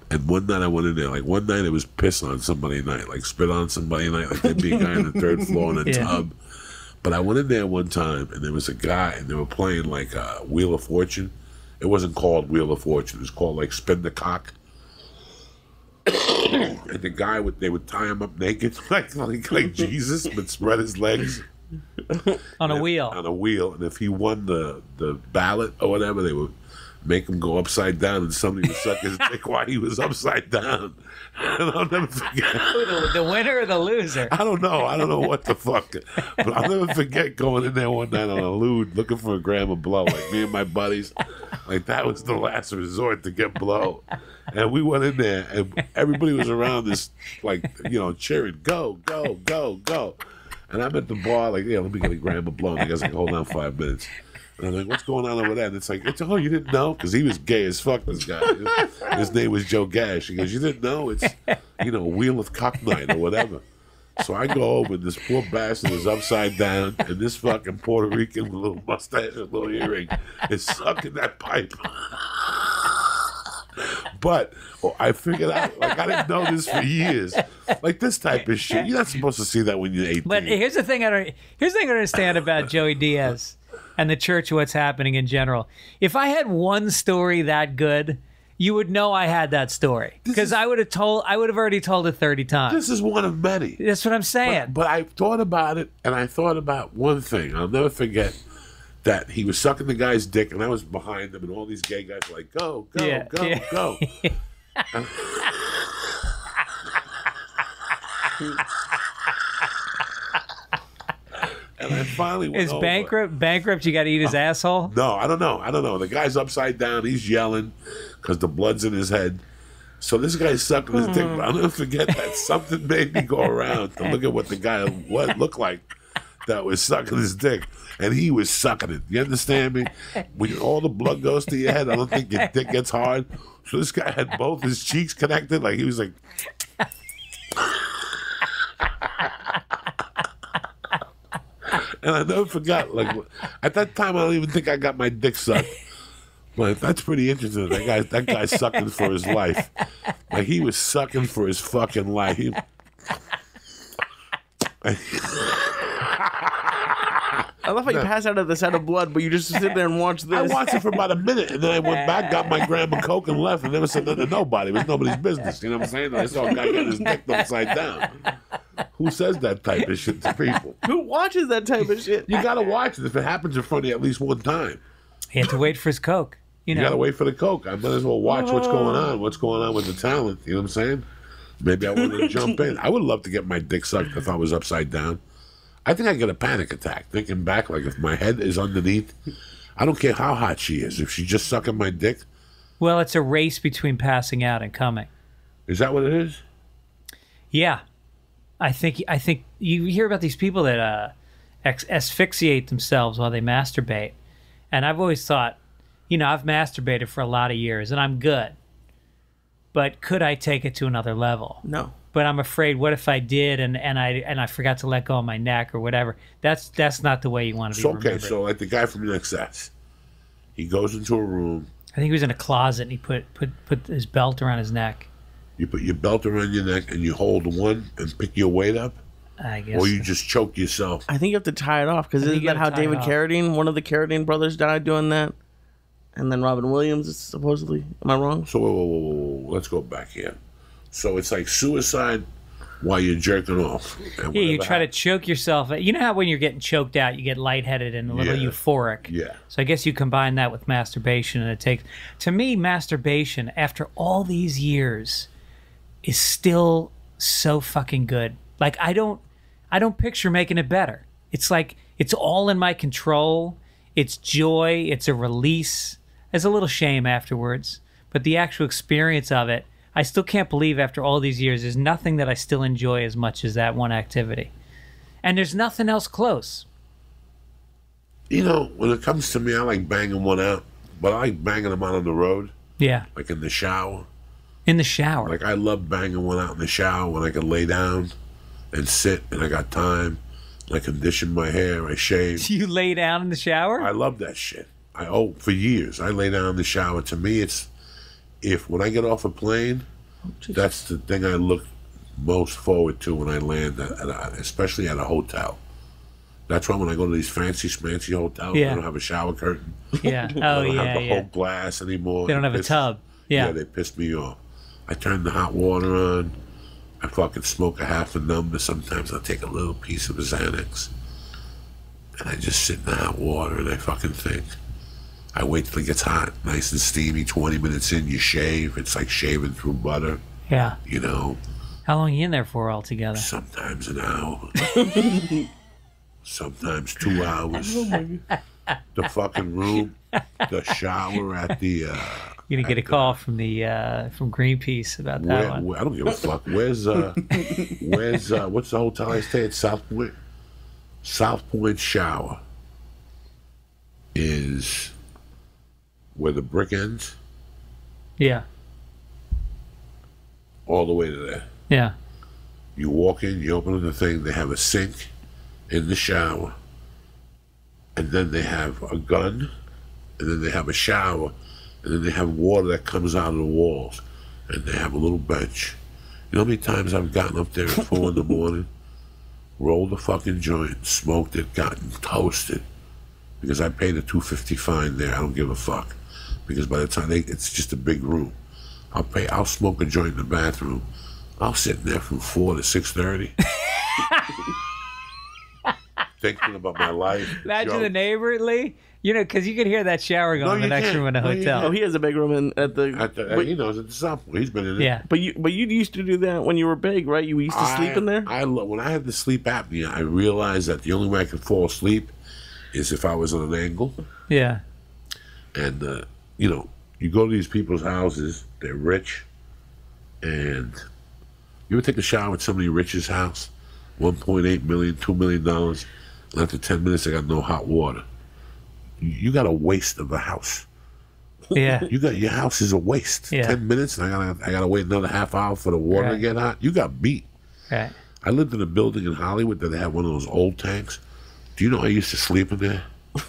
And one night I went in there, like one night it was piss on somebody night, like spit on somebody night, like there'd be a guy on the third floor in a Yeah. tub. But I went in there one time and there was a guy and they were playing like uh, Wheel of Fortune. It wasn't called Wheel of Fortune. It was called like Spin the Cock. and the guy would they would tie him up naked like like like Jesus, but spread his legs On a wheel. on a wheel. And if he won the the ballot or whatever, they would make him go upside down, and somebody would suck his dick while he was upside down. And I'll never forget. the, the winner or the loser? I don't know. I don't know what the fuck. But I'll never forget going in there one night on a lewd looking for a gram of blow. Like me and my buddies. Like that was the last resort to get blow. And we went in there and everybody was around this like, you know, cheering, go, go, go, go. And I'm at the bar, like, yeah, let me get a gram of blow. And the guy's like, hold on five minutes. And I'm like, what's going on over there? And it's like, it's, oh, you didn't know? Because he was gay as fuck, this guy. His name was Joe Gash. He goes, you didn't know? It's, you know, Wheel of Cock Night or whatever. So I go over, and this poor bastard is upside down, and this fucking Puerto Rican with a little mustache and a little earring is sucking that pipe. But oh, I figured out, like, I didn't know this for years. Like, this type of shit, you're not supposed to see that when you're 18. But here's the thing I don't here's the thing I don't understand about Joey Diaz and the church what's happening in general. If I had one story that good, you would know I had that story because I would have told. I would have already told it thirty times. This is one of many. That's what I'm saying. But I thought about it, and I thought about one thing. I'll never forget that he was sucking the guy's dick, and I was behind him, and all these gay guys were like, "Go, go, Yeah, go, yeah. go." and I finally went Is over. bankrupt bankrupt? You got to eat his uh, asshole. No, I don't know. I don't know. The guy's upside down. He's yelling because the blood's in his head. So this guy's sucking his dick. But I'll never forget that hmm. something made me go around to look at what the guy what looked like that was sucking his dick, and he was sucking it. You understand me? When all the blood goes to your head, I don't think your dick gets hard. So this guy had both his cheeks connected, like he was like. And I never forgot. Like at that time, I don't even think I got my dick sucked. Like that's pretty interesting. That guy, that guy's sucking for his life. Like he was sucking for his fucking life. He, I love how you pass out of the sight of blood, but you just sit there and watch this. I watched it for about a minute, and then I went back, got my gram of coke, and left, and never said nothing to nobody. It was nobody's business. You know what I'm saying? I saw a guy get his dick upside down. Who says that type of shit to people? Who watches that type of shit? You gotta watch it if it happens in front of you at least one time. He had to wait for his coke. You You know. gotta wait for the coke. I might as well watch what's oh. going on, what's going on with the talent. You know what I'm saying? Maybe I wanted to jump in. I would love to get my dick sucked if I was upside down. I think I get a panic attack thinking back. Like if my head is underneath, I don't care how hot she is. If she's just sucking my dick, Well, it's a race between passing out and coming. is that what it is? Yeah, I think I think you hear about these people that uh, ex- asphyxiate themselves while they masturbate, and I've always thought, you know, I've masturbated for a lot of years and I'm good, but could I take it to another level? No. But I'm afraid, what if I did and, and I and I forgot to let go of my neck or whatever? That's that's not the way you want to be So okay, remembered. so like the guy from INXS, he goes into a room. I think he was in a closet and he put put put his belt around his neck. You put your belt around your neck and you hold one and pick your weight up, I guess. or you just choke yourself. I think you have to tie it off because isn't that how gotta tie it David. Carradine, one of the Carradine brothers, died doing that? And then Robin Williams is supposedly. Am I wrong? So whoa, whoa, whoa, whoa, whoa. let's go back here. So it's like suicide while you're jerking off. Yeah, you try to choke yourself. You know how when you're getting choked out, you get lightheaded and a little Yeah. euphoric. Yeah. So I guess you combine that with masturbation, and it takes. To me, masturbation after all these years is still so fucking good. Like I don't, I don't picture making it better. It's like it's all in my control. It's joy. It's a release. There's a little shame afterwards, but the actual experience of it, I still can't believe after all these years, there's nothing that I still enjoy as much as that one activity. And there's nothing else close. You know, when it comes to me, I like banging one out, but I like banging them out on the road, Yeah. like in the shower. In the shower. Like I love banging one out in the shower when I can lay down and sit and I got time. I condition my hair, I shave. you lay down in the shower? I love that shit. I oh for years I lay down in the shower. To me, it's if when I get off a plane, that's the thing I look most forward to when I land, at, at a, especially at a hotel. That's why when I go to these fancy, fancy hotels, Yeah. they don't have a shower curtain. yeah. They Oh, don't yeah, have the yeah. whole glass anymore. They don't have a tub. Yeah. yeah, they piss me off. I turn the hot water on. I fucking smoke a half a number. Sometimes I'll take a little piece of a Xanax. And I just sit in the hot water and I fucking think. I wait till it gets hot, nice and steamy. 20 minutes in, you shave. It's like shaving through butter, Yeah. you know, How long are you in there for altogether? sometimes an hour, sometimes two hours. The fucking room, the shower at the. Uh, You're gonna get a call from the uh, from Greenpeace about that Where, one. where- I don't give a fuck. Where's uh, where's uh, what's the hotel I stay at? South Point. South Point Shower is where the brick ends, Yeah. all the way to there. Yeah. You walk in, you open up the thing. They have a sink in the shower, and then they have a gun, and then they have a shower, and then they have water that comes out of the walls, and they have a little bench. You know how many times I've gotten up there at four in the morning, rolled a fucking joint, smoked it, gotten toasted, because I paid a two fifty fine there. I don't give a fuck, because by the time they, it's just a big room. I'll pay. I'll smoke a joint in the bathroom. I'll sit in there from four to six thirty, thinking about my life. the Imagine the joke. neighbor, Lee. You know, because you could hear that shower going No, in the next can't. room in a No, hotel. Oh, he has a big room in, at the. At the, but, he knows it's the sophomore. He's been in it. yeah. but you but you used to do that when you were big, right? You used to sleep in there. I when I had the sleep apnea, I realized that the only way I could fall asleep is if I was on an angle. Yeah. And uh, you know, you go to these people's houses, they're rich, and you ever take a shower at somebody rich's house, $1.8 million, $2 million, and after 10 minutes they got no hot water. You- got a waste of a house. Yeah. You got your house is a waste. Yeah. 10 minutes, and I gotta I gotta wait another half hour for the water to get hot. You got beat. right. I lived in a building in Hollywood that had one of those old tanks. Do you know I used to sleep in there?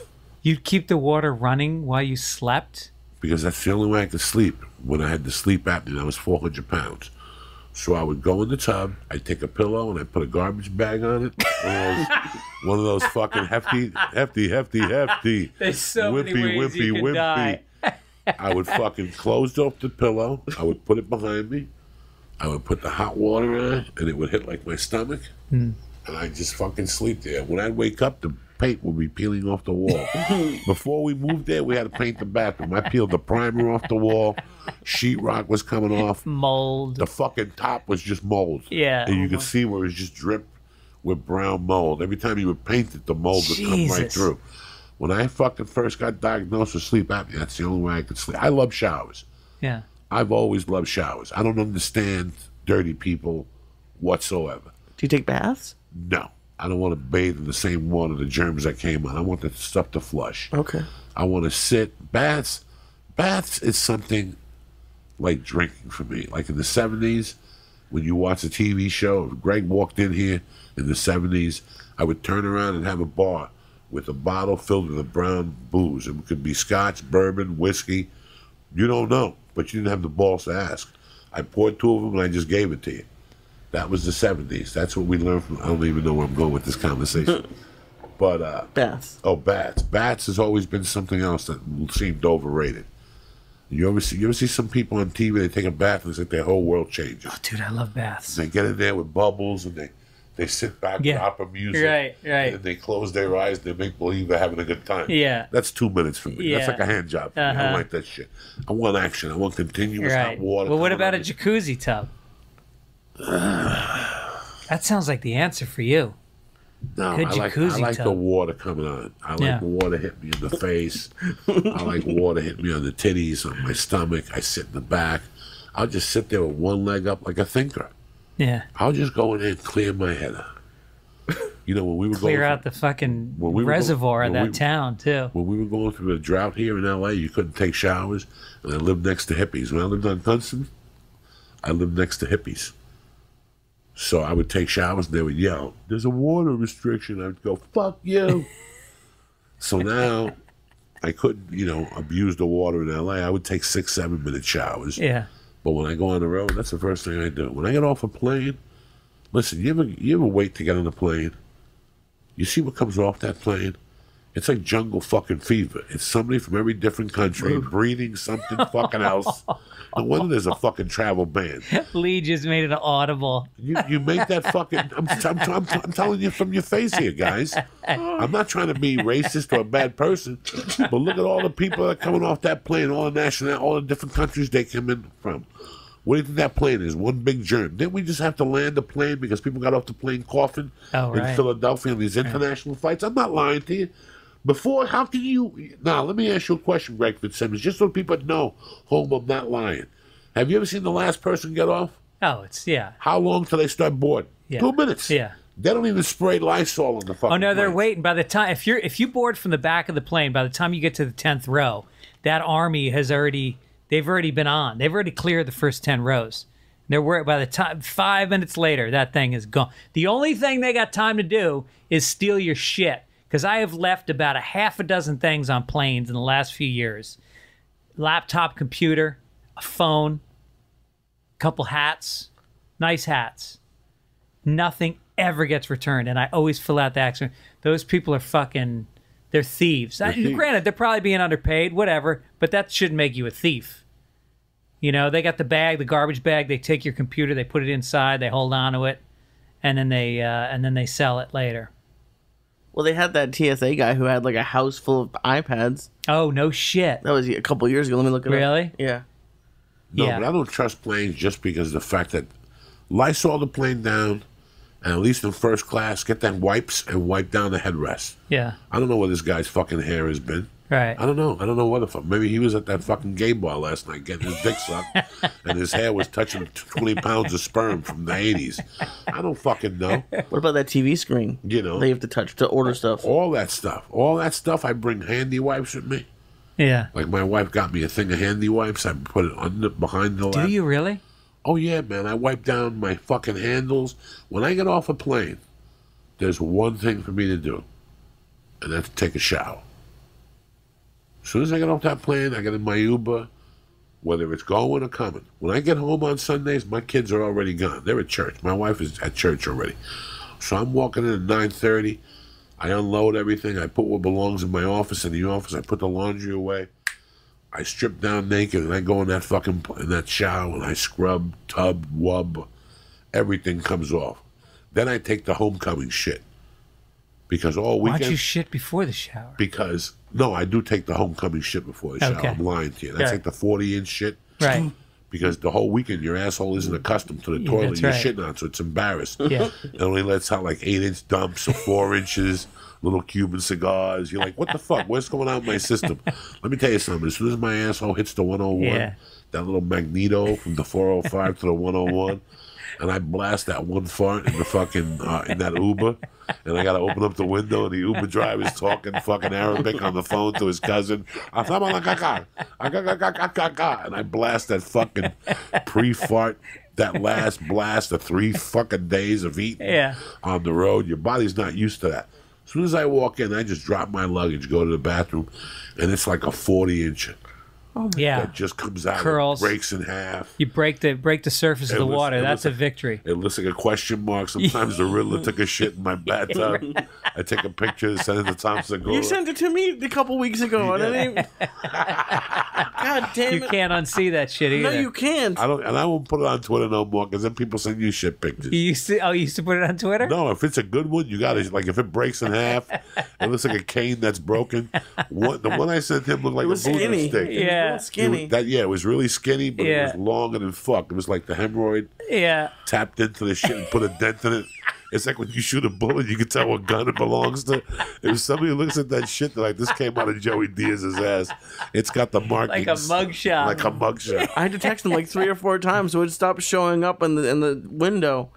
You'd keep the water running while you slept. Because that's the only way I could sleep. When I had the sleep apnea, I was 400 pounds. So I would go in the tub, I'd take a pillow and I'd put a garbage bag on it. One of those, one of those fucking hefty, hefty, hefty, hefty. There's so wimpy, many ways wimpy, you could wimpy. die. I would fucking close off the pillow. I would put it behind me. I would put the hot water on, and it would hit like my stomach. Hmm. And I'd just fucking sleep there. When I'd wake up, the paint would be peeling off the wall. Before we moved there, we had to paint the bathroom. I peeled the primer off the wall. Sheetrock was coming off. Mold. The fucking top was just mold. Yeah. And you could see where it was just dripped with brown mold. Every time you would paint it, the mold would come right through. When I fucking first got diagnosed with sleep apnea, that's the only way I could sleep. I love showers. Yeah. I've always loved showers. I don't understand dirty people whatsoever. Do you take baths? No. I don't want to bathe in the same water the germs that came on. I want the stuff to flush. Okay. I want to sit. Baths, baths is something like drinking for me. Like in the seventies, when you watch a TV show, if Greg walked in here in the seventies, I would turn around and have a bar with a bottle filled with a brown booze. It could be scotch, bourbon, whiskey. You don't know, but you didn't have the balls to ask. I poured two of them and I just gave it to you. That was the seventies. That's what we learned from. I don't even know where I'm going with this conversation. but uh, Baths. Oh, bats. Bats has always been something else that seemed overrated. You ever see you ever see some people on TV? They take a bath and it's like their whole world changes. Oh, dude, I love baths. They get in there with bubbles and they they sit back Yeah. with opera music. Right, right. And they close their eyes. They make believe they're having a good time. Yeah. That's two minutes for me. That's like a hand job. Me. I Uh-huh. don't like that shit. I want action. I want continuous Right. hot water. Well, what about a jacuzzi tub? that sounds like the answer for you. No, Good I like, I like the water coming on. I like Yeah. water hit me in the face. I like water hit me on the titties, on my stomach. I sit in the back. I'll just sit there with one leg up like a thinker. Yeah. I'll just go in there and clear my head out. You know, when we were Clear going out the fucking we reservoir of when that we- town, too. when we were going through a drought here in LA, you couldn't take showers, and I lived next to hippies. When I lived on Hudson, I lived next to hippies. So I would take showers, and they would yell, "There's a water restriction." I would go, "Fuck you." so now, I couldn't, you know, abuse the water in LA. I would take six, seven minute showers. Yeah. But when I go on the road, that's the first thing I do. When I get off a plane, listen, you ever you ever wait to get on a plane? You see what comes off that plane? It's like jungle fucking fever. It's somebody from every different country breathing something fucking else. No wonder there's a fucking travel ban. Lee just made it audible. You you make that fucking. I'm, I'm, I'm, I'm telling you from your face here, guys. I'm not trying to be racist or a bad person, but look at all the people that are coming off that plane, all the national, all the different countries they come in from. What do you think that plane is? One big germ. Didn't we just have to land the plane because people got off the plane coughing Oh, in right. Philadelphia on these international flights? I'm not lying to you. Before, how can you? Now, let me ask you a question, Greg Fitzsimmons, just so people know, home, I'm not lying. Have you ever seen the last person get off? Oh, it's, yeah. How long till they start board? Yeah. Two minutes. Yeah. They don't even spray Lysol on the fucking. Oh no, they're planes. waiting. By the time if you're if you board from the back of the plane, by the time you get to the tenth row, that army has already they've already been on. They've already cleared the first ten rows. They're worried by the time five minutes later, that thing is gone. The only thing they got time to do is steal your shit. Because I have left about a half a dozen things on planes in the last few years. Laptop, computer, a phone, a couple hats, nice hats nothing ever gets returned, and I always fill out the accident. Those people are fucking, they're thieves. Granted, they're probably being underpaid, whatever, but that shouldn't make you a thief. You know, they got the bag, the garbage bag. They take your computer, they put it inside, they hold on to it, and then they uh, and then they sell it later. Well, they had that TSA guy who had like a house full of iPads. Oh no shit! That was a couple years ago. Let me look at it up. Really? Yeah. No, Yeah. but I don't trust planes just because of the fact that Lysol the plane down, and at least in first class, get them wipes and wipe down the headrest. Yeah, I don't know where this guy's fucking hair has been. Right. I don't know. I don't know what the fuck. Maybe he was at that fucking gay bar last night getting his dick sucked, and his hair was touching twenty pounds of sperm from the eighties. I don't fucking know. What about that TV screen? You know. They have to touch to order stuff. All that stuff. All that stuff. I bring handy wipes with me. Yeah. Like my wife got me a thing of handy wipes. I put it under behind the Do lap. you really? Oh yeah, man. I wipe down my fucking handles when I get off a plane. There's one thing for me to do, and that's take a shower. As soon as I get off that plane, I get in my Uber, whether it's going or coming. When I get home on Sundays, my kids are already gone. They're at church. My wife is at church already. So I'm walking in at nine thirty. I unload everything. I put what belongs in my office in the office. I put the laundry away. I strip down naked and I go in that fucking in that shower and I scrub, tub, wub, everything comes off. Then I take the homecoming shit because all Why weekend. don't you shit before the shower? because no, I do take the homecoming shit before the shower. Okay. I'm lying to you. That's Right. like the 40 inch shit. Right. Because the whole weekend your asshole isn't accustomed to the Yeah, toilet that's you're right. shitting on, so it's embarrassed. Yeah. It only lets out like eight inch dumps or four inches, little Cuban cigars. You're like, what the fuck? What's going on with my system? Let me tell you something. As soon as my asshole hits the 101, Yeah. that little magneto from the 405 to the 101, and I blast that one fart in the fucking uh, in that Uber, and I gotta open up the window, and the Uber driver is talking fucking Arabic on the phone to his cousin, and I blast that fucking pre-fart, that last blast of three fucking days of eating Yeah. on the road. Your body's not used to that. As soon as I walk in, I just drop my luggage, go to the bathroom, and it's like a 40 inch Oh yeah. that just comes out, Curls. and breaks in half. You break the break the surface of the was- water. That's was- a victory. It looks like a question mark. Sometimes the Riddler took a shit in my bathtub. I take a picture, send it to Tom Segura. You sent it to me a couple weeks ago, and I didn't. Even... God damn You it! can't unsee that shit either. No, you can't. I don't, and I won't put it on Twitter no more because then people send you shit pictures. You used to oh you used to put it on Twitter? No, if it's a good one, you got to like if it breaks in half, it looks like a cane that's broken. One, the one I sent him looked like It was a Buddha skinny. stick. Yeah. Real It skinny. was- that yeah, it was really skinny, but Yeah. it was longer than fuck. It was like the hemorrhoid Yeah. tapped into the shit and put a dent in it. It's like when you shoot a bullet, you can tell what gun it belongs to. If somebody looks at that shit, they're like, "This came out of Joey Diaz's ass." It's got the markings, Like a mugshot. like a mugshot. I had to text him like three or four times, so it stopped showing up in the in the window,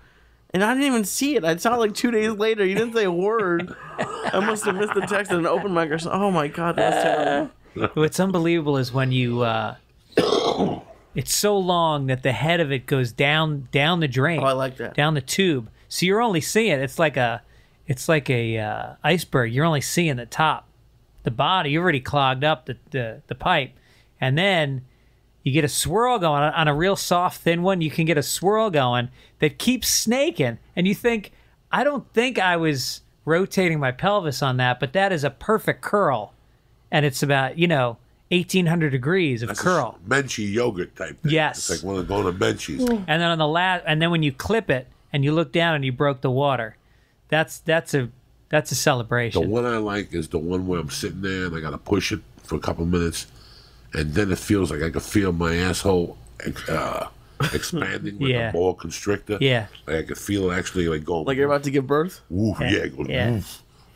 and I didn't even see it. I saw it like two days later. You didn't say a word. I must have missed the text and an open mic or something. Oh my god, that's terrible. What's unbelievable is when you uh it's so long that the head of it goes down down the drain. Oh, I like that. Down the tube. So you're only seeing it's like a it's like a uh, iceberg. You're only seeing the top. The body, you already clogged up the, the, the pipe. And then you get a swirl going on a real soft, thin one. You can get a swirl going that keeps snaking. And you think, I don't think I was rotating my pelvis on that, but that is a perfect curl. And it's about, you know, 1800 degrees of That's a curl. Menchie yogurt type thing. Yes. It's like one of going to Menchie's. And then on the last, and then when you clip it and you look down and you broke the water, that's that's a that's a celebration The celebration. one I like is the one where I'm sitting there and I gotta push it for a couple minutes, and then it feels like I can feel my asshole uh, expanding like Yeah. a boa constrictor. Yeah. like I can feel it actually like going. Like you're about to give birth. Oof, yeah, it goes, Yeah.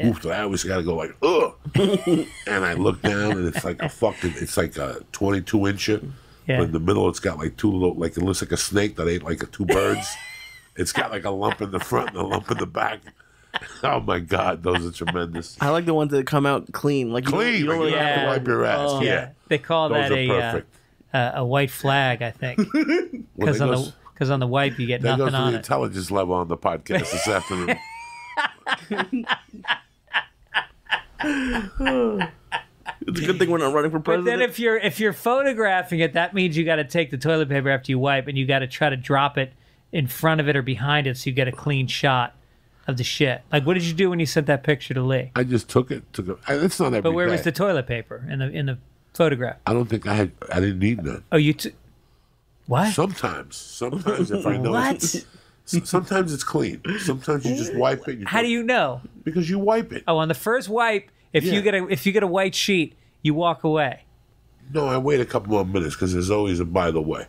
Oof, oof. So I always gotta go like, ugh. and I look down and it's like a fucking, it's like a 22 incher. Yeah. But in the middle, it's got like two little, like it looks like a snake that ate like two birds. it's got like a lump in the front and a lump in the back. Oh my God, those are tremendous. I like the ones that come out clean. Like you don't- Clean, You don't like you really don't have to Yeah. wipe your ass. Oh. yeah. They call Those that a, uh, perfect. a a white flag, I think, because there on goes, the because on the wipe you get there goes nothing the it. intelligence level on the podcast this afternoon. It's a good thing we're not running for But president. then if you're if you're photographing it, that means you got to take the toilet paper after you wipe, and you got to try to drop it in front of it or behind it, so you get a clean shot of the shit. Like, what did you do when you sent that picture to Lee? I just took it. Took it. It's not every But where was the toilet paper in the in the photograph? I don't think I had. I didn't need none. Oh, you t- What? Sometimes, sometimes if I know, What? sometimes it's clean. Sometimes you just wipe it. You How do you know? Because you wipe it. Oh, on the first wipe, if Yeah. you get a if you get a white sheet, you walk away. No, I wait a couple more minutes because there's always a by the way.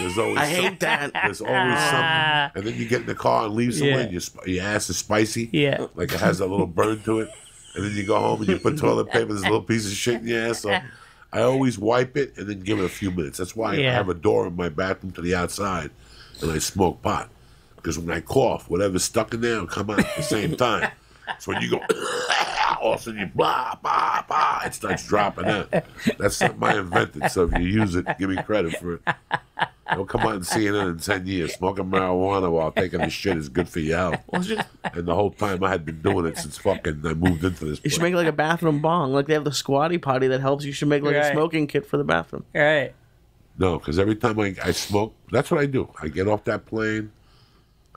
There's always I hate that. There's always something, ah. and then you get in the car and leave somewhere, Yeah. and your, your ass is spicy. Yeah. like it has a little burn to it, and then you go home and you put toilet paper. There's a little piece of shit in your ass. So I always wipe it and then give it a few minutes. That's why I have a door in my bathroom to the outside, and I smoke pot because when I cough, whatever's stuck in there will come out at the same time. So when you go, all of a sudden you blah blah blah, it starts dropping out. That's something I invented. So if you use it, give me credit for it. Don't come on CNN in ten years. Smoking marijuana while taking the shit is good for your health. And the whole time I had been doing it since fucking I moved into this. You should make like a bathroom bong. Like they have the squatty potty that helps. You should make like Right. a smoking kit for the bathroom. All right. No, because every time I, I smoke, that's what I do. I get off that plane,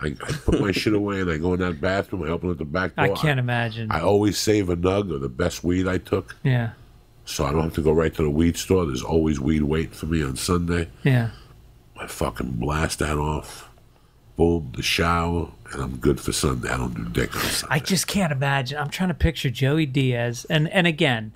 I, I put my shit away, and I go in that bathroom. I open up the back door. I can't imagine. I always save a nug of the best weed I took, yeah. so I don't have to go right to the weed store. There's always weed waiting for me on Sunday. Yeah. I fucking blast that off. Boom, the shower, and I'm good for Sunday. I don't do dick on Sunday. I just can't imagine. I'm trying to picture Joey Diaz, and and again,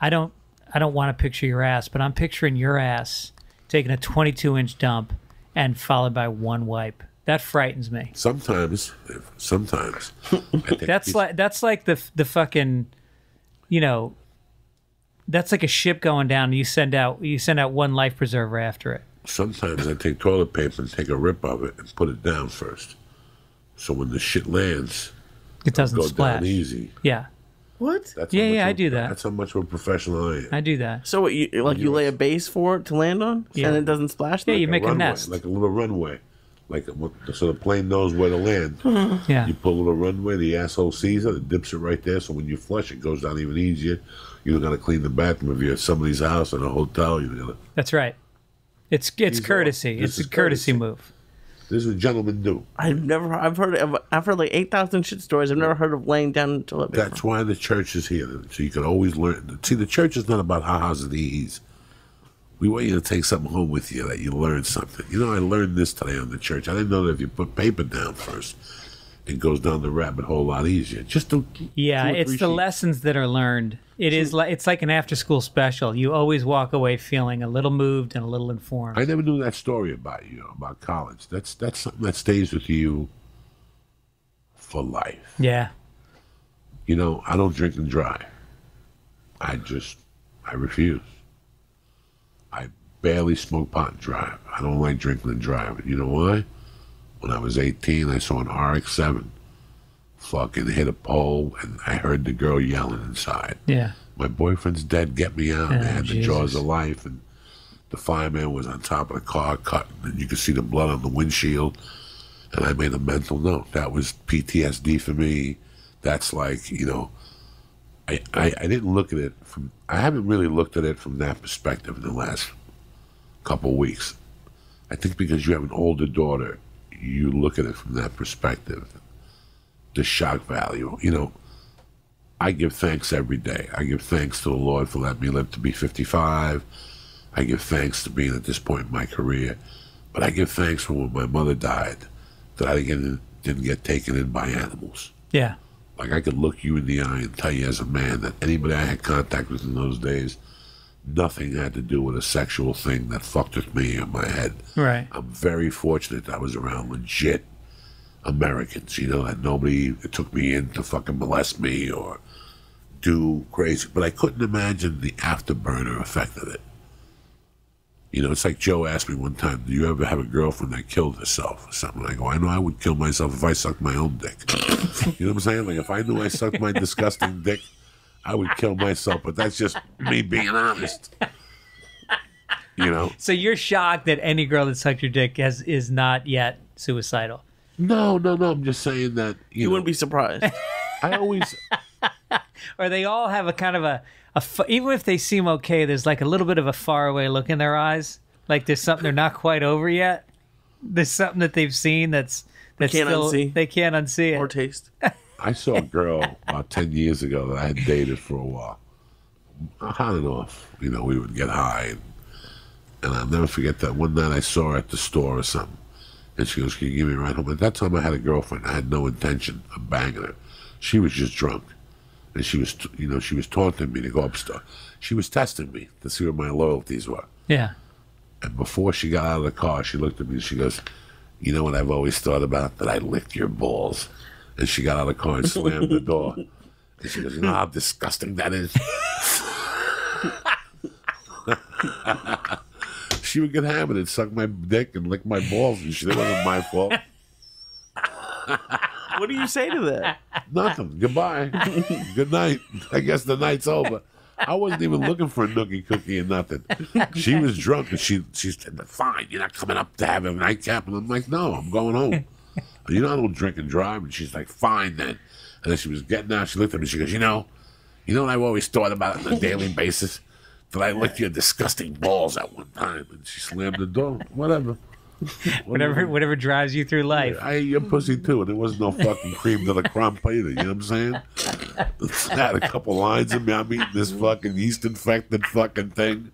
I don't I don't want to picture your ass, but I'm picturing your ass taking a 22 inch dump and followed by one wipe. That frightens me. sometimes, sometimes. I take a That's like that's like the the fucking, you know. That's like a ship going down. And you send out you send out one life preserver after it. Sometimes I take toilet paper and take a rip of it and put it down first. So when the shit lands, It doesn't go splash. down easy. Yeah, What? That's Yeah, yeah, I do that. That's how much of a professional I am. I do that. So what? You like you lay a base for it to land on, Yeah. and it doesn't splash. Yeah, them? you make a runway, nest. like a little runway, like what- so the plane knows where to land. Hmm. Yeah, You pull a little runway, the asshole sees it, it dips it right there. So when you flush, it goes down even easier. You don't got to clean the bathroom if you're at somebody's house or a hotel. You got to. that's right. It's it's These courtesy. this It's a courtesy courtesy. move. This is what gentlemen do. I've never. I've heard. Of, I've heard like eight thousand shit stories. I've never heard of laying down until. toilet paper. That's why the church is here, so you can always learn. See, the church is not about ha-has and e's. We want you to take something home with you that you learn something. You know, I learned this today on the church. I didn't know that if you put paper down first, it goes down the rabbit hole a lot easier. Just to, Yeah, it's the lessons that are learned. It is like it's like an after school special. You always walk away feeling a little moved and a little informed. I never knew that story about you about college. That's that's something that stays with you for life. yeah, You know, I don't drink and drive. I just, I refuse. I barely smoke pot and drive. I don't like drinking and driving. You know why? When I was 18, I saw an RX-7 fucking hit a pole, and I heard the girl yelling inside. yeah, My boyfriend's dead. Get me out. Oh, they had the jaws of life, and the fireman was on top of the car, cutting, and you could see the blood on the windshield. And I made a mental note. That was PTSD for me. That's like you know, I, I I didn't look at it from. I haven't really looked at it from that perspective in the last couple weeks. I think because you have an older daughter, you look at it from that perspective. The shock value, you know. I give thanks every day. I give thanks to the Lord for letting me live to be 55. I give thanks to being at this point in my career. But I give thanks for when my mother died that I didn't, didn't get taken in by animals. yeah, Like I could look you in the eye and tell you as a man that anybody I had contact with in those days, nothing had to do with a sexual thing that fucked with me in my head. right. I'm very fortunate that I was around legit Americans, you know, that nobody took me in to fucking molest me or do crazy. But I couldn't imagine the afterburner effect of it. You know, it's like Joe asked me one time, Do you ever have a girlfriend that killed herself or something? I go, I know I would kill myself if I sucked my own dick. you know what I'm saying? Like, if I knew I sucked my disgusting dick, I would kill myself. But that's just me being honest. You know? So you're shocked that any girl that sucked your dick has is not yet suicidal. No, no, no. I'm just saying that you, You know, wouldn't be surprised. I always Or they all have a kind of a, a fa- even if they seem okay, there's like a little bit of a faraway look in their eyes. Like there's something they're not quite over yet. There's something that they've seen that's that's can't still unsee. they can't unsee it. or taste. I saw a girl about ten years ago that I had dated for a while, on and off. You know, we would get high, and And I'll never forget that one night I saw her at the store or something. And she goes, Can you give me a ride home? At that time, I had a girlfriend. I had no intention of banging her. She was just drunk. And she was, you know, she was taunting me to go upstairs. She was testing me to see what my loyalties were. Yeah. And before she got out of the car, she looked at me and she goes, You know what I've always thought about? That I licked your balls. And she got out of the car and slammed the door. And she goes, You know how disgusting that is? she would get hammered and suck my dick and lick my balls and shit. It wasn't my fault. What do you say to that? Nothing. Goodbye. Good night. I guess the night's over. I wasn't even looking for a nookie cookie and nothing. She was drunk and she she said, "Fine, you're not coming up to have a nightcap." And I'm like, "No, I'm going home." You know, I don't drink and drive. And she's like, "Fine then." And then she was getting out. She looked at me. She goes, "You know, you know what I've always thought about on a daily basis? That I licked your disgusting balls at one time." And she slammed the door. Whatever. Whatever whatever drives you through life. I ate your pussy too, and there wasn't no fucking cream to the crumb either. You know what I'm saying? I had a couple lines in me. I'm eating this fucking yeast infected fucking thing.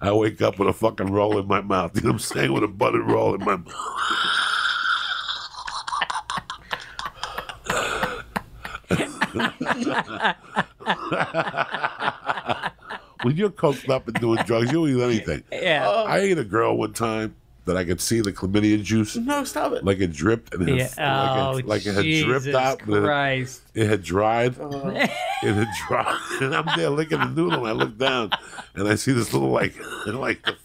I wake up with a fucking roll in my mouth. You know what I'm saying? With a buttered roll in my mouth. when you're coked up and doing drugs, you'll eat anything. Yeah. I ate a girl one time that I could see the chlamydia juice, No, stop it. like it dripped, and it, Yeah. had, Oh, like, it, like it had Jesus dripped out, but it, Christ. it had dried. Oh. It had dried, and I'm there licking the noodle. And I look down, and I see this little like, like the,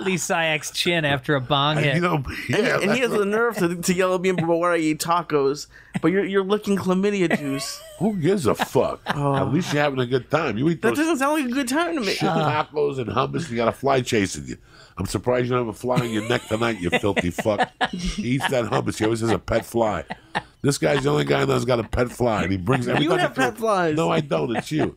Lee Syatt's chin after a bong hit. you know, yeah. and he has the nerve to, to yell at me before I eat tacos, but you're you're licking chlamydia juice. who gives a fuck? At oh. least you're having a good time. You eat That those doesn't sound like a good time to me. shit uh. tacos and hummus. You got a fly chasing you. I'm surprised you don't have a fly in your neck tonight, you filthy fuck. He eats that hummus. He always has a pet fly. This guy's the only guy that's got a pet fly, and he brings every You time have pet flies. No, I don't. It's you.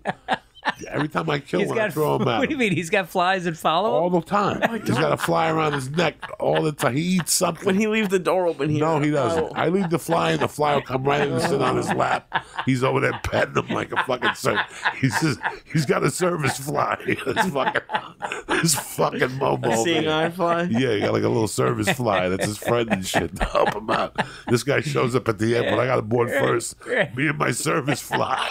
Every time I kill He's one, I got. throw him out. What do you mean? He's got flies that follow him? All the time. Oh he's got a fly around his neck all the time. He eats something. When he leaves the door open here. no, he doesn't. Oh. I leave the fly, and the fly will come right in and sit on his oh. lap. He's over there petting him like a fucking serv He's just, he's got a service fly. This fucking, this fucking momo. Seeing man. eye fly. Yeah, he got like a little service fly that's his friend and shit to help him out. This guy shows up at the airport. I got aboard first. Me and my service fly.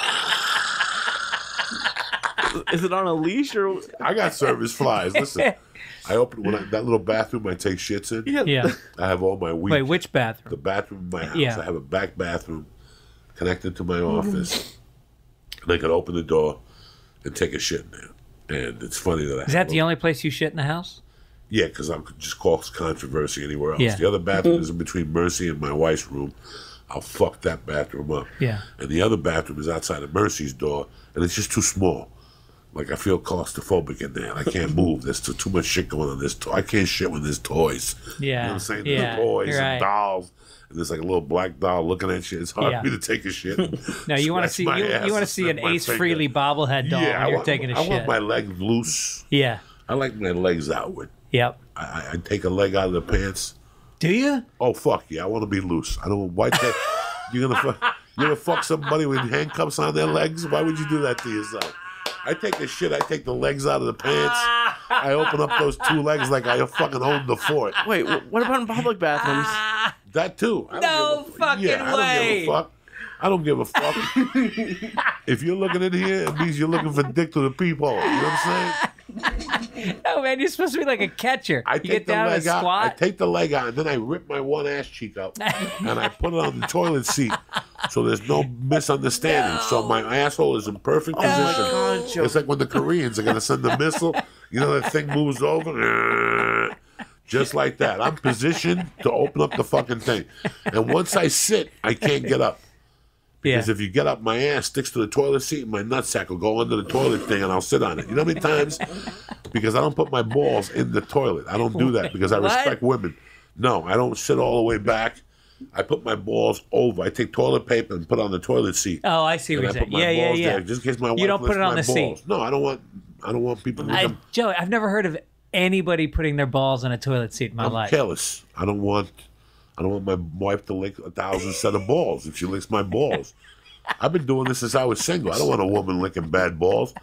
Is it on a leash or? I got service flies. Listen, I open when I, that little bathroom I take shits in. Yeah. Yeah. I have all my weed. Wait, which bathroom? the bathroom? bathroom in my house. Yeah. I have a back bathroom connected to my office, and I can open the door and take a shit in there. And it's funny that I Is that the only place you shit in the house? yeah, because I'm just cause controversy anywhere else. Yeah. The other bathroom is in between Mercy and my wife's room. I'll fuck that bathroom up. Yeah. And the other bathroom is outside of Mercy's door, and it's just too small. Like I feel claustrophobic in there. I can't move. There's too, too much shit going on. There's to- I can't shit when there's toys. You know Yeah. what I'm saying? Yeah. Toys right. and dolls. And there's like a little black doll looking at shit. It's hard Yeah. for me to take a shit. No, you want to see you, you want to see an Ace Frehley bobblehead doll Yeah, you're want, taking a I shit. I want my legs loose. yeah. I like my legs outward. Yep. I, I, I take a leg out of the pants. Do you? Oh fuck yeah! I want to be loose. I don't. Why take? You're gonna fuck. You're gonna fuck somebody with handcuffs on their legs. Why would you do that to yourself? I take the shit. I take the legs out of the pants. I open up those two legs like I fucking own the fort. Wait, wh- what about in public bathrooms? That too. I don't No give a- fucking yeah, I don't give a fuck. I don't give a fuck. if you're looking in here, it means you're looking for dick to the peephole. You know what I'm saying? No, oh, man, you're supposed to be like a catcher. I you take get the down leg out. I take the leg out, and then I rip my one ass cheek out, and I put it on the toilet seat, so there's no misunderstanding. So my asshole is in perfect Oh position. It's like when the Koreans are gonna send the missile. You know that thing moves over, just like that. I'm positioned to open up the fucking thing, and once I sit, I can't get up. Yeah. Because if you get up, my ass sticks to the toilet seat, and my nutsack will go under the toilet thing, and I'll sit on it. You know how many times? Because I don't put my balls in the toilet. I don't do that because I What? respect women. No, I don't sit all the way back. I put my balls over. I take toilet paper and put it on the toilet seat. oh, I see what you're saying. Yeah, yeah, yeah. there just in case my wife You don't put it on the balls. seat. No, I don't want. I don't want people. To I, Joe, I've never heard of anybody putting their balls on a toilet seat in my I'm life. careless. I don't want. I don't want my wife to lick a thousand set of balls if she licks my balls. I've been doing this since I was single. I don't want a woman licking bad balls.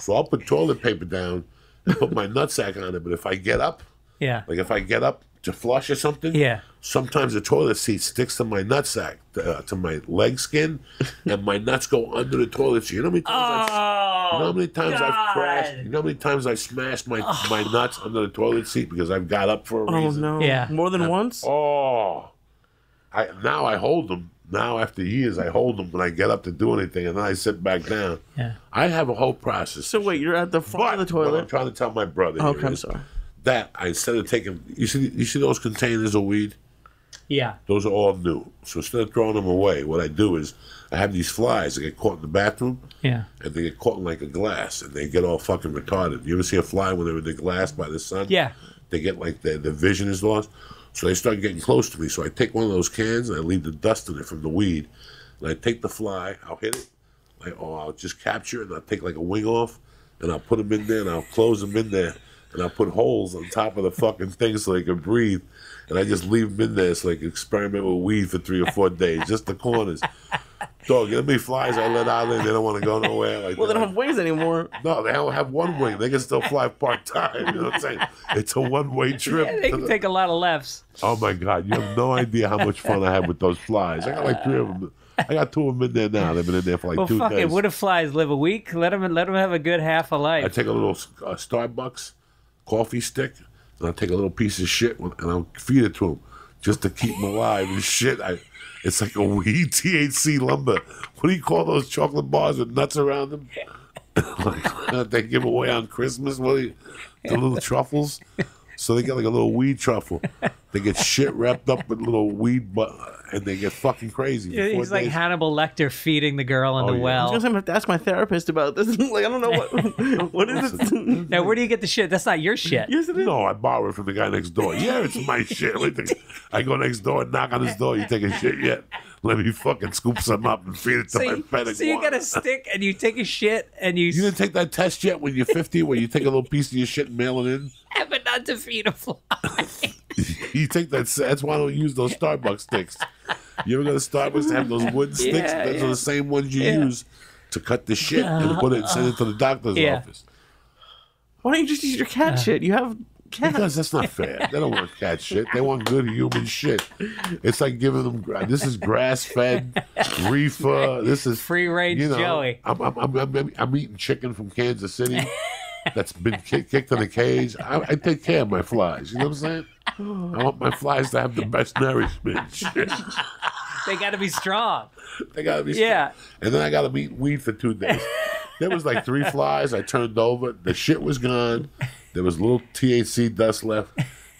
So I'll put toilet paper down and put my nutsack on it. But if I get up, Yeah. like if I get up to flush or something, Yeah. sometimes the toilet seat sticks to my nutsack, uh, to my leg skin, and my nuts go under the toilet seat. You know how many times I've you know how many times I've crashed? You know how many times I smashed my my nuts under the toilet seat because I've got up for a Oh reason? no. Yeah. More than once. Oh, I now I hold them. Now after years, I hold them when I get up to do anything, and then I sit back down. Yeah. I have a whole process. So wait, you're at the front but of the toilet. I'm trying to tell my brother here Okay, I'm sorry. that I instead of taking you see you see those containers of weed. Yeah. Those are all new. So instead of throwing them away, what I do is I have these flies that get caught in the bathroom Yeah. and they get caught in like a glass and they get all fucking retarded. You ever see a fly when they're in the glass by the sun? Yeah. They get like their, their vision is lost. So they start getting close to me. So I take one of those cans and I leave the dust in it from the weed. And I take the fly, I'll hit it, like, oh, I'll just capture it and I'll take like a wing off and I'll put them in there and I'll close them in there and I'll put holes on top of the fucking thing so they can breathe. And I just leave them in there they can experiment with weed for three or four days, just the corners. Dog, you know how many flies I let out there? They don't want to go nowhere. Like Well, they don't have wings anymore. no, they don't have one wing. They can still fly part time. You know what I'm saying? It's a one way trip. Yeah, they can take a lot of lefts. oh my God, you have no idea how much fun I had with those flies. I got like three of them. I got two of them in there now. They've been in there for like Well, two fuck days. it. What if flies live a week? Let them let them have a good half a life. I take a little uh, Starbucks coffee stick and I take a little piece of shit and I'll feed it to them just to keep them alive and shit. I, it's like a weed THC lumber. What do you call those chocolate bars with nuts around them? like they give away on Christmas. What you, the little truffles? So they get like a little weed truffle. They get shit wrapped up with little weed, but and they get fucking crazy. for four He's like days. Hannibal Lecter feeding the girl in Oh, the yeah. I'm was gonna have to ask my therapist about this. like, I don't know what what is it. Now, where do you get the shit? That's not your shit. yes, it is. No, I borrow it from the guy next door. Yeah, it's my shit. Wait till- I go next door and knock on his door. You take a shit yet? Let me fucking scoop some up and feed it to So, my you, pet so you got a stick and you take a shit and you, You didn't take that test yet when you're 50, where you take a little piece of your shit and mail it in? have it not to feed a fly. You take that. That's why I don't use those Starbucks sticks. You ever go to Starbucks to have those wooden sticks? Yeah, those yeah. are the same ones you Yeah. use to cut the shit and put it and send it to the doctor's Yeah. office. Why don't you just use your cat shit? You have cats. Because that's not fair. They don't want cat shit. They want good human shit. It's like giving them. This is grass fed, reefer. This is Free range you know, Joey. I'm, I'm, I'm, I'm, I'm eating chicken from Kansas City that's been kick, kicked in the cage. I, I take care of my flies. You know what I'm saying? I want my flies to have the best nourishment. They got to be strong. They gotta be Yeah. And then I gotta eat weed for two days. There was like three flies. I turned over. The shit was gone. There was a little THC dust left.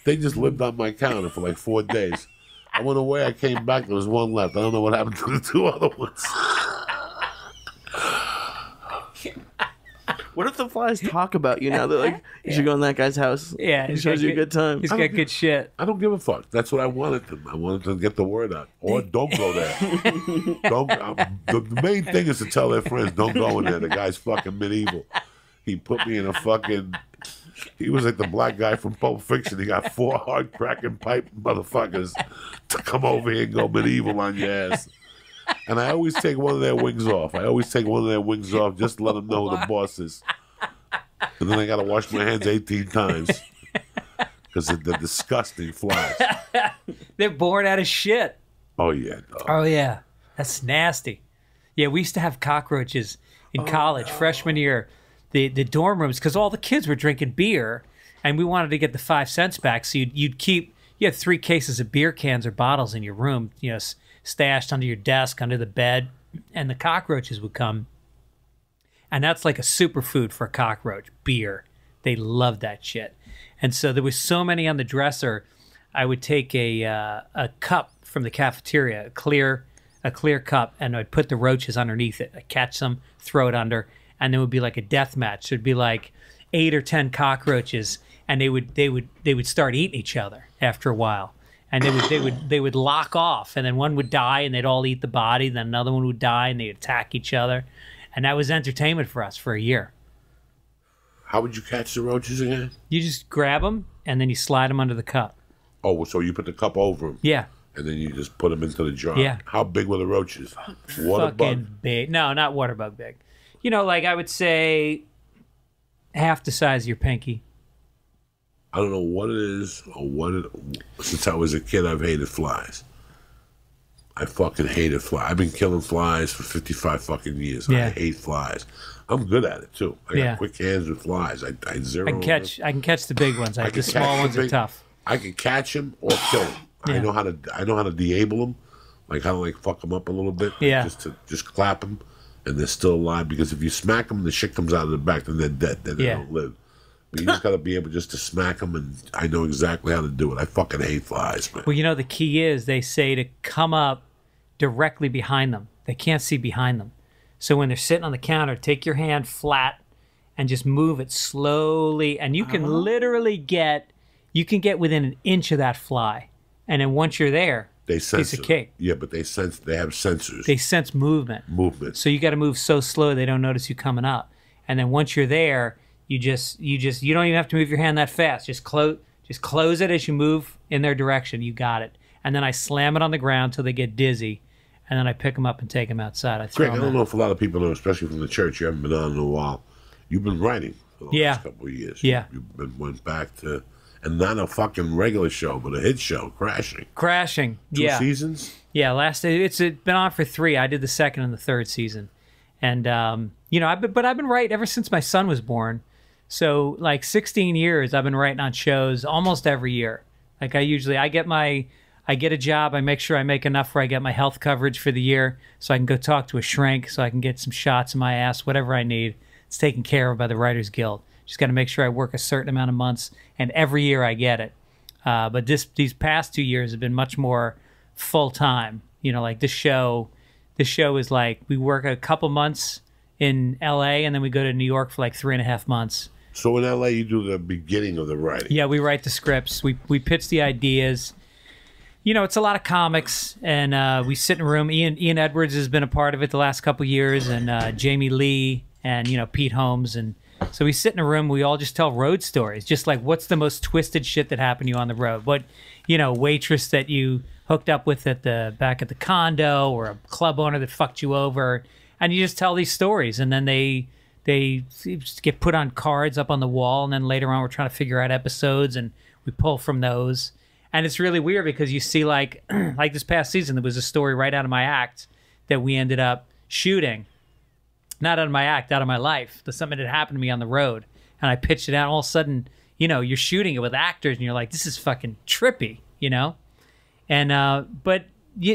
They just lived on my counter for like four days. I went away. I came back. There was one left. I don't know what happened to the two other ones. What if the flies talk about you now? They're like, you should go in that guy's house. Yeah. he he's shows got you a good time. He's got good shit. I don't give a fuck. That's what I wanted to. I wanted to get the word out. Or don't go there. don't. Um, the, the main thing is to tell their friends, don't go in there. The guy's fucking medieval. He put me in a fucking. He was like the black guy from Pulp Fiction. He got four hard cracking pipe motherfuckers to come over here and go medieval on your ass. And I always take one of their wings off. I always take one of their wings off just to let them know who the boss is. And then I got to wash my hands 18 times because of the disgusting flies. They're born out of shit. Oh yeah, dog. Oh yeah, that's nasty. Yeah, we used to have cockroaches in Oh, college, freshman year. The the dorm rooms because all the kids were drinking beer, and we wanted to get the five cents back. So you'd, you'd keep you had three cases of beer cans or bottles in your room, you know, stashed under your desk, under the bed, and the cockroaches would come. And that's like a superfood for a cockroach, beer. They love that shit. And so there was so many on the dresser. I would take a uh, a cup from the cafeteria, a clear a clear cup, and I'd put the roaches underneath it. I'd catch them, throw it under, and there would be like a death match. There'd be like eight or ten cockroaches, and they would they would they would start eating each other after a while. And they would they would they would lock off, and then one would die, and they'd all eat the body. Then another one would die, and they'd attack each other, and that was entertainment for us for a year. How would you catch the roaches again? You just grab them, and then you slide them under the cup. Oh, so you put the cup over them, Yeah, and then you just put them into the jar. Yeah. How big were the roaches? Water fucking bug. big. No, not water bug big. You know, like I would say half the size of your pinky. I don't know what it is or what it. Since I was a kid, I've hated flies. I fucking hated flies. I've been killing flies for fifty-five fucking years. Yeah. I hate flies. I'm good at it too. I Yeah. got quick hands with flies. I, I zero. I can catch. I can catch the big ones. I, I the small ones the are tough. I can catch them or kill them. Yeah. I know how to. I know how to deable them, like how to like fuck them up a little bit. Yeah. Just to just clap them, and they're still alive. Because if you smack them, the shit comes out of the back, then they're dead. Then they Yeah. don't live. But you just gotta be able just to smack them, and I know exactly how to do it. I fucking hate flies, man. Well, you know the key is they say to come up directly behind them. They can't see behind them. So when they're sitting on the counter, take your hand flat and just move it slowly and you can uh-huh. literally get you can get within an inch of that fly. And then once you're there, They sense of it. cake. Yeah, but they sense. They have sensors. they sense movement. Movement. So you got to move so slow they don't notice you coming up. And then once you're there, you just you just you don't even have to move your hand that fast. Just close just close it as you move in their direction. You got it. And then I slam it on the ground till they get dizzy, and then I pick them up and take them outside. I throw Greg, I don't out. know if a lot of people know, especially from the church. You haven't been on in a while. You've been writing for the Yeah. last couple of years. Yeah. You've been went back to, and not a fucking regular show, but a hit show, Crashing. Crashing. Two yeah. seasons. Yeah, last it's it's been on for three. I did the second and the third season, and um, you know, I've been, but I've been writing ever since my son was born. So like 16 years, I've been writing on shows almost every year. Like I usually, I get my, I get a job. I make sure I make enough where I get my health coverage for the year, so I can go talk to a shrink, so I can get some shots in my ass, whatever I need. It's taken care of by the Writers Guild. Just got to make sure I work a certain amount of months, and every year I get it. Uh, but this these past two years have been much more full time. You know, like this show, this show is like we work a couple months in L.A. and then we go to New York for like three and a half months. So in LA, you do the beginning of the writing. Yeah, we write the scripts. We we pitch the ideas. You know, it's a lot of comics, and uh, we sit in a room. Ian Ian Edwards has been a part of it the last couple years, and uh, Jamie Lee, and you know Pete Holmes, and so we sit in a room. We all just tell road stories, just like what's the most twisted shit that happened to you on the road. What you know, waitress that you hooked up with at the back at the condo, or a club owner that fucked you over, and you just tell these stories, and then they they get put on cards up on the wall and then later on we're trying to figure out episodes and we pull from those and it's really weird because you see like like this past season there was a story right out of my act that we ended up shooting not out of my act out of my life that's something had happened to me on the road and i pitched it out all of a sudden you know you're shooting it with actors and you're like this is fucking trippy you know? And uh but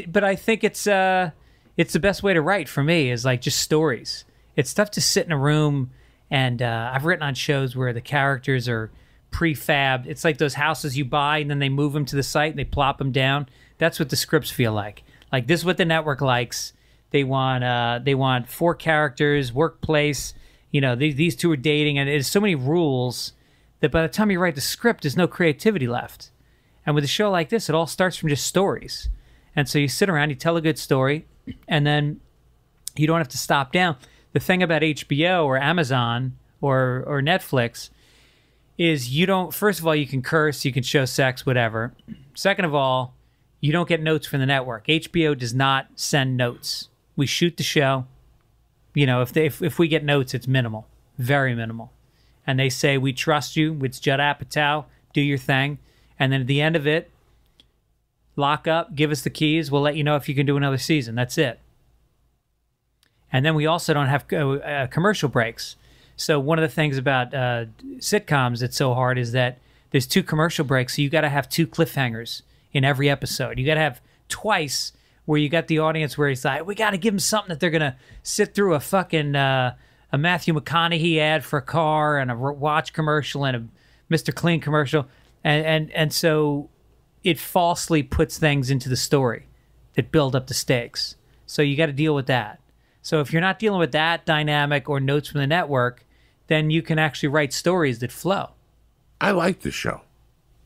but i think it's uh it's the best way to write for me is like just stories. It's tough to sit in a room and uh, i've written on shows where the characters are prefabbed. It's like those houses you buy and then they move them to the site and they plop them down. That's what the scripts feel like. Like this is what the network likes they want uh they want four characters workplace you know these, these two are dating and there's so many rules that by the time you write the script there's no creativity left and with a show like this, it all starts from just stories. And so you sit around, you tell a good story, and then you don't have to stop down. The thing about HBO or Amazon or or Netflix is you don't first of all you can curse, you can show sex, whatever. Second of all, you don't get notes from the network. HBO does not send notes. We shoot the show. You know, if they if, if we get notes, it's minimal, very minimal. And they say we trust you. It's Judd Apatow. Do your thing. And then at the end of it, lock up, give us the keys. We'll let you know if you can do another season. That's it. And then we also don't have uh, uh, commercial breaks. So one of the things about uh, sitcoms that's so hard is that there's two commercial breaks. So you got to have two cliffhangers in every episode. You got to have twice where you got the audience where he's like, we got to give them something that they're gonna sit through a fucking uh, a Matthew McConaughey ad for a car and a watch commercial and a Mr. Clean commercial, and and and so it falsely puts things into the story that build up the stakes. So you got to deal with that. So if you're not dealing with that dynamic or notes from the network, then you can actually write stories that flow. I like the show.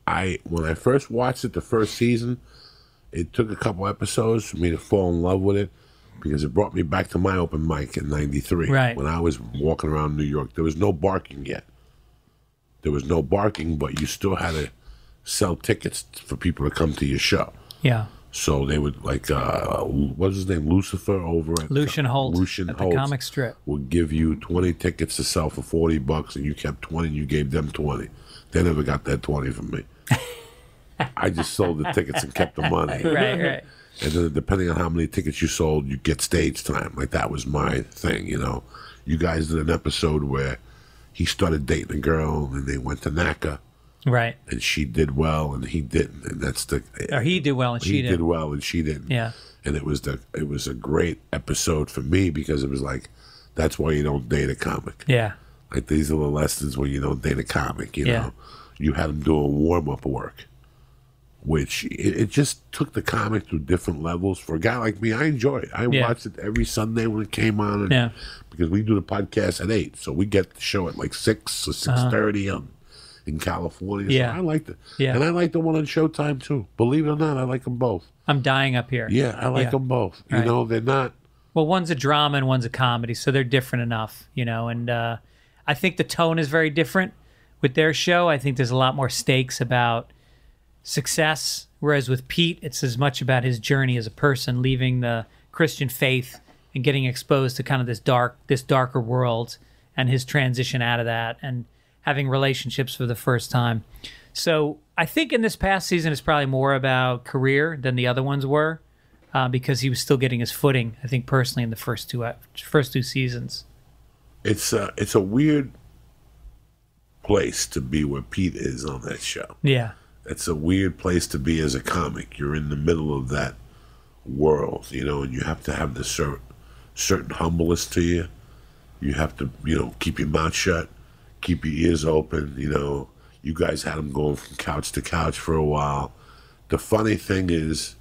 I when I first watched it the first season, it took a couple episodes for me to fall in love with it because it brought me back to my open mic in '93 Right. when I was walking around New York. There was no barking yet. There was no barking, but you still had to sell tickets for people to come to your show. Yeah. So they would like uh what was his name? Lucifer over at Lucien Hold Lucian at the Holt comic strip. would give you twenty tickets to sell for forty bucks and you kept twenty and you gave them twenty. They never got that twenty from me. I just sold the tickets and kept the money. Right, right. And then depending on how many tickets you sold, you get stage time. Like that was my thing, you know. You guys did an episode where he started dating a girl and they went to NACA Right. and she did well and he didn't. And that's the Or he did well and she did did. well and she didn't. Yeah. And it was the it was a great episode for me because it was like that's why you don't date a comic. Yeah. Like these are the lessons when you don't date a comic. You Yeah. know, you had them doing warm up work, which it, it just took the comic to different levels. For a guy like me, I enjoy it. I Yeah. watched it every Sunday when it came on. And, Yeah. Because we do the podcast at eight, so we get the show at like six or six thirty on in California. Uh-huh. Yeah. so I liked it. Yeah. and I like the one on Showtime too. Believe it or not, I like them both. I'm dying up here. Yeah, I like Yeah. them both. You Right. know, they're not. Well, one's a drama and one's a comedy, so they're different enough, you know. And uh, I think the tone is very different with their show. I think there's a lot more stakes about success, whereas with Pete, it's as much about his journey as a person, leaving the Christian faith and getting exposed to kind of this dark, this darker world, and his transition out of that, and having relationships for the first time. So I think in this past season, it's probably more about career than the other ones were uh, because he was still getting his footing. I think personally in the first two first two seasons. It's a it's a weird place to be where Pete is on that show. Yeah, It's a weird place to be as a comic. You're in the middle of that world, you know, and you have to have this certain certain humbleness to you. You have to, you know, keep your mouth shut, keep your ears open. You know, you guys had him going from couch to couch for a while. The funny thing is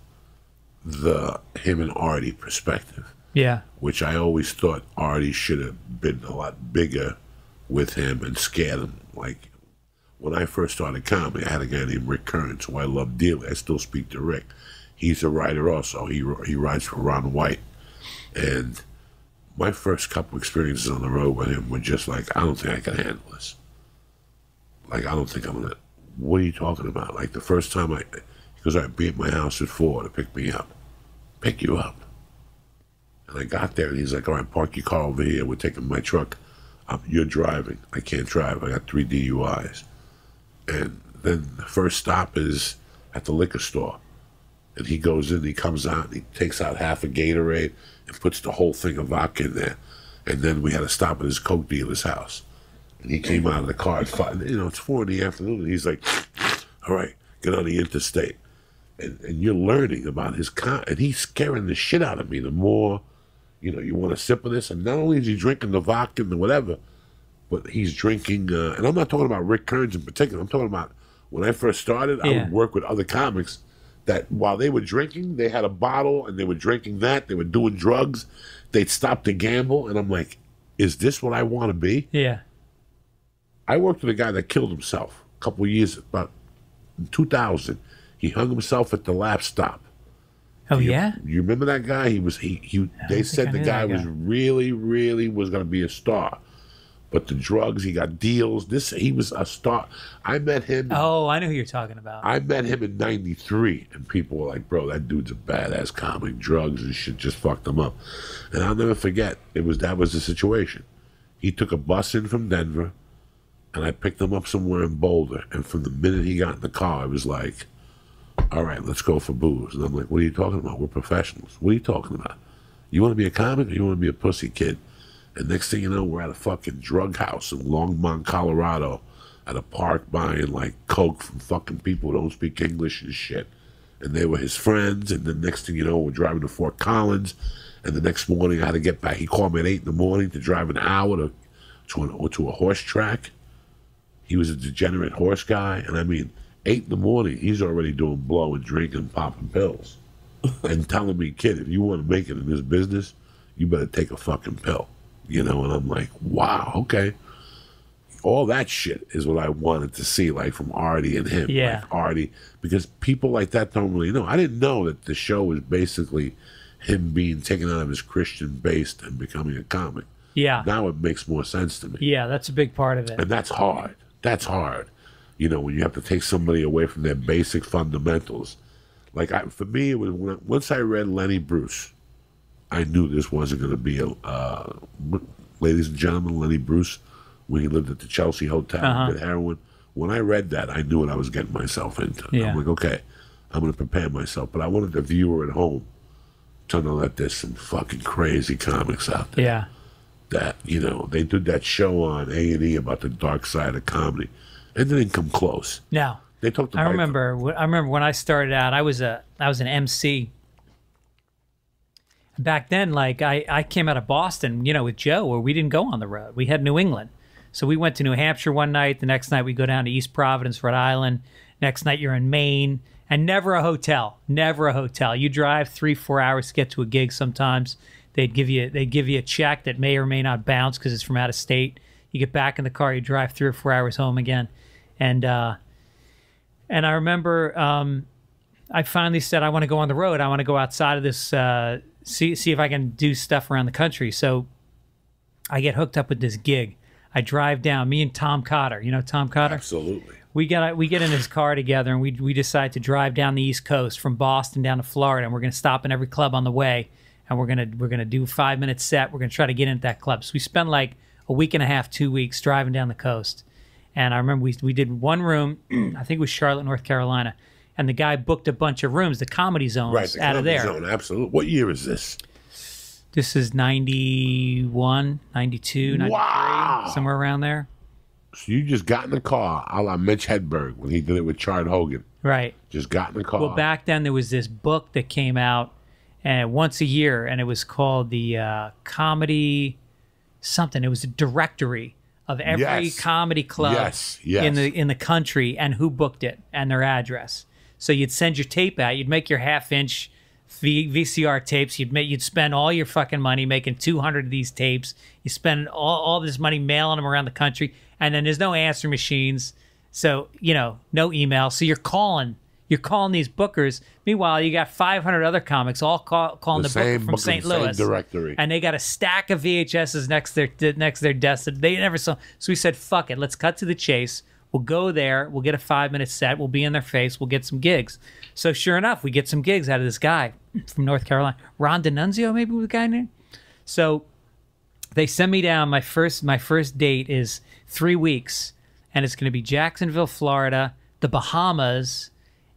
the him and Artie perspective yeah, which I always thought Artie should have been a lot bigger with him and scared him. Like when I first started comedy, I had a guy named Rick Kearns who I love dearly. I still speak to Rick. He's a writer also. He he writes for Ron White, and my first couple experiences on the road with him were just like, I don't think I can handle this. Like I don't think I'm gonna. What are you talking about? Like the first time I, because I'd be at my house at four to pick me up. Pick you up. And I got there, and he's like, "All right, park your car over here. We're taking my truck. Um, you're driving. I can't drive. I got three DUIs." And then the first stop is at the liquor store, and he goes in. He comes out, and he takes out half a Gatorade and puts the whole thing of vodka in there. And then we had to stop at his coke dealer's house, and he came out of the car at five. You know, it's four in the afternoon, and he's like, "All right, get on the interstate." And, and you're learning about his con, and he's scaring the shit out of me. The more you know, you want a sip of this, and not only is he drinking the vodka and the whatever, but he's drinking. Uh, and I'm not talking about Rick Kearns in particular. I'm talking about when I first started. I Yeah. would work with other comics that while they were drinking, they had a bottle and they were drinking that. They were doing drugs. They'd stop to gamble, and I'm like, is this what I want to be? yeah, I worked with a guy that killed himself a couple of years about in 2000. He hung himself at the lap stop. oh You- yeah, You remember that guy? He was he he. They said the knew guy was really really was going to be a star, but the drugs he got deals. This he was a star. I met him. oh I know who you're talking about. I met him in '93, and people were like, "Bro, that dude's a badass comic. Drugs and shit just fucked him up." And I'll never forget. It was that was the situation. He took a bus in from Denver, and I picked him up somewhere in Boulder. And from the minute he got in the car, I was like, "All right, let's go for booze." And I'm like, "What are you talking about? We're professionals. What are you talking about? You want to be a comic, or you want to be a pussy kid?" And next thing you know, we're at a fucking drug house in Longmont, Colorado, at a park buying like coke from fucking people who don't speak English and shit. And they were his friends. And the next thing you know, we're driving to Fort Collins. And the next morning, I had to get back. He called me at eight in the morning to drive an hour to to, an, to a horse track. He was a degenerate horse guy, and I mean, eight in the morning, he's already doing blow and drinking and popping pills, and telling me, kid, if you want to make it in this business, you better take a fucking pill, you know. And I'm like, wow, okay. All that shit is what I wanted to see, like from Artie and him, Yeah. like Artie, because people like that don't really know. I didn't know that the show was basically him being taken out of his Christian base and becoming a comic. yeah, Now it makes more sense to me. yeah, that's a big part of it. And that's hard. That's hard. You know, when you have to take somebody away from their basic fundamentals. Like I, for me, it was when once I read Lenny Bruce, I knew this wasn't going to be a. Uh, ladies and gentlemen, Lenny Bruce, when he lived at the Chelsea Hotel Uh-huh. did heroin. When I read that, I knew what I was getting myself into. Yeah. I'm like, okay, I'm going to prepare myself, but I wanted the viewer at home to know that there's some fucking crazy comics out there Yeah. that you know they did that show on A and E about the dark side of comedy, and they didn't come close. Now, They took the I remember. I remember when I started out. I was a. I was an MC. Back then, like I, I came out of Boston, you know, with Joe, where we didn't go on the road. We had New England, so we went to New Hampshire one night. The next night, we go down to East Providence, Rhode Island. Next night, you're in Maine, and never a hotel. Never a hotel. You drive three, four hours to get to a gig. Sometimes they'd give you they give you a check that may or may not bounce because it's from out of state. You get back in the car, you drive three or four hours home again, and. uh and I remember um, I finally said I want to go on the road. I want to go outside of this, uh, see see if I can do stuff around the country. So I get hooked up with this gig. I drive down. Me and Tom Cotter, you know Tom Cotter. Absolutely. We get uh, we get in his car together, and we we decide to drive down the East Coast from Boston down to Florida, and we're going to stop in every club on the way, and we're gonna we're gonna do a five minute set. We're gonna try to get into that club. So we spent like a week and a half, two weeks driving down the coast. And I remember we we did one room, I think it was Charlotte, North Carolina, and the guy booked a bunch of rooms, the comedy zones Right. The out of there. Zone, absolutely. What year is this? This is 91, 92, 93, Wow. somewhere around there. So you just got in the car, a la Mitch Hedberg when he did it with Chard Hogan. Right. Just got in the car. Well, back then there was this book that came out and once a year, and it was called the uh, comedy something. It was a directory of every Yes. comedy club Yes, yes. in the in the country and who booked it and their address. So you'd send your tape out. You'd make your half inch v- VCR tapes. You'd make you'd spend all your fucking money making 200 of these tapes. You spend all, all this money mailing them around the country, and then there's no answer machines. So you know, no email. So you're calling. You're calling these bookers. Meanwhile, you got 500 other comics all call, calling The the, booker from St. Louis, directory. and they got a stack of VHSs next to their next to their desk that they never saw. So we said, "Fuck it, let's cut to the chase. We'll go there. We'll get a five minute set. We'll be in their face. We'll get some gigs." So sure enough, we get some gigs out of this guy from North Carolina, Ron D'Annunzio, maybe was the guy name. So they send me down. My first my first date is three weeks, and it's going to be Jacksonville, Florida, the Bahamas,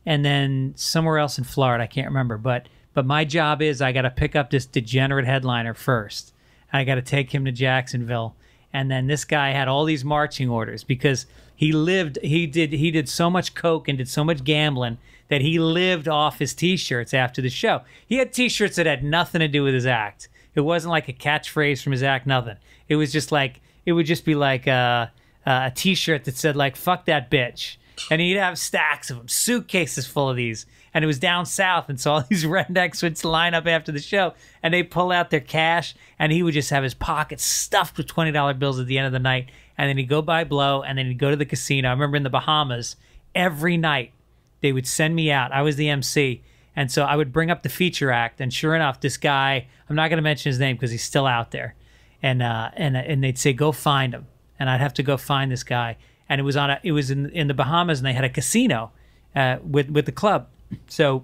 and then somewhere else in Florida. I can't remember, but but my job is I got to pick up this degenerate headliner first. I got to take him to Jacksonville, and then this guy had all these marching orders because he lived. He did. He did so much coke and did so much gambling that he lived off his t-shirts after the show. He had t-shirts that had nothing to do with his act. It wasn't like a catchphrase from his act. Nothing. It was just like it would just be like a, a t-shirt that said like "fuck that bitch." and he'd have stacks of them, suitcases full of these. And it was down south, and so all these rednecks would line up after the show, and they pull out their cash, and he would just have his pockets stuffed with twenty dollar bills at the end of the night, and then he'd go buy blow, and then he'd go to the casino. I remember in the Bahamas, every night they would send me out. I was the MC, and so I would bring up the feature act, and sure enough, this guy, I'm not going to mention his name because he's still out there, and uh, and and they'd say go find him, and I'd have to go find this guy, and it was on a, it was in in the Bahamas, and they had a casino uh, with with the club, so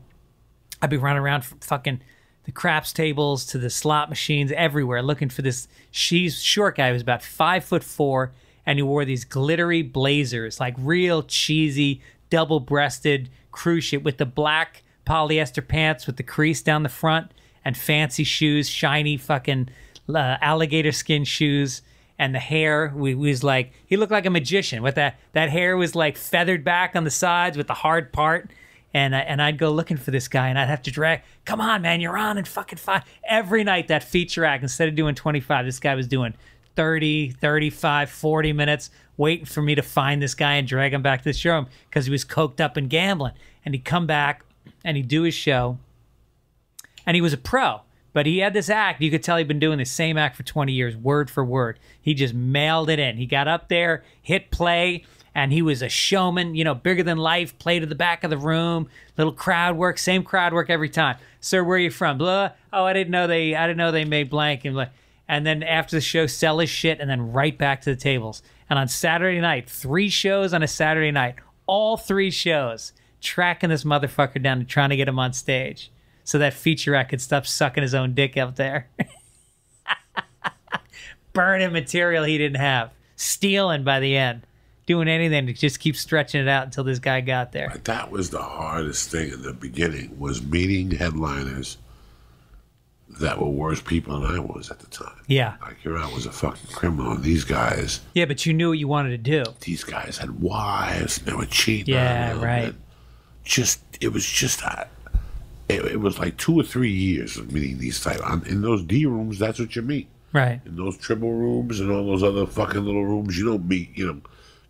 I'd be running around from fucking the craps tables to the slot machines everywhere looking for this she's short guy who was about five foot four and he wore these glittery blazers like real cheesy double breasted cruise ship with the black polyester pants with the crease down the front and fancy shoes shiny fucking uh, alligator skin shoes and the hair we, was like he looked like a magician with that that hair was like feathered back on the sides with the hard part and I, and I'd go looking for this guy, and I'd have to drag. Come on, man, you're on in fucking five every night. That feature act instead of doing 25, this guy was doing 30, 35, 40 minutes waiting for me to find this guy and drag him back to the show because he was coked up and gambling. And he'd come back and he'd do his show, and he was a pro. But he had this act. You could tell he'd been doing the same act for 20 years, word for word. He just mailed it in. He got up there, hit play, and he was a showman, you know, bigger than life, played to the back of the room, little crowd work, same crowd work every time. Sir, where are you from? Blah. Oh, I didn't know they I didn't know they made blank and blah. And then after the show sell his shit and then right back to the tables. And on Saturday night, three shows on a Saturday night, all three shows, tracking this motherfucker down and trying to get him on stage so that feature act could stop sucking his own dick up there. Burning material he didn't have, stealing by the end, doing anything to just keep stretching it out until this guy got there. That was the hardest thing in the beginning was meeting headliners that were worse people than I was at the time. Yeah. Like here I was a fucking criminal. And these guys, Yeah, but you knew what you wanted to do. these guys had wives. And they were cheating. Yeah, right. Just it was just uh, it, it was like two or three years of meeting these type in those D rooms. That's what you meet Right. in those triple rooms and all those other fucking little rooms. You don't meet. You know,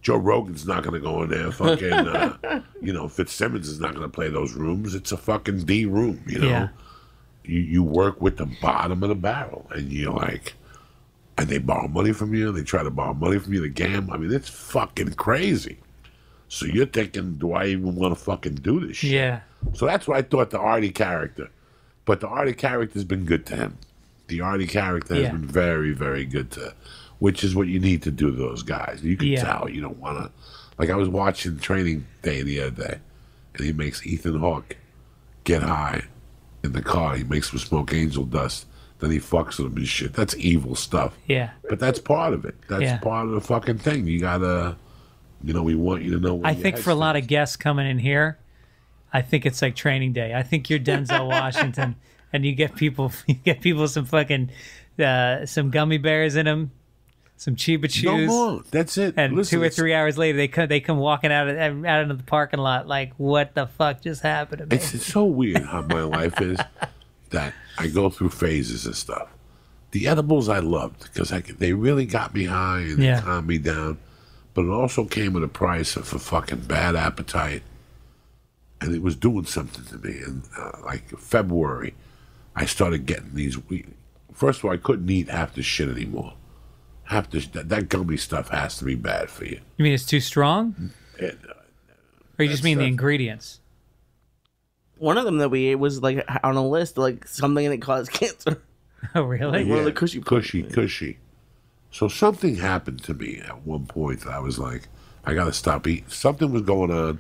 Joe Rogan's not going to go in there. Fucking, uh, you know, Fitzsimmons is not going to play those rooms. It's a fucking D room. You know, Yeah. You you work with the bottom of the barrel, and you're like, and they borrow money from you. And they try to borrow money from you to gamble. I mean, it's fucking crazy. So you're thinking, do I even want to fucking do this shit? Yeah. So that's what I thought the Artie character. But the Artie character's been good to him. The Artie character has Yeah. been very, very good to, which is what you need to do to those guys. You can Yeah. tell you don't want to. Like I was watching Training Day the other day, and he makes Ethan Hawke get high in the car. He makes him smoke angel dust. Then he fucks with him and shit. That's evil stuff. Yeah. But that's part of it. That's Yeah. part of the fucking thing. You gotta, you know, we want you to know. I think for a lot of guests coming in here, I think it's like training day. I think you're Denzel Washington, and you get people, you get people some fucking, uh, some gummy bears in them, some Chiba no chews, more. That's it. and Listen, two or three hours later they come, they come walking out of out into the parking lot like, what the fuck just happened to me? It's, it's so weird how my life is that I go through phases and stuff. The edibles I loved because I, they really got me high and they Yeah. calmed me down. But it also came with a price of a fucking bad appetite. And it was doing something to me. And uh, like February, I started getting these. we- First of all, I couldn't eat half the shit anymore. Half the that, that gummy stuff has to be bad for you. You mean it's too strong, It, or you just mean the ingredients? One of them that we ate was like on a list, like something that caused cancer. Oh, really? One of the cushy, cushy, cushy. So something happened to me at one point. that I was like, I got to stop eating. Something was going on,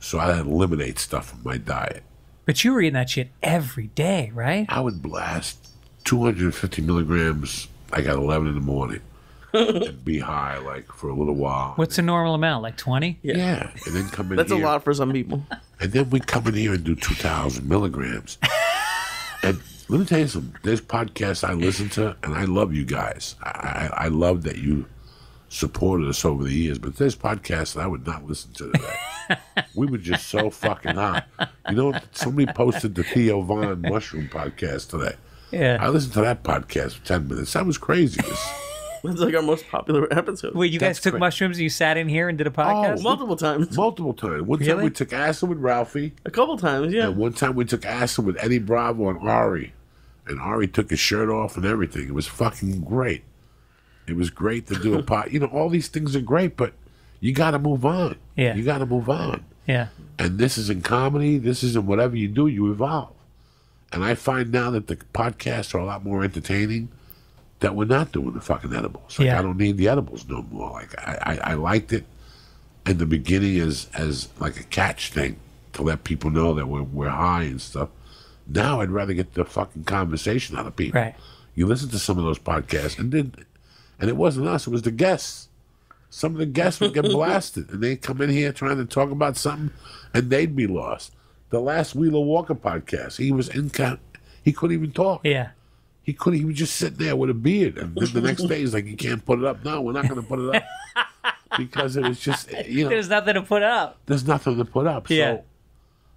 so I had to eliminate stuff from my diet. But you were eating that shit every day, right? I would blast 250 milligrams I got 11 in the morning and be high like for a little while. What's the normal amount? Like twenty? yeah. and then come in That's a lot for some people. and then we come in here and do 2,000 milligrams. and let me tell you something. There's podcasts I listen to, and I love you guys. I, I, I love that you supported us over the years, but there's podcasts that I would not listen to today. we were just so fucking high. You know, somebody posted the Theo Von Mushroom podcast today. Yeah. I listened to that podcast for 10 minutes. That was crazy. That's like our most popular episode. Wait, you guys took great. mushrooms and you sat in here and did a oh, podcast? multiple times, Multiple times. One time Really? we took acid with Ralphie. a couple times, yeah. And one time we took acid with Eddie Bravo and Ari. And Ari took his shirt off and everything. It was fucking great. It was great to do a pot. You know, all these things are great, but you got to move on. Yeah. You got to move on. yeah. And this is in comedy. This is in whatever you do, you evolve. And I find now that the podcasts are a lot more entertaining that we're not doing the fucking edibles. Like Yeah. I don't need the edibles no more. Like I, I, I liked it in the beginning as as like a catch thing to let people know that we're we're high and stuff. Now I'd rather get the fucking conversation out of people. Right. You listen to some of those podcasts and then and it wasn't us, it was the guests. Some of the guests would get blasted and they'd come in here trying to talk about something and they'd be lost. The last Wheeler Walker podcast, he was in he couldn't even talk. Yeah. He couldn't. He would just sit there with a beard, and then the next day he's like, "You can't put it up." No, we're not going to put it up because it was just you know There's nothing to put up. there's nothing to put up. Yeah. So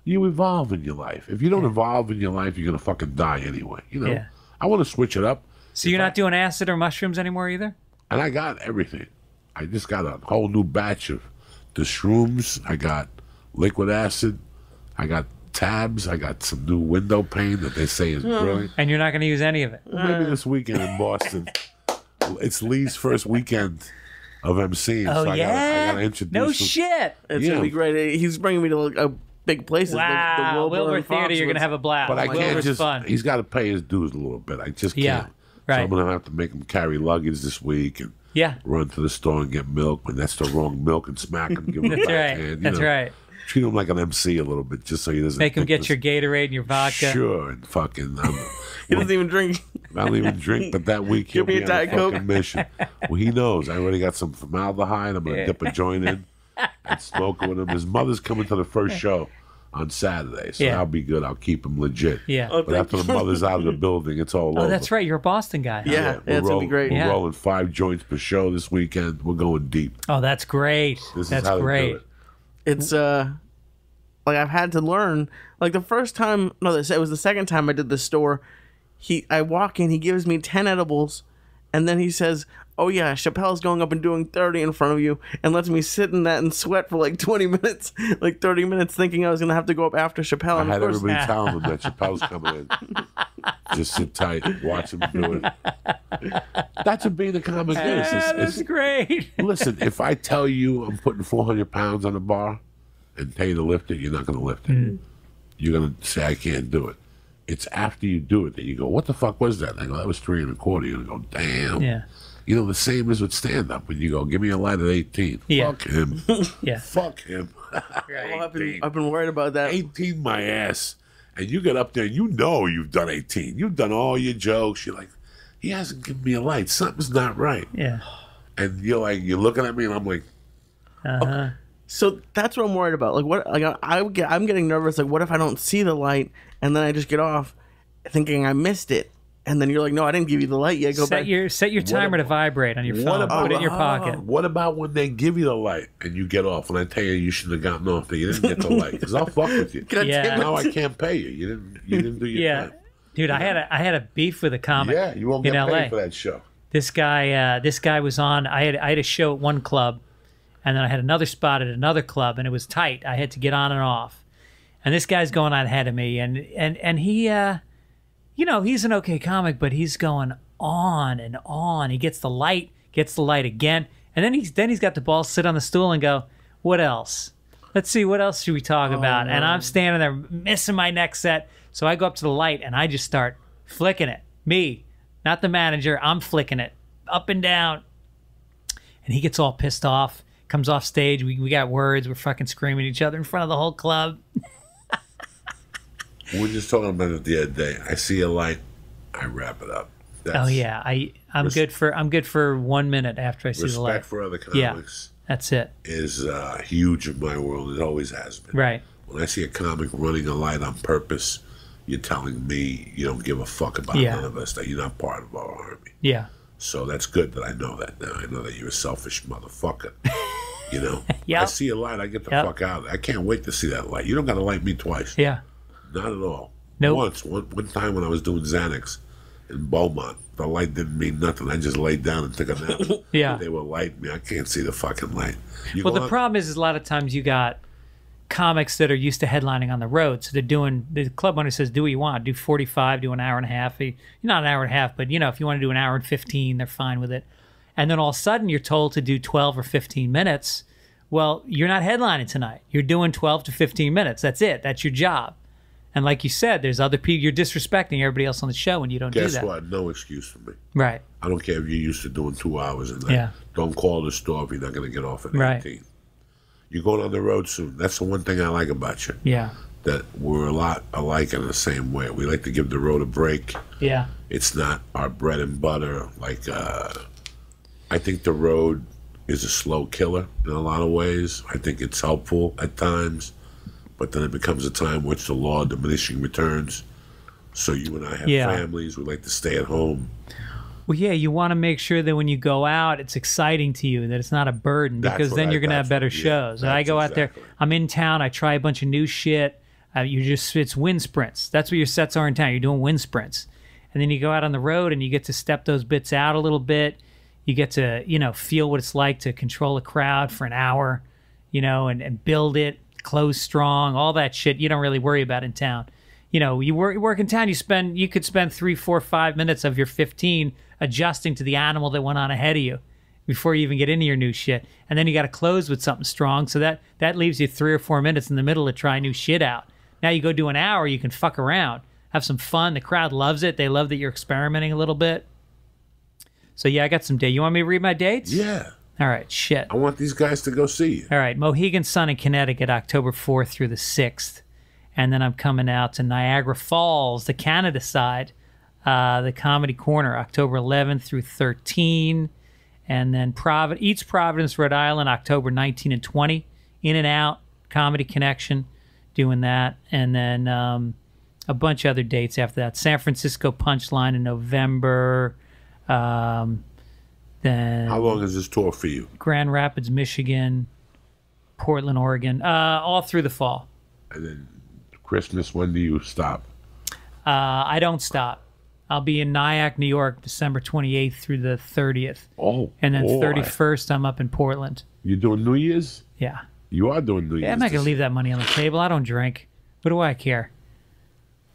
you evolve in your life. If you don't evolve in your life, you're gonna fucking die anyway. You know. Yeah. I want to switch it up, So you're not doing acid or mushrooms anymore either? and I got everything. I just got a whole new batch of the shrooms. I got liquid acid. I got tabs. I got some new window pane that they say is brilliant. And you're not going to use any of it. Maybe this weekend in Boston. It's Lee's first weekend of MCing. Oh, so I yeah? gotta, I gotta introduce no him. shit. It's Yeah. gonna be great. He's bringing me to like, a big places. Wow. the, the Wilbur, and Theater, you're going to have a blast. But I my can't just. fun. He's got to pay his dues a little bit. I just can't. Yeah, So right. I'm gonna have to make him carry luggage this week and Yeah. run to the store and get milk. When that's the wrong milk and smack him. Give him a That's right. backhand, you That's know. right. Treat him like an MC a little bit, just so he doesn't Make him get this- your Gatorade and your vodka. Sure, and fucking. Um, He doesn't even drink. I don't even drink, but that week he'll Give be a on a Diet fucking Coke. mission. Well, he knows. I already got some formaldehyde. I'm gonna Yeah. dip a joint in and smoke it with him. His mother's coming to the first show on Saturday, so Yeah. that'll be good. I'll keep him legit. Yeah. Oh, But after the mother's out of the building, it's all Oh, over. that's right. You're a Boston guy. huh? Yeah, we're it's gonna be rolling- great. We're Yeah. rolling five joints per show this weekend. We're going deep. Oh, that's great. This that's is how great. It's uh, like I've had to learn. Like the first time, no, this it was the second time I did the store. He, I walk in, he gives me ten edibles, and then he says, "Oh yeah, Chappelle's going up and doing thirty in front of you," and lets me sit in that and sweat for like twenty minutes, like thirty minutes, thinking I was gonna have to go up after Chappelle. I And had course, everybody telling him that Chappelle's coming in. Just sit tight, watch him do it. That's what being a comic is. Yeah, It's- that's it's- great. Listen, if I tell you I'm putting 400 pounds on the bar and you to lift it, you're not going to lift it. Mm. You're going to say, I can't do it. It's after you do it that you go, What the fuck was that? And I go, That was three and a quarter. You're going to go, Damn. Yeah. You know, the same as with stand up when you go, Give me a light at 18. Yeah. Fuck him. Yeah. fuck him. well, I've been, I've been worried about that. 18 my ass. And you get up there and you know you've done 18. You've done all your jokes. You're like, He hasn't given me a light. Something's not right. Yeah. And you're like, You're looking at me and I'm like, Uh-huh. So that's what I'm worried about. Like what? Like I, I get, I'm getting nervous. Like what if I don't see the light and then I just get off, thinking I missed it, and then you're like, no, I didn't give you the light yet. Go Set back. your set your timer to vibrate on your What phone. about- Put it in your pocket. What about when they give you the light and you get off and I tell you you shouldn't have gotten off there? You didn't get the light because I'll fuck with you. God Yeah. damn it. Now I can't pay you. You didn't. You didn't do your Yeah. time. Dude, I had a I had a beef with a comic. Yeah, you won't in get LA. for that show. this guy uh, this guy was on I had I had a show at one club and then I had another spot at another club and it was tight. I had to get on and off. And this guy's going on ahead of me and and and he uh you know, he's an okay comic, but he's going on and on. He gets the light, gets the light again, and then he's then he's got the ball sit on the stool and go, "What else? Let's see what else should we talk oh, about?" And I'm standing there missing my next set. So I go up to the light and I just start flicking it. Me, not the manager, I'm flicking it up and down. And he gets all pissed off, comes off stage. We, we got words. We're fucking screaming at each other in front of the whole club. We were just talking about it the other day. I see a light, I wrap it up. That's Oh yeah, I I'm Res- good for I'm good for one minute after I see the light. Respect for other comics. Yeah. That's it. is uh, huge in my world. It always has been. Right. When I see a comic running a light on purpose, you're telling me you don't give a fuck about Yeah. none of us. That you're not part of our army. Yeah. So that's good that I know that now. I know that you're a selfish motherfucker. You know? Yep. I see a light, I get the Yep. fuck out. I can't wait to see that light. You don't got to light me twice. Yeah. Not at all. Nope. Once, one, one time when I was doing Xanax in Beaumont, the light didn't mean nothing. I just laid down and took a nap. Yeah. They were lighting me. I can't see the fucking light. You Well, the on- problem is, is a lot of times you got comics that are used to headlining on the road, so they're doing. The club owner says, "Do what you want. Do forty-five. Do an hour and a half. Eh, Not an hour and a half, but you know, if you want to do an hour and fifteen, they're fine with it. And then all of a sudden, you're told to do twelve or fifteen minutes. Well, you're not headlining tonight. You're doing twelve to fifteen minutes. That's it. That's your job. And like you said, there's other people. You're disrespecting everybody else on the show when you don't do Guess that. what? No excuse for me. Right. I don't care if you're used to doing two hours a night. Yeah. Don't call the store if you're not going to get off at Right. 18. You're going on the road soon. That's the one thing I like about you. Yeah. That we're a lot alike in the same way. We like to give the road a break. Yeah. It's not our bread and butter. Like, uh, I think the road is a slow killer in a lot of ways. I think it's helpful at times, but then it becomes a time which the law of diminishing returns. So you and I have Yeah. families. We like to stay at home. Well, yeah, you want to make sure that when you go out, it's exciting to you, that it's not a burden, That's because then I- you're going to have better what- shows. And I go out there. I'm in town, I try a bunch of new shit. Uh, you just, it's wind sprints. That's what your sets are in town. You're doing wind sprints. And then you go out on the road and you get to step those bits out a little bit. You get to, you know, feel what it's like to control a crowd for an hour, you know, and, and build it, close strong, all that shit you don't really worry about in town you know, you work, work in town, you spend, you could spend three, four, five minutes of your 15 adjusting to the animal that went on ahead of you before you even get into your new shit. And then you got to close with something strong. So that, that leaves you three or four minutes in the middle to try new shit out. Now you go do an hour, you can fuck around, have some fun. The crowd loves it. They love that you're experimenting a little bit. So yeah, I got some day. You want me to read my dates? Yeah. All right, shit. I want these guys to go see you. All right, Mohegan Sun in Connecticut, October 4th through the 6th. And then I'm coming out to Niagara Falls, the Canada side, uh, the Comedy Corner, October 11th through 13. And then Provi- East Providence, Rhode Island, October 19 and 20. In and Out, Comedy Connection, doing that. And then um, a bunch of other dates after that. San Francisco Punchline in November. Um, then How long is this tour for you? Grand Rapids, Michigan, Portland, Oregon, uh, all through the fall. And then Christmas, when do you stop? Uh, I don't stop. I'll be in Nyack, New York, December 28th through the 30th. Oh, And then boy. 31st, I'm up in Portland. You doing New Year's? Yeah. You are doing New Year's. yeah I'm not gonna leave that money on the table. I don't drink. What do I care?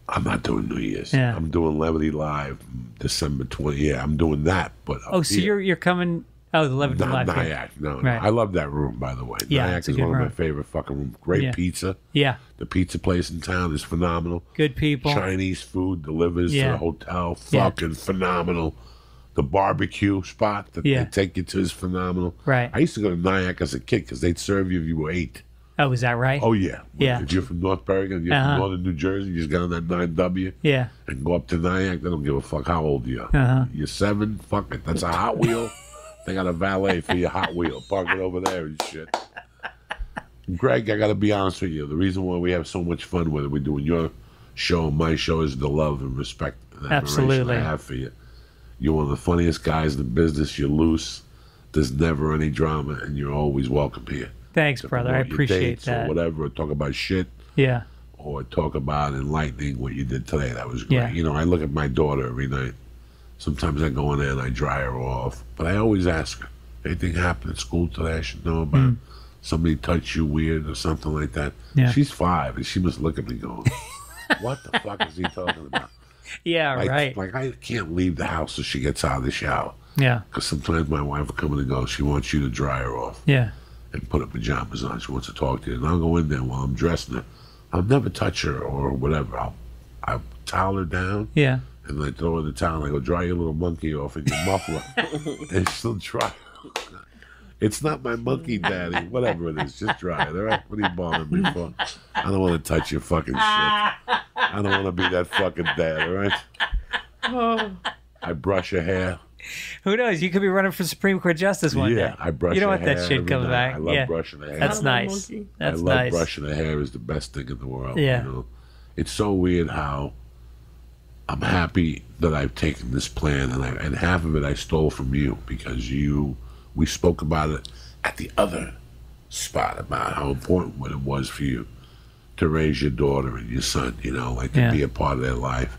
I'm not doing New Year's. Yeah. I'm doing Levity Live December 20. Yeah, I'm doing that. But Oh, so you're you're coming. Oh, the 11th not Live. Nyack. No, no. Right. I love that room, by the way. Yeah, Nyack is one of my favorite fucking rooms. Great Yeah. pizza. Yeah. The pizza place in town is phenomenal. Good people. Chinese food delivers to Yeah. the hotel. Yeah. Fucking phenomenal. The barbecue spot that Yeah. they take you to is phenomenal. Right. I used to go to Nyack as a kid because they'd serve you if you were eight. Oh, is that right? Oh yeah. Yeah. If you're from North Bergen, you're Uh-huh. from northern New Jersey, you just get on that nine W Yeah. and go up to Nyack. They don't give a fuck how old you are. Uh-huh. You're seven. Fuck it. That's a Hot Wheel. they got a valet for your Hot Wheel. Park it over there and shit. Greg, I got to be honest with you. The reason why we have so much fun with it, we're doing your show and my show, is the love and respect and admiration Absolutely. I have for you. You're one of the funniest guys in the business. You're loose. There's never any drama, and you're always welcome here. Thanks, brother. I appreciate dates Or that. whatever, or talk about shit Yeah. or talk about enlightening what you did today. That was great. Yeah. You know, I look at my daughter every night. Sometimes I go in there and I dry her off, but I always ask her, anything happened at school today I should know about? Mm. Somebody touched you weird or something like that? Yeah. She's five, and she must look at me going, what the fuck is he talking about? Yeah. Like, right. like I can't leave the house till she gets out of the shower. yeah. Because sometimes my wife will come in and go, she wants you to dry her off Yeah. And put her pajamas on. She wants to talk to you. And I'll go in there while I'm dressing her. I'll never touch her or whatever. I'll, I'll towel her down Yeah. and I throw her in the towel and I go, dry your little monkey off in your muffler. and she'll dry. It's not my monkey, daddy. Whatever it is, just dry it. All right? What are you bothering me for? I don't want to touch your fucking shit. I don't want to be that fucking dad, all right? Oh. I brush her hair. Who knows? You could be running for Supreme Court justice one yeah, day. I brush You don't her want that hair shit every coming night. back. I love yeah. brushing the hair. That's nice. monkey. That's I love nice. brushing the hair is the best thing in the world. Yeah. You know? It's so weird how I'm happy that I've taken this plan and I, and half of it I stole from you because you we spoke about it at the other spot about how important what it was for you to raise your daughter and your son, you know, like to Yeah. be a part of their life.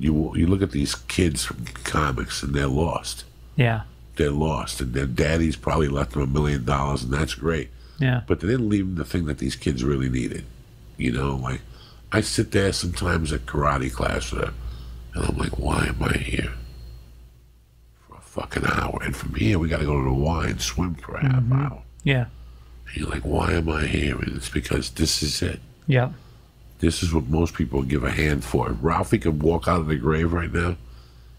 You you look at these kids from comics and they're lost. Yeah. They're lost and their daddy's probably left them a million dollars and that's great Yeah. but they didn't leave them the thing that these kids really needed. You know, like I sit there sometimes at karate class and I'm like, why am I here for a fucking hour? And from here, we got to go to the Y and swim for a half mm-hmm. hour. Yeah. And you're like, why am I here? And it's because this is it. Yeah. This is what most people give a hand for. If Ralphie could walk out of the grave right now,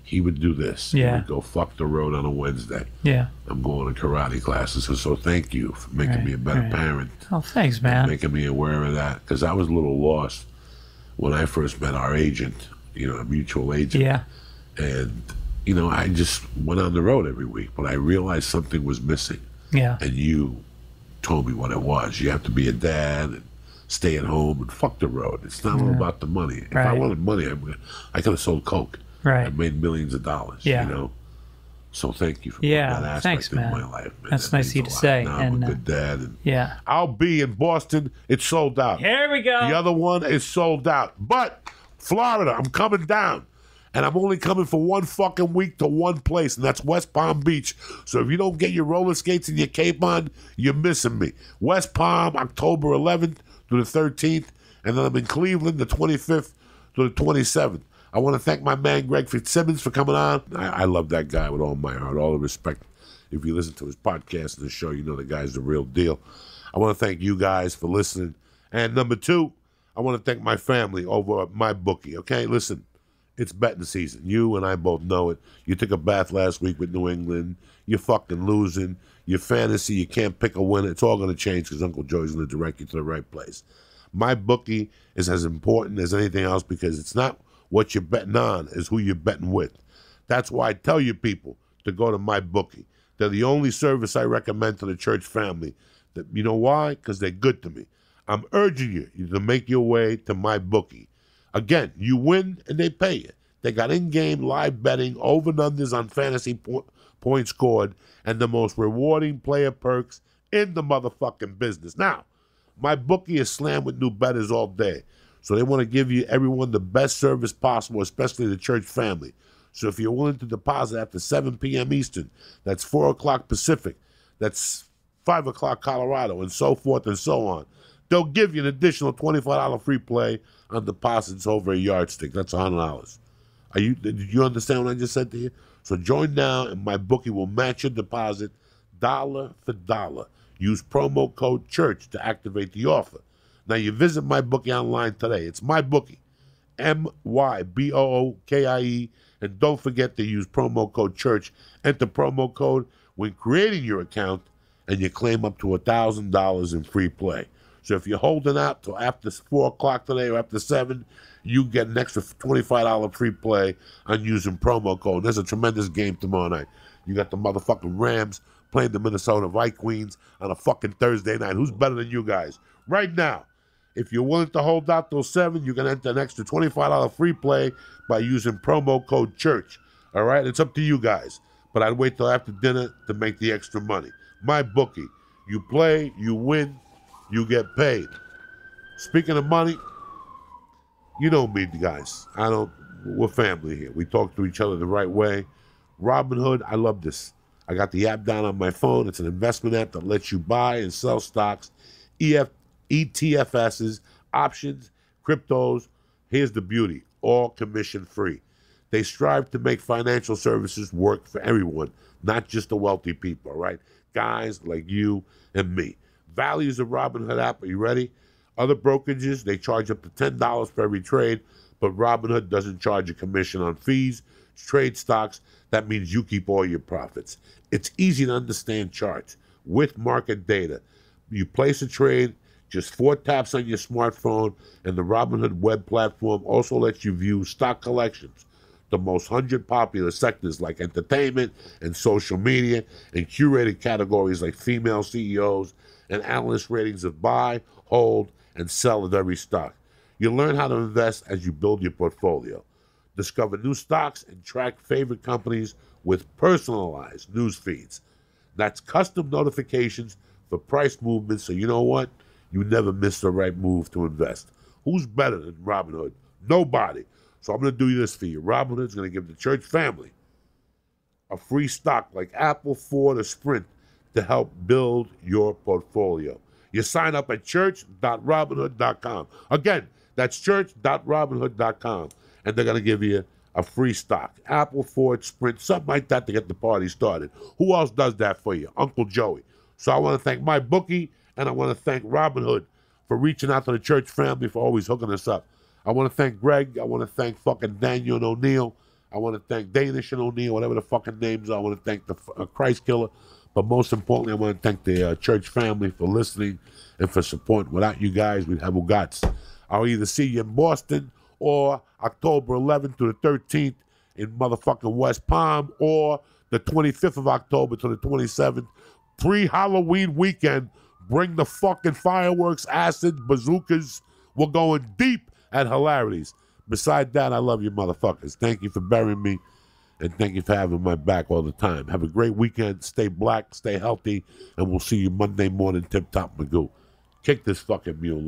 he would do this. He Yeah. would go fuck the road on a Wednesday. Yeah. I'm going to karate classes. And so thank you for making Right, me a better right. parent Oh, thanks, man. making me aware of that because I was a little lost when I first met our agent, you know, a mutual agent. Yeah. And, you know, I just went on the road every week, but I realized something was missing. Yeah. And you told me what it was. You have to be a dad and stay at home and fuck the road. It's not all about the money. If I wanted money, I, would- I could have sold Coke. Right. I made millions of dollars, Yeah. you know. So thank you for Yeah, that aspect thanks, in man. my life. Man. That's That nice of you to say, Now I'm a uh, good dad. And Yeah. I'll be in Boston. It's sold out. Here we go. The other one is sold out. But Florida, I'm coming down. And I'm only coming for one fucking week to one place, and that's West Palm Beach. So if you don't get your roller skates and your cape on, you're missing me. West Palm, October 11th to the 13th. And then I'm in Cleveland, the 25th to the 27th. I want to thank my man Greg Fitzsimmons for coming on. I, I love that guy with all my heart, all the respect. If you listen to his podcast and the show, you know the guy's the real deal. I want to thank you guys for listening. And number two, I want to thank my family over at my bookie. Okay, listen, it's betting season. You and I both know it. You took a bath last week with New England. You're fucking losing. Your fantasy, you can't pick a winner. It's all going to change because Uncle Joey's going to direct you to the right place. My bookie is as important as anything else because it's not what you're betting on, is who you're betting with. That's why I tell you people to go to my bookie. They're the only service I recommend to the church family. That you know why? Because they're good to me. I'm urging you to make your way to my bookie. Again, you win and they pay you. They got in-game live betting, over and unders on fantasy po- points scored, and the most rewarding player perks in the motherfucking business. Now, my bookie is slammed with new betters all day. So they want to give you everyone the best service possible, especially the church family. So if you're willing to deposit after 7 p.m. Eastern, that's 4 o'clock Pacific, that's 5 o'clock Colorado, and so forth and so on, they'll give you an additional $25 free play on deposits over a yardstick. That's $100. Are you, did you understand what I just said to you? So join now, and my bookie will match your deposit dollar for dollar. Use promo code CHURCH to activate the offer. Now you visit my bookie online today. It's my bookie, M Y B O O K I E, and don't forget to use promo code CHURCH. Enter promo code when creating your account, and you claim up to a thousand dollars in free play. So if you're holding out till after four o'clock today or after seven, you get an extra twenty-five dollar free play on using promo code. There's a tremendous game tomorrow night. You got the motherfucking Rams playing the Minnesota Vikings on a fucking Thursday night. Who's better than you guys? Right now, if you're willing to hold out till seven, you can enter an extra twenty-five dollar free play by using promo code Church. All right, it's up to you guys. But I'd wait till after dinner to make the extra money. My bookie. You play, you win, you get paid. Speaking of money, you know me, guys. I don't. We're family here. We talk to each other the right way. Robinhood, I love this. I got the app down on my phone. It's an investment app that lets you buy and sell stocks, EF, ETFSs, options, cryptos. Here's the beauty: all commission free. They strive to make financial services work for everyone, not just the wealthy people. Right, guys like you and me. Values of Robinhood app. Are you ready? Other brokerages, they charge up to $10 for every trade, but Robinhood doesn't charge a commission on fees. Trade stocks, that means you keep all your profits. It's easy to understand charts with market data. You place a trade, just four taps on your smartphone, and the Robinhood web platform also lets you view stock collections the most 100 popular sectors like entertainment and social media, and curated categories like female CEOs and analyst ratings of buy, hold, and sell of every stock. You learn how to invest as you build your portfolio. Discover new stocks and track favorite companies with personalized news feeds. That's custom notifications for price movements so you know what? You never miss the right move to invest. Who's better than Robinhood? Nobody. So I'm going to do this for you. Robinhood's going to give the church family a free stock like Apple, Ford, or Sprint to help build your portfolio. You sign up at church.robinhood.com. Again, that's church.robinhood.com. And they're going to give you a free stock. Apple, Ford, Sprint, something like that to get the party started. Who else does that for you? Uncle Joey. So I want to thank my bookie and I want to thank Robinhood for reaching out to the church family for always hooking us up. I want to thank Greg. I want to thank fucking Daniel and O'Neill. I want to thank Danish and O'Neill, whatever the fucking names are. I want to thank the uh, Christ Killer. But most importantly, I want to thank the uh, church family for listening and for support. Without you guys, we'd have guts. I'll either see you in Boston or October 11th to the 13th in motherfucking West Palm or the 25th of October to the 27th. Pre Halloween weekend. Bring the fucking fireworks, acid, bazookas. We're going deep at Hilarities. Besides that, I love you motherfuckers. Thank you for burying me. And thank you for having my back all the time. Have a great weekend. Stay black, stay healthy, and we'll see you Monday morning, Tip Top Magoo. Kick this fucking mule